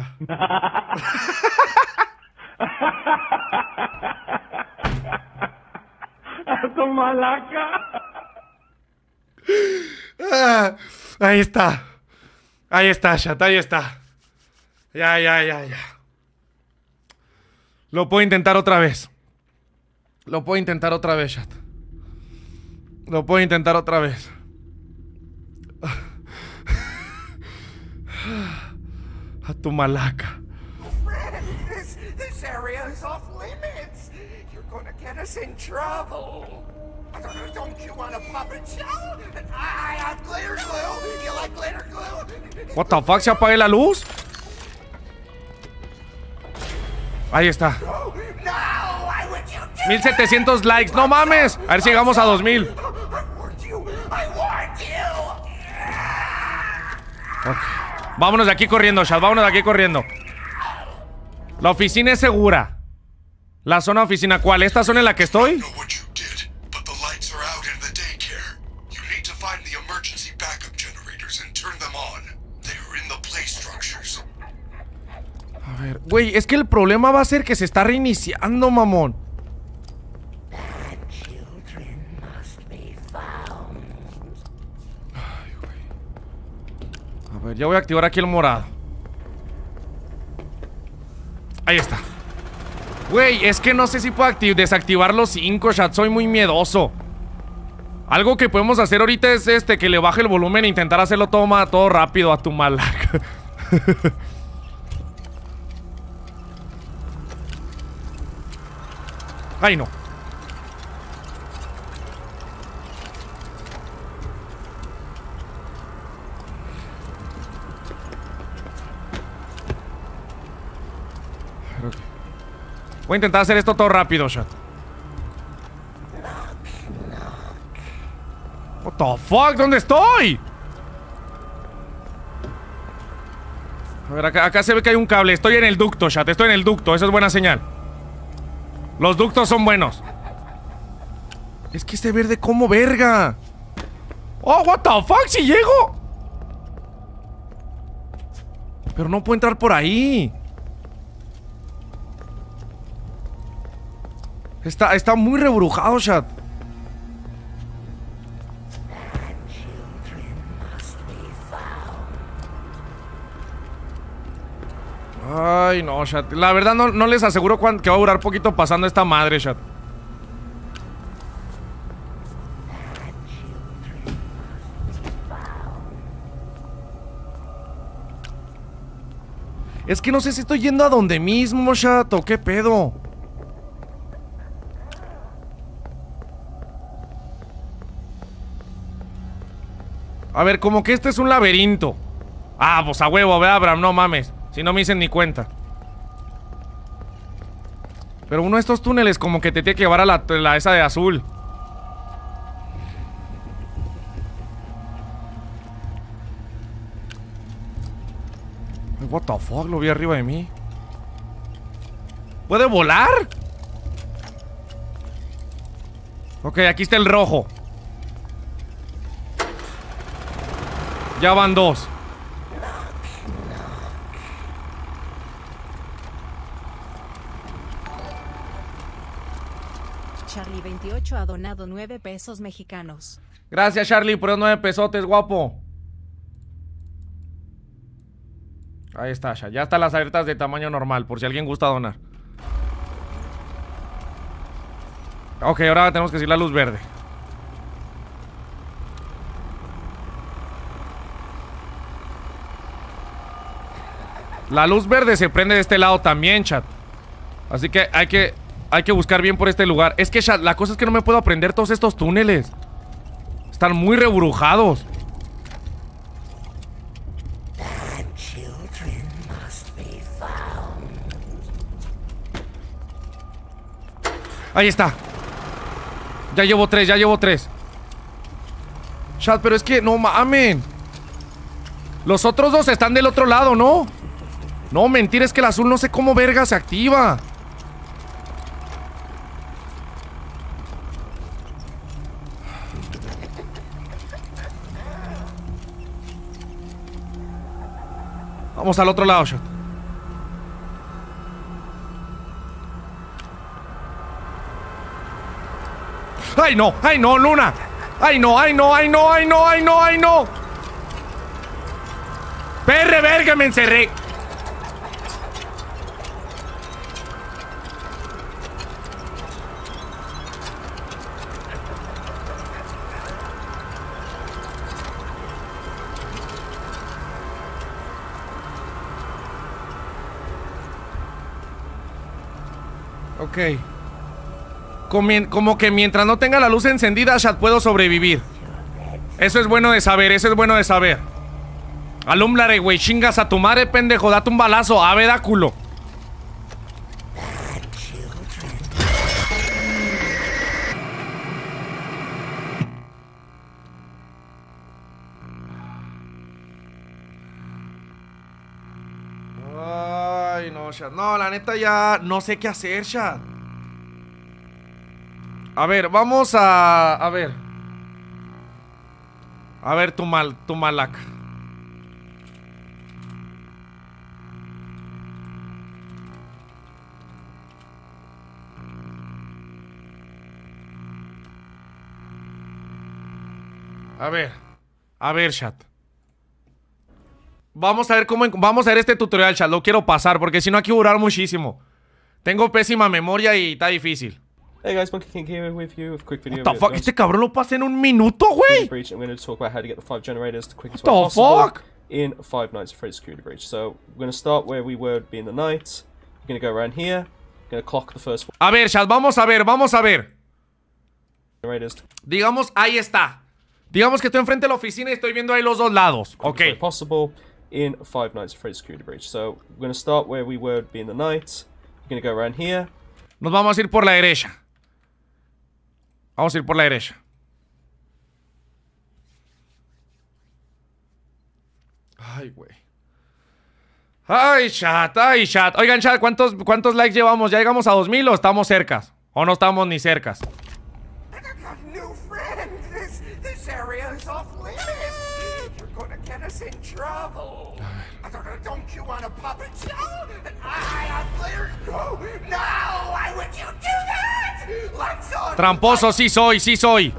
¡Tu malaca! Ah, ahí está. Ahí está, chat, ahí está. Ya, ya, ya, ya. Lo puedo intentar otra vez. Lo puedo intentar otra vez, chat. Lo puedo intentar otra vez. A tu malaca. What the fuck, se apague la luz. Ahí está. 1700 likes, no mames. A ver si llegamos a 2000. Ok. Vámonos de aquí corriendo, Shad. Vámonos de aquí corriendo. La oficina es segura. La zona oficina, ¿cuál? ¿Esta zona en la que estoy? A ver, güey, es que el problema va a ser que se está reiniciando, mamón. A ver, ya voy a activar aquí el morado. Ahí está. Güey, es que no sé si puedo acti- desactivar los 5, chat. Soy muy miedoso. Algo que podemos hacer ahorita es este, que le baje el volumen e intentar hacerlo todo, todo rápido a tu malaca. Ay, no. Voy a intentar hacer esto todo rápido, chat. What the fuck? ¿Dónde estoy? A ver, acá, acá se ve que hay un cable. Estoy en el ducto, chat. Estoy en el ducto. Eso es buena señal. Los ductos son buenos. Es que este verde como verga. Oh, what the fuck, si llego. Pero no puedo entrar por ahí. Está, está muy rebrujado, chat. Ay, no, chat. La verdad no, no les aseguro que va a durar poquito pasando esta madre, chat. Es que no sé si estoy yendo a donde mismo, chato. ¿Qué pedo? A ver, como que este es un laberinto. Ah, pues a huevo, ve, Abraham, no mames. Si no me dicen ni cuenta. Pero uno de estos túneles como que te tiene que llevar a la, la esa de azul. What the fuck, lo vi arriba de mí. ¿Puede volar? Ok, aquí está el rojo. Ya van dos. Charlie 28 ha donado 9 pesos mexicanos. Gracias, Charlie, por los nueve pesotes, guapo. Ahí está, ya. Ya están las alertas de tamaño normal, por si alguien gusta donar. Ok, ahora tenemos que seguir la luz verde. La luz verde se prende de este lado también, chat. Así que hay que hay que buscar bien por este lugar. Es que, la cosa es que no me puedo aprender todos estos túneles. Están muy rebrujados. Ahí está. Ya llevo tres, ya llevo tres. Chat, pero es que no mamen. Los otros dos están del otro lado, ¿no? No, mentira, es que el azul no sé cómo verga se activa. Vamos al otro lado, Shot. ¡Ay, no! ¡Ay, no, Luna! ¡Ay, no! ¡Ay, no! ¡Ay, no! ¡Ay, no! ¡Ay, no! ¡Ay, no! ¡Perre, verga! Me encerré. Ok. Como que mientras no tenga la luz encendida, Shad, puedo sobrevivir. Eso es bueno de saber, eso es bueno de saber. Alumbrare, güey, chingas a tu madre, pendejo, date un balazo, ave da culo. No, la neta ya no sé qué hacer, Shad. A ver, vamos a... A ver. A ver, tu mal, tu malaca. A ver. A ver, chat. Vamos a ver cómo... Vamos a ver este tutorial, chat. Lo quiero pasar porque si no hay que durar muchísimo. Tengo pésima memoria y está difícil. Hey guys, Monkey King here with you with a quick video. What the fuck? Este cabrón lo pasa en un minuto, güey. I'm going to talk about how to get the five generators the quickest What way the possible fuck? in Five Nights at Freddy's Security Breach. So we're going to start where we were being the night. We're going to go around here. Going to clock the first one. A ver, chat, vamos a ver, vamos a ver. Generators Digamos, ahí está. Digamos que estoy enfrente de la oficina y estoy viendo ahí los dos lados. Ok. possible in Five Nights at Freddy's Security Breach. So we're going to start where we were being the night. We're going to go around here. Nos vamos a ir por la derecha. Vamos a ir por la derecha. Ay, güey. Ay, chat, ay, chat. Oigan, chat, ¿cuántos, ¿cuántos likes llevamos? ¿Ya llegamos a 2000 o estamos cercas? ¿O no estamos ni cercas? New friend, this this area is off limits. You're gonna get us in trouble. Don't, don't you want a puppet show? I have cleared. No, no! Why would you do that? Let's on. Tramposo, sí soy, sí soy.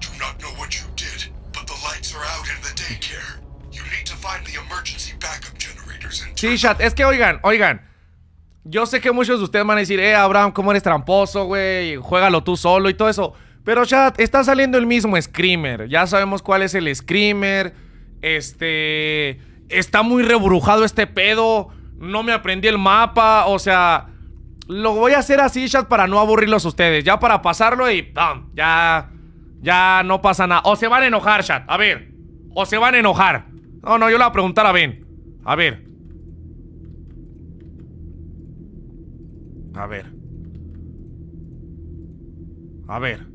do not know what you did, but the lights are out in the daycare. You need to find the emergency backup generators and Sí, chat, es que oigan, oigan. Yo sé que muchos de ustedes van a decir, eh, Abraham, ¿cómo eres tramposo, güey? Juégalo tú solo y todo eso. Pero, chat, está saliendo el mismo Screamer. Ya sabemos cuál es el Screamer. Este. Está muy rebrujado este pedo. No me aprendí el mapa. O sea, lo voy a hacer así, chat, para no aburrirlos a ustedes. Ya para pasarlo y ¡pum! ya, ya no pasa nada. O se van a enojar, chat. A ver. O se van a enojar. No, no, yo le voy a preguntar a Ben. A ver. A ver. A ver.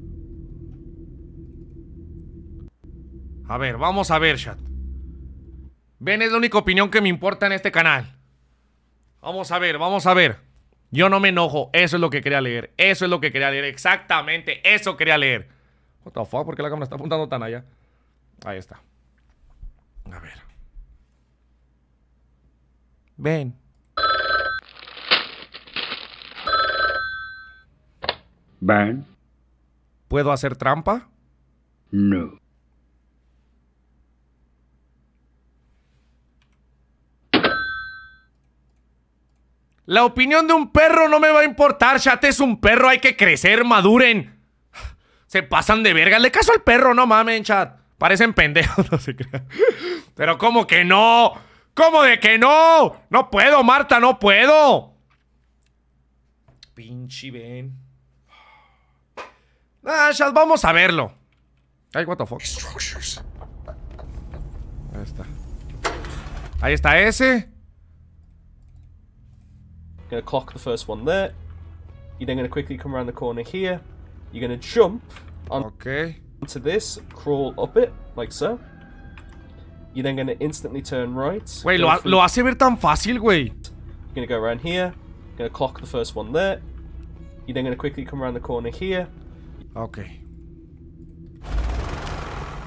A ver, vamos a ver, chat. Ben es la única opinión que me importa en este canal. Vamos a ver, vamos a ver. Yo no me enojo. Eso es lo que quería leer. Eso es lo que quería leer. Exactamente. Eso quería leer. What the fuck? ¿Por qué la cámara está apuntando tan allá? Ahí está. A ver. Ven. Burn. ¿Puedo hacer trampa? No. La opinión de un perro no me va a importar. Chat es un perro, hay que crecer, maduren. Se pasan de verga. Le caso al perro, no mamen, chat. Parecen pendejos, no se crean. Pero ¿cómo que no? ¿Cómo de que no? No puedo, Marta, no puedo. Pinche ven. Ah, chat, vamos a verlo. Ay, what the fuck. Ahí está. Ahí está ese. Gonna clock the first one there. You're then gonna quickly come around the corner here. You're gonna jump on okay. onto this, crawl up it, like so. You're then gonna instantly turn right. Güey, lo, ha- lo hace ver tan fácil, güey. You're gonna go around here. Gonna clock the first one there. You're then gonna quickly come around the corner here. Ok.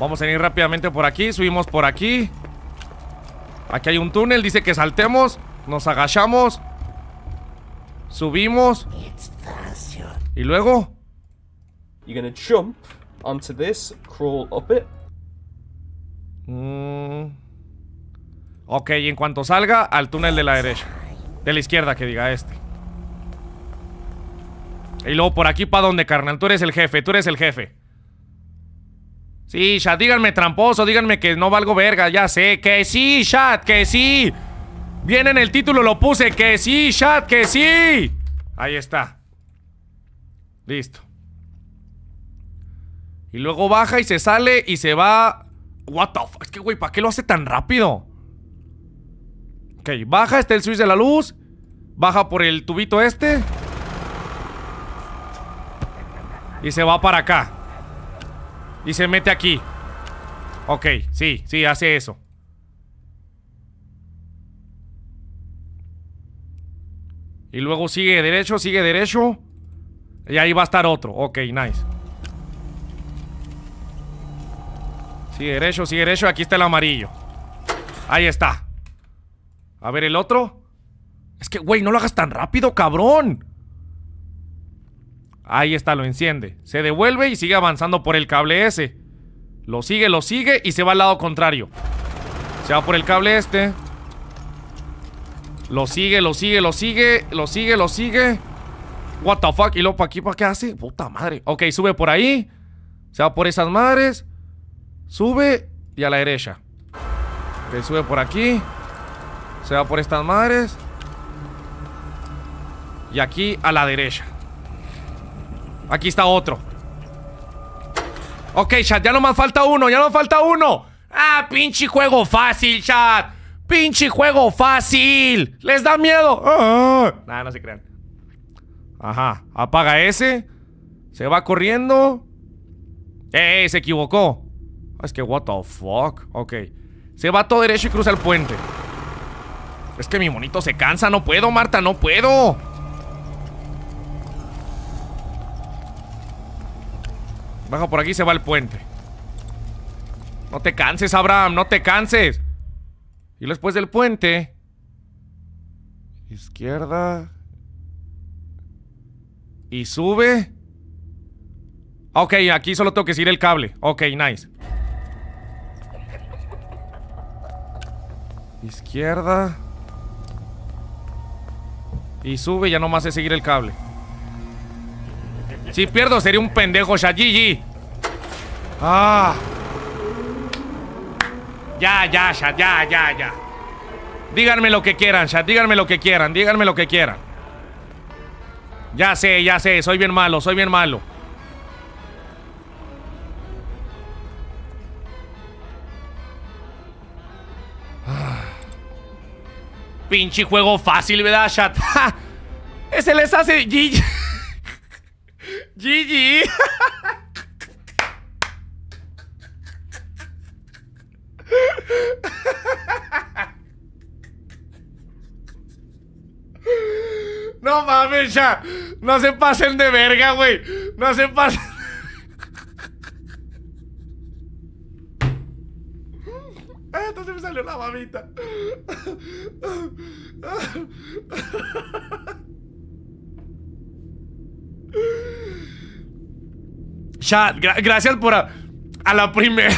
Vamos a ir rápidamente por aquí. Subimos por aquí. Aquí hay un túnel. Dice que saltemos. Nos agachamos. Subimos. Y luego. You're gonna jump onto this, crawl up it. Mm. Ok, y en cuanto salga, al túnel de la derecha. De la izquierda, que diga este. Y luego por aquí, ¿para dónde, carnal? Tú eres el jefe, tú eres el jefe. Sí, chat, díganme tramposo, díganme que no valgo verga, ya sé. Que sí, chat, que sí. Viene en el título, lo puse. Que sí, chat, que sí. Ahí está. Listo. Y luego baja y se sale y se va. What the fuck? Es que, güey, ¿para qué lo hace tan rápido? Ok, baja, está el switch de la luz. Baja por el tubito este. Y se va para acá. Y se mete aquí. Ok, sí, sí, hace eso. Y luego sigue derecho, sigue derecho. Y ahí va a estar otro. Ok, nice. Sigue derecho, sigue derecho. Aquí está el amarillo. Ahí está. A ver el otro. Es que, güey, no lo hagas tan rápido, cabrón. Ahí está, lo enciende. Se devuelve y sigue avanzando por el cable ese. Lo sigue, lo sigue y se va al lado contrario. Se va por el cable este. Lo sigue, lo sigue, lo sigue, lo sigue, lo sigue. What the fuck? ¿Y luego para aquí para qué hace? Puta madre. Ok, sube por ahí. Se va por esas madres. Sube y a la derecha. Ok, sube por aquí. Se va por estas madres. Y aquí a la derecha. Aquí está otro. Ok, chat, ya no más falta uno, ya no falta uno. Ah, pinche juego fácil, chat. Pinche juego fácil. ¿Les da miedo? Ah. Nah, no se crean. Ajá, apaga ese. Se va corriendo. Eh, se equivocó. Ah, Es que, what the fuck. Ok. Se va todo derecho y cruza el puente. Es que mi monito se cansa. No puedo, Marta, no puedo. Baja por aquí y se va el puente. No te canses, Abraham, no te canses. Y después del puente. Izquierda. Y sube. Ok, aquí solo tengo que seguir el cable. Ok, nice. Izquierda. Y sube, ya nomás es seguir el cable. Si pierdo, sería un pendejo, Shajiji. Ah. Ya, ya, ya, ya, ya, ya. Díganme lo que quieran, chat. Díganme lo que quieran. Díganme lo que quieran. Ya sé, ya sé. Soy bien malo, soy bien malo. Ah. Pinche juego fácil, ¿verdad, chat? Ese les hace GG. GG. No mames, ya. No se pasen de verga, güey. No se pasen. Ah, entonces me salió la babita. Chat, gra gracias por a la primera.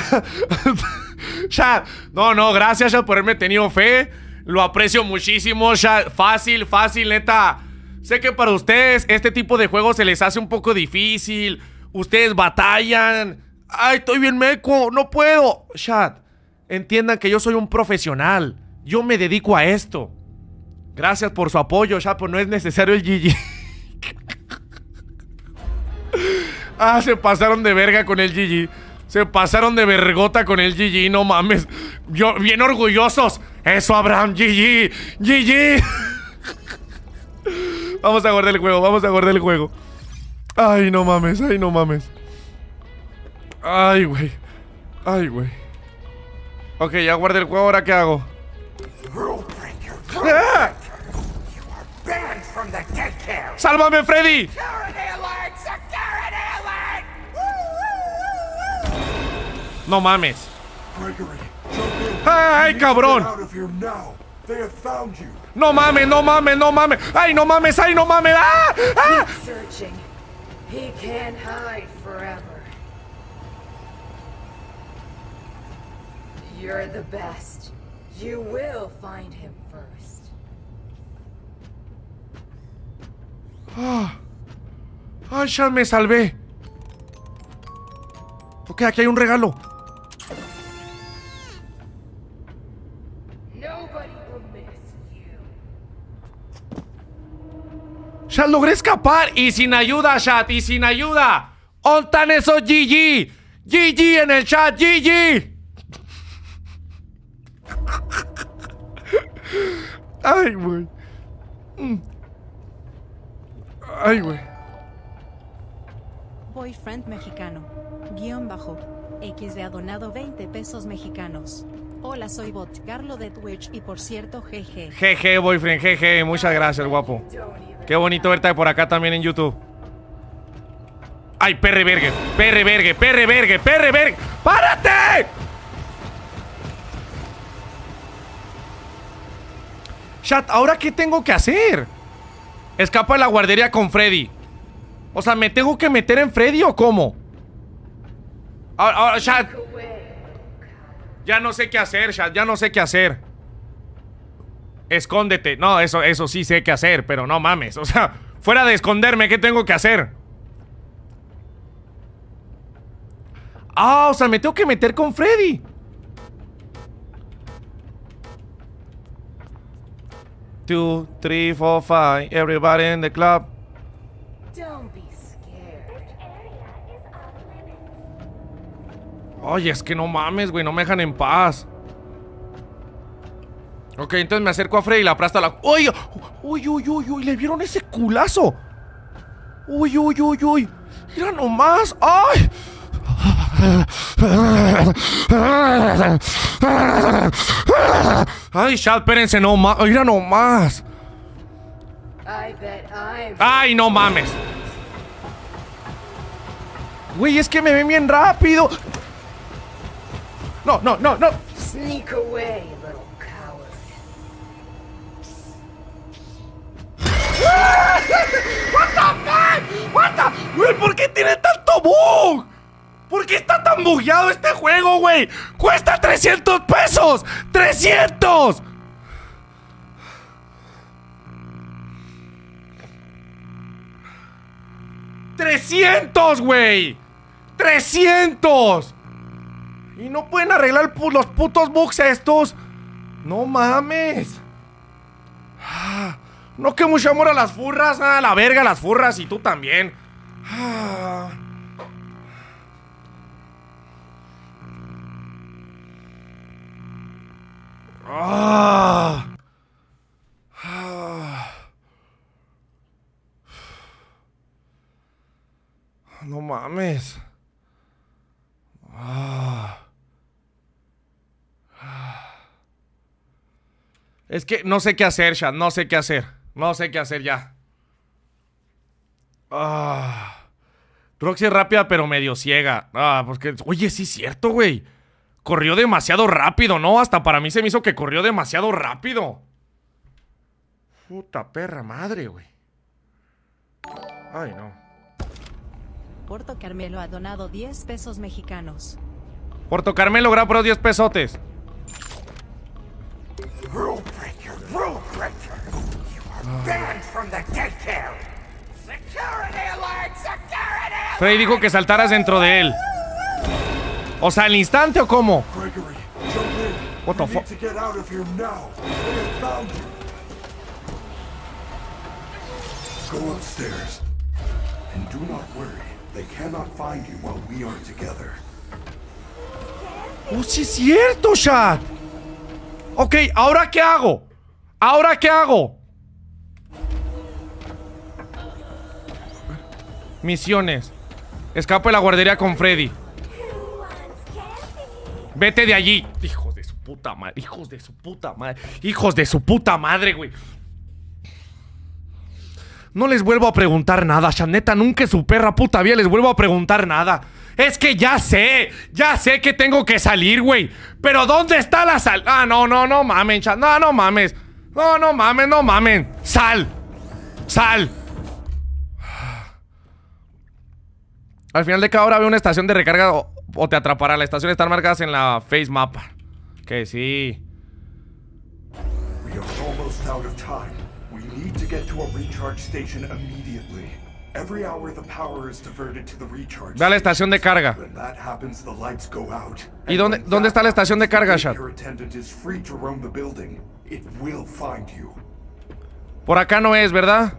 Chat, no, no, gracias chat, por haberme tenido fe. Lo aprecio muchísimo, chat. Fácil, fácil, neta. Sé que para ustedes este tipo de juegos se les hace un poco difícil. Ustedes batallan. Ay, estoy bien meco, no puedo. Chat, entiendan que yo soy un profesional. Yo me dedico a esto. Gracias por su apoyo, chat, pues no es necesario el GG. ah, se pasaron de verga con el GG. Se pasaron de vergota con el GG, no mames. Yo, bien orgullosos. Eso, Abraham, GG. GG. vamos a guardar el juego, vamos a guardar el juego. Ay, no mames, ay, no mames. Ay, güey. Ay, güey. Ok, ya guardé el juego, ¿ahora qué hago? ¡Ah! ¡Sálvame, Freddy! No mames. ¡Ay, cabrón! No mames, no mames, no mames. ¡Ay, no mames, ay, no mames! ¡Ah! ¡Ah! You're the best. You will find him first. ¡Ah! ¡Ay, ya me salvé! Ok, aquí hay un regalo. ¡Ya logré escapar! Y sin ayuda, chat, y sin ayuda. ¡Ontan esos GG! ¡GG en el chat! ¡GG! Ay, güey. Mm. Ay, güey. Boyfriend mexicano. Guión bajo. X de adonado 20 pesos mexicanos. Hola, soy Bot Carlo de Twitch y por cierto, jeje. Jeje, boyfriend, jeje. Muchas gracias, guapo. Qué bonito verte por acá también en YouTube. Ay, perre vergue, perre vergue, perre vergue, perre vergue. ¡Párate! Chat, ¿ahora qué tengo que hacer? Escapa de la guardería con Freddy. O sea, ¿me tengo que meter en Freddy o cómo? Ahora, ahora, chat. Ya no sé qué hacer, chat. Ya no sé qué hacer. Escóndete. No, eso, eso sí sé qué hacer, pero no mames. O sea, fuera de esconderme, ¿qué tengo que hacer? Ah, o sea, me tengo que meter con Freddy. Two, three, four, five. Everybody in the club. Don't be scared. Oye, es que no mames, güey. No me dejan en paz. Ok, entonces me acerco a Freddy y le aplasto la... ¡Uy! ¡Uy, uy, uy, uy! ¿Le vieron ese culazo? ¡Uy, uy, uy, uy! ¡Mira nomás! ¡Ay! Ay, chat, espérense, no más. Mira nomás. Ay, no mames. Güey, es que me ven bien rápido. No, no, no, no. Sneak away, What the fuck? What the... Güey, ¿por qué tiene tanto bug? ¿Por qué está tan bugueado este juego, güey? ¡Cuesta 300 pesos! ¡300! ¡300, güey! ¡300! Y no pueden arreglar los putos bugs estos. No mames. No que mucho amor a las furras, a la verga las furras y tú también. Ah. Ah. No mames. Ah. Es que no sé qué hacer, Shad. No sé qué hacer. No sé qué hacer ya. Ah. Roxy es rápida, pero medio ciega. Ah, porque. Oye, sí es cierto, güey. Corrió demasiado rápido, ¿no? Hasta para mí se me hizo que corrió demasiado rápido. Puta perra madre, güey. Ay, no. Porto Carmelo ha donado 10 pesos mexicanos. Puerto Carmelo, grabo por 10 pesotes. Rule breaker, rule breaker. You are banned from the daycare. Security alert, security Freddy dijo que saltaras dentro de él. O sea, al instante o cómo? Gregory, jump in. What the We fu- need to get out of here now. They have found you. Go upstairs. And do not worry. They cannot find you while we are together. ¡Oh, sí es cierto, Shad! Ok, ¿ahora qué hago? ¿Ahora qué hago? Misiones. Escapo de la guardería con Freddy. Vete de allí. Hijos de su puta madre. Hijos de su puta madre. Hijos de su puta madre, güey. No les vuelvo a preguntar nada, Shaneta. Nunca su perra puta vida les vuelvo a preguntar nada. Es que ya sé, ya sé que tengo que salir, güey. Pero ¿dónde está la sal? Ah, no, no, no mamen, Shan. No, no mames. No, no mames, no mamen. Sal. Sal. Al final de cada hora veo una estación de recarga o, o te atrapará. Las estaciones están marcadas en la face mapa. Que sí. We are almost out of time. We need to get to a recharge station immediately. Every hour the power is diverted to the recharge Ve a la estación de carga. ¿Y dónde, dónde está la estación de carga, Shad? Por acá no es, ¿verdad?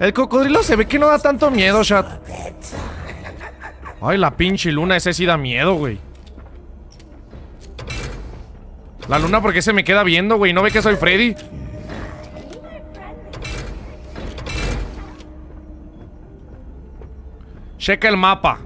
El cocodrilo se ve que no da tanto miedo, Chat. Ay, la pinche luna, ese sí da miedo, güey. La luna, ¿por qué se me queda viendo, güey? ¿No ve que soy Freddy? Checa el mapa.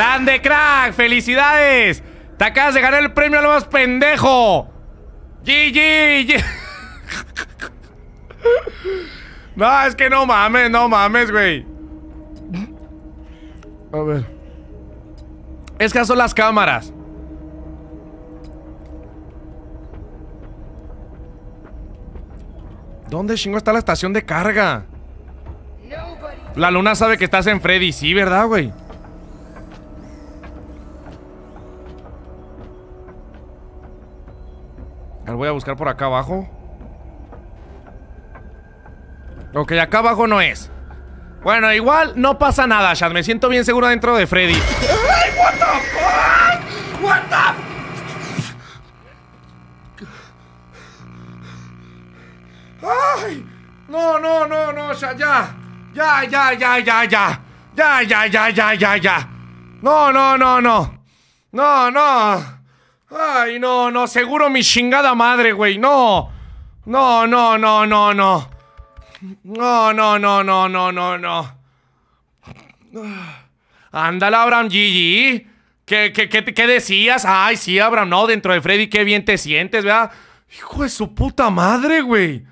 ¡Grande, crack! ¡Felicidades! ¡Te acabas de ganar el premio a lo más pendejo! ¡GG! No, es que no mames, no mames, güey. A ver. Estas son las cámaras. ¿Dónde chingo está la estación de carga? La luna sabe que estás en Freddy, sí, ¿verdad, güey? A buscar por acá abajo. Ok, acá abajo no es. Bueno, igual no pasa nada, Shad. Me siento bien seguro dentro de Freddy. ¡Ay, what the fuck! What the ¡Ay! No, no, no, no, Shad, ya. Ya, ya, ya, ya, ya. Ya, ya, ya, ya, ya, ya. No, no, no, no. No, no. Ay, no, no, seguro mi chingada madre, güey. No. No, no, no, no, no. No, no, no, no, no, no, no. Ándale, Abraham Gigi. ¿Qué, qué, qué, qué decías? Ay, sí, Abraham, no, dentro de Freddy, qué bien te sientes, ¿verdad? Hijo de su puta madre, güey.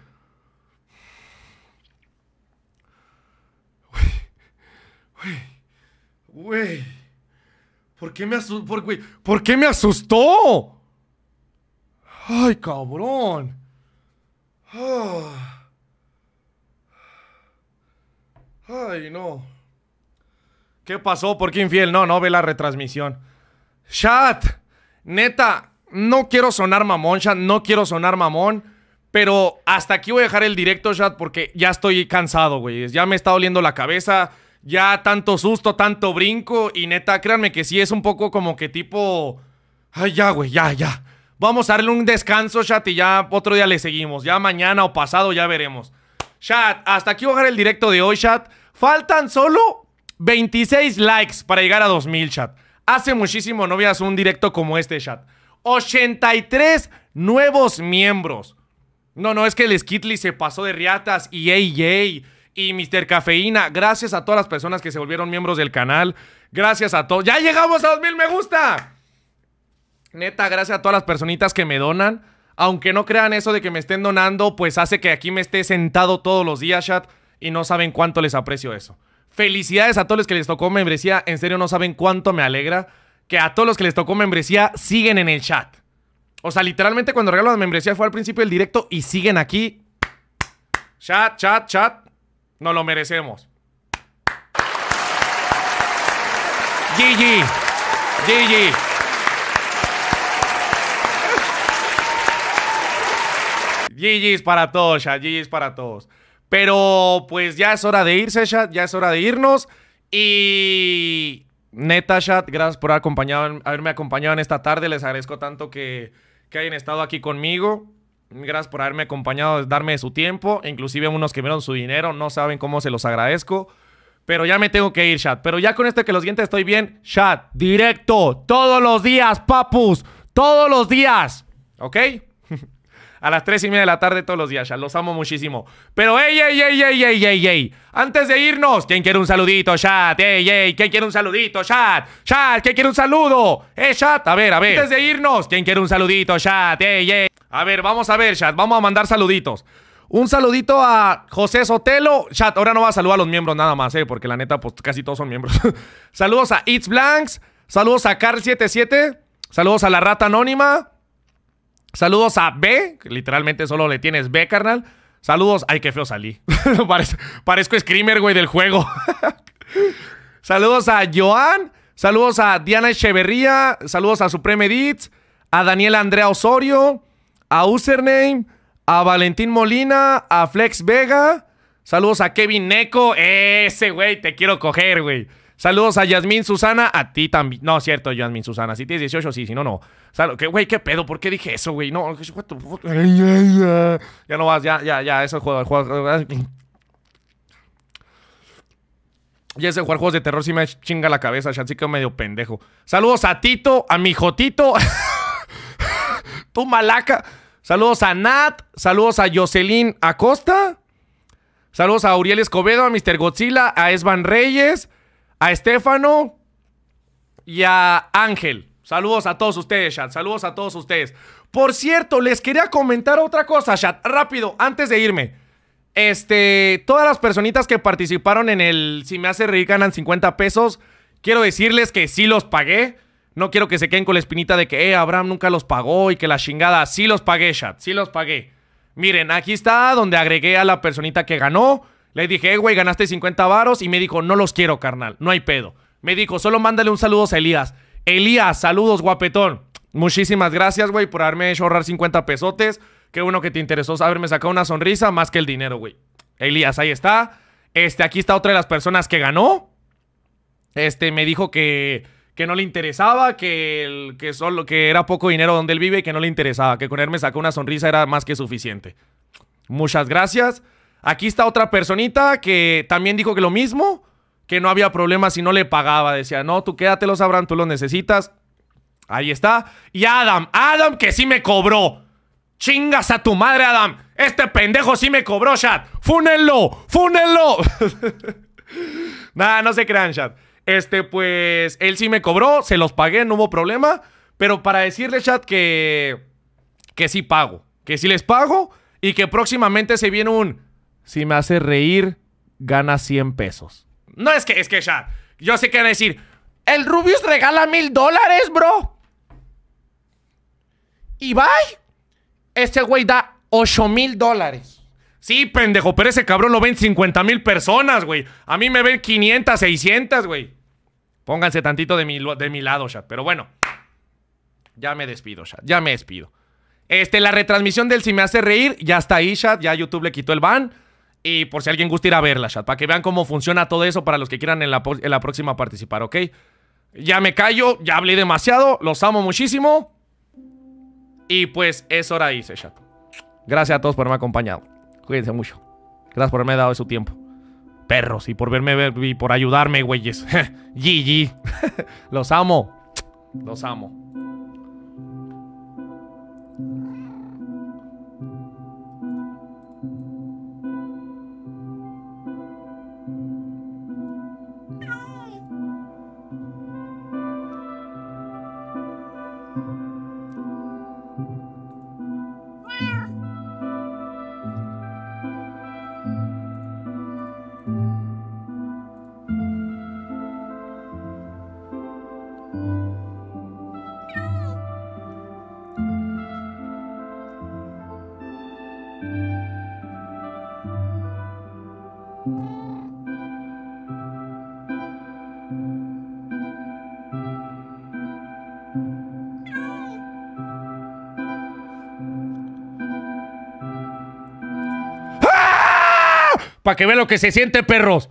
Güey. ¿Por qué me asustó? Por, ¿Por qué me asustó? Ay, cabrón. Ah. Ay, no. ¿Qué pasó? ¿Por qué infiel? No, no ve la retransmisión. Chat, neta, no quiero sonar mamón, chat, no quiero sonar mamón. Pero hasta aquí voy a dejar el directo, chat, porque ya estoy cansado, güey. Ya me está doliendo la cabeza. Ya tanto susto, tanto brinco. Y neta, créanme que sí es un poco como que tipo. Ay, ya, güey, ya, ya. Vamos a darle un descanso, chat, y ya otro día le seguimos. Ya mañana o pasado ya veremos. Chat, hasta aquí dejar el directo de hoy, chat. Faltan solo 26 likes para llegar a 2000, chat. Hace muchísimo no veas un directo como este, chat. 83 nuevos miembros. No, no, es que el Skitly se pasó de riatas y AJ y Mr. Cafeína. Gracias a todas las personas que se volvieron miembros del canal. Gracias a todos. ¡Ya llegamos a 2000 me gusta! Neta, gracias a todas las personitas que me donan. Aunque no crean eso de que me estén donando, pues hace que aquí me esté sentado todos los días, chat. Y no saben cuánto les aprecio eso. Felicidades a todos los que les tocó membresía. En serio, no saben cuánto me alegra que a todos los que les tocó membresía siguen en el chat. O sea, literalmente cuando regalo la membresía fue al principio del directo y siguen aquí. Chat, chat, chat. Nos lo merecemos. GG. GG. GG's para todos, chat. GG's para todos. Pero pues ya es hora de irse, chat. Ya es hora de irnos. Y neta, chat, gracias por acompañado, haberme acompañado en esta tarde. Les agradezco tanto que, que hayan estado aquí conmigo. Gracias por haberme acompañado, darme su tiempo. Inclusive unos que me dieron su dinero. No saben cómo se los agradezco. Pero ya me tengo que ir, chat. Pero ya con esto que los dientes estoy bien. Chat, directo. Todos los días, papus. Todos los días. ¿Ok? A las 3 y media de la tarde todos los días, ya los amo muchísimo. Pero ey, ey, ey, ey, ey, ey, ey. Antes de irnos, ¿quién quiere un saludito, chat? Ey, ey, ¿quién quiere un saludito, chat? Chat, ¿quién quiere un saludo? Eh, chat, a ver, a ver. Antes de irnos, ¿quién quiere un saludito, chat? Ey, ey. A ver, vamos a ver, chat, vamos a mandar saluditos. Un saludito a José Sotelo. Chat, ahora no va a saludar a los miembros nada más, eh, porque la neta, pues casi todos son miembros. saludos a It's Blanks. Saludos a Carl77. Saludos a la rata anónima. Saludos a B, literalmente solo le tienes B, carnal. Saludos. Ay, qué feo salí. parezco screamer, güey, del juego. Saludos a Joan. Saludos a Diana Echeverría. Saludos a Supreme Edits. A Daniela Andrea Osorio. A Username. A Valentín Molina. A Flex Vega. Saludos a Kevin Neko. Ese, güey, te quiero coger, güey. Saludos a Yasmín Susana, a ti también. No, cierto, Yasmín Susana. Si tienes 18, sí, si no, no. ¿Qué, güey, qué pedo? ¿Por qué dije eso, güey? No, ya no vas, ya, ya, ya. Eso es juego, juego. Ya ese jugar juegos de terror sí me chinga la cabeza, ya así que medio pendejo. Saludos a Tito, a mi Jotito. tu malaca. Saludos a Nat. Saludos a Jocelyn Acosta. Saludos a Uriel Escobedo, a Mr. Godzilla, a Esban Reyes a Estefano y a Ángel. Saludos a todos ustedes, chat. Saludos a todos ustedes. Por cierto, les quería comentar otra cosa, chat. Rápido, antes de irme. Este, todas las personitas que participaron en el Si me hace reír ganan 50 pesos. Quiero decirles que sí los pagué. No quiero que se queden con la espinita de que, eh, Abraham nunca los pagó y que la chingada. Sí los pagué, chat. Sí los pagué. Miren, aquí está donde agregué a la personita que ganó. Le dije, eh, güey, ganaste 50 varos. Y me dijo, no los quiero, carnal. No hay pedo. Me dijo, solo mándale un saludo a Elías. Elías, saludos, guapetón. Muchísimas gracias, güey, por haberme hecho ahorrar 50 pesotes. Qué bueno que te interesó haberme sacado una sonrisa más que el dinero, güey. Elías, ahí está. Este, aquí está otra de las personas que ganó. Este, me dijo que, que no le interesaba, que, el, que, solo, que era poco dinero donde él vive y que no le interesaba. Que con él me sacó una sonrisa era más que suficiente. Muchas gracias. Aquí está otra personita que también dijo que lo mismo, que no había problema si no le pagaba. Decía, no, tú quédatelos, Abraham, tú los necesitas. Ahí está. Y Adam, Adam que sí me cobró. Chingas a tu madre, Adam. Este pendejo sí me cobró, chat. Fúnenlo, fúnenlo. Nada, no se crean, chat. Este, pues, él sí me cobró, se los pagué, no hubo problema. Pero para decirle, chat, que, que sí pago. Que sí les pago y que próximamente se viene un si me hace reír, gana 100 pesos. No es que, es que ya, Yo sé que van a decir, el Rubius regala mil dólares, bro. Y bye. Este güey da 8 mil dólares. Sí, pendejo, pero ese cabrón lo ven 50 mil personas, güey. A mí me ven 500, 600, güey. Pónganse tantito de mi, de mi lado, chat. Pero bueno, ya me despido, chat. Ya me despido. Este, la retransmisión del Si Me Hace Reír ya está ahí, chat. Ya YouTube le quitó el ban. Y por si alguien gusta ir a verla, chat. Para que vean cómo funciona todo eso para los que quieran en la, próxima participar, ¿ok? Ya me callo, ya hablé demasiado. Los amo muchísimo. Y pues es hora de irse, chat. Gracias a todos por haberme acompañado. Cuídense mucho. Gracias por haberme dado su tiempo. Perros, y por verme ver y por ayudarme, güeyes. GG. Los amo. Los amo. Que vean lo que se siente, perros.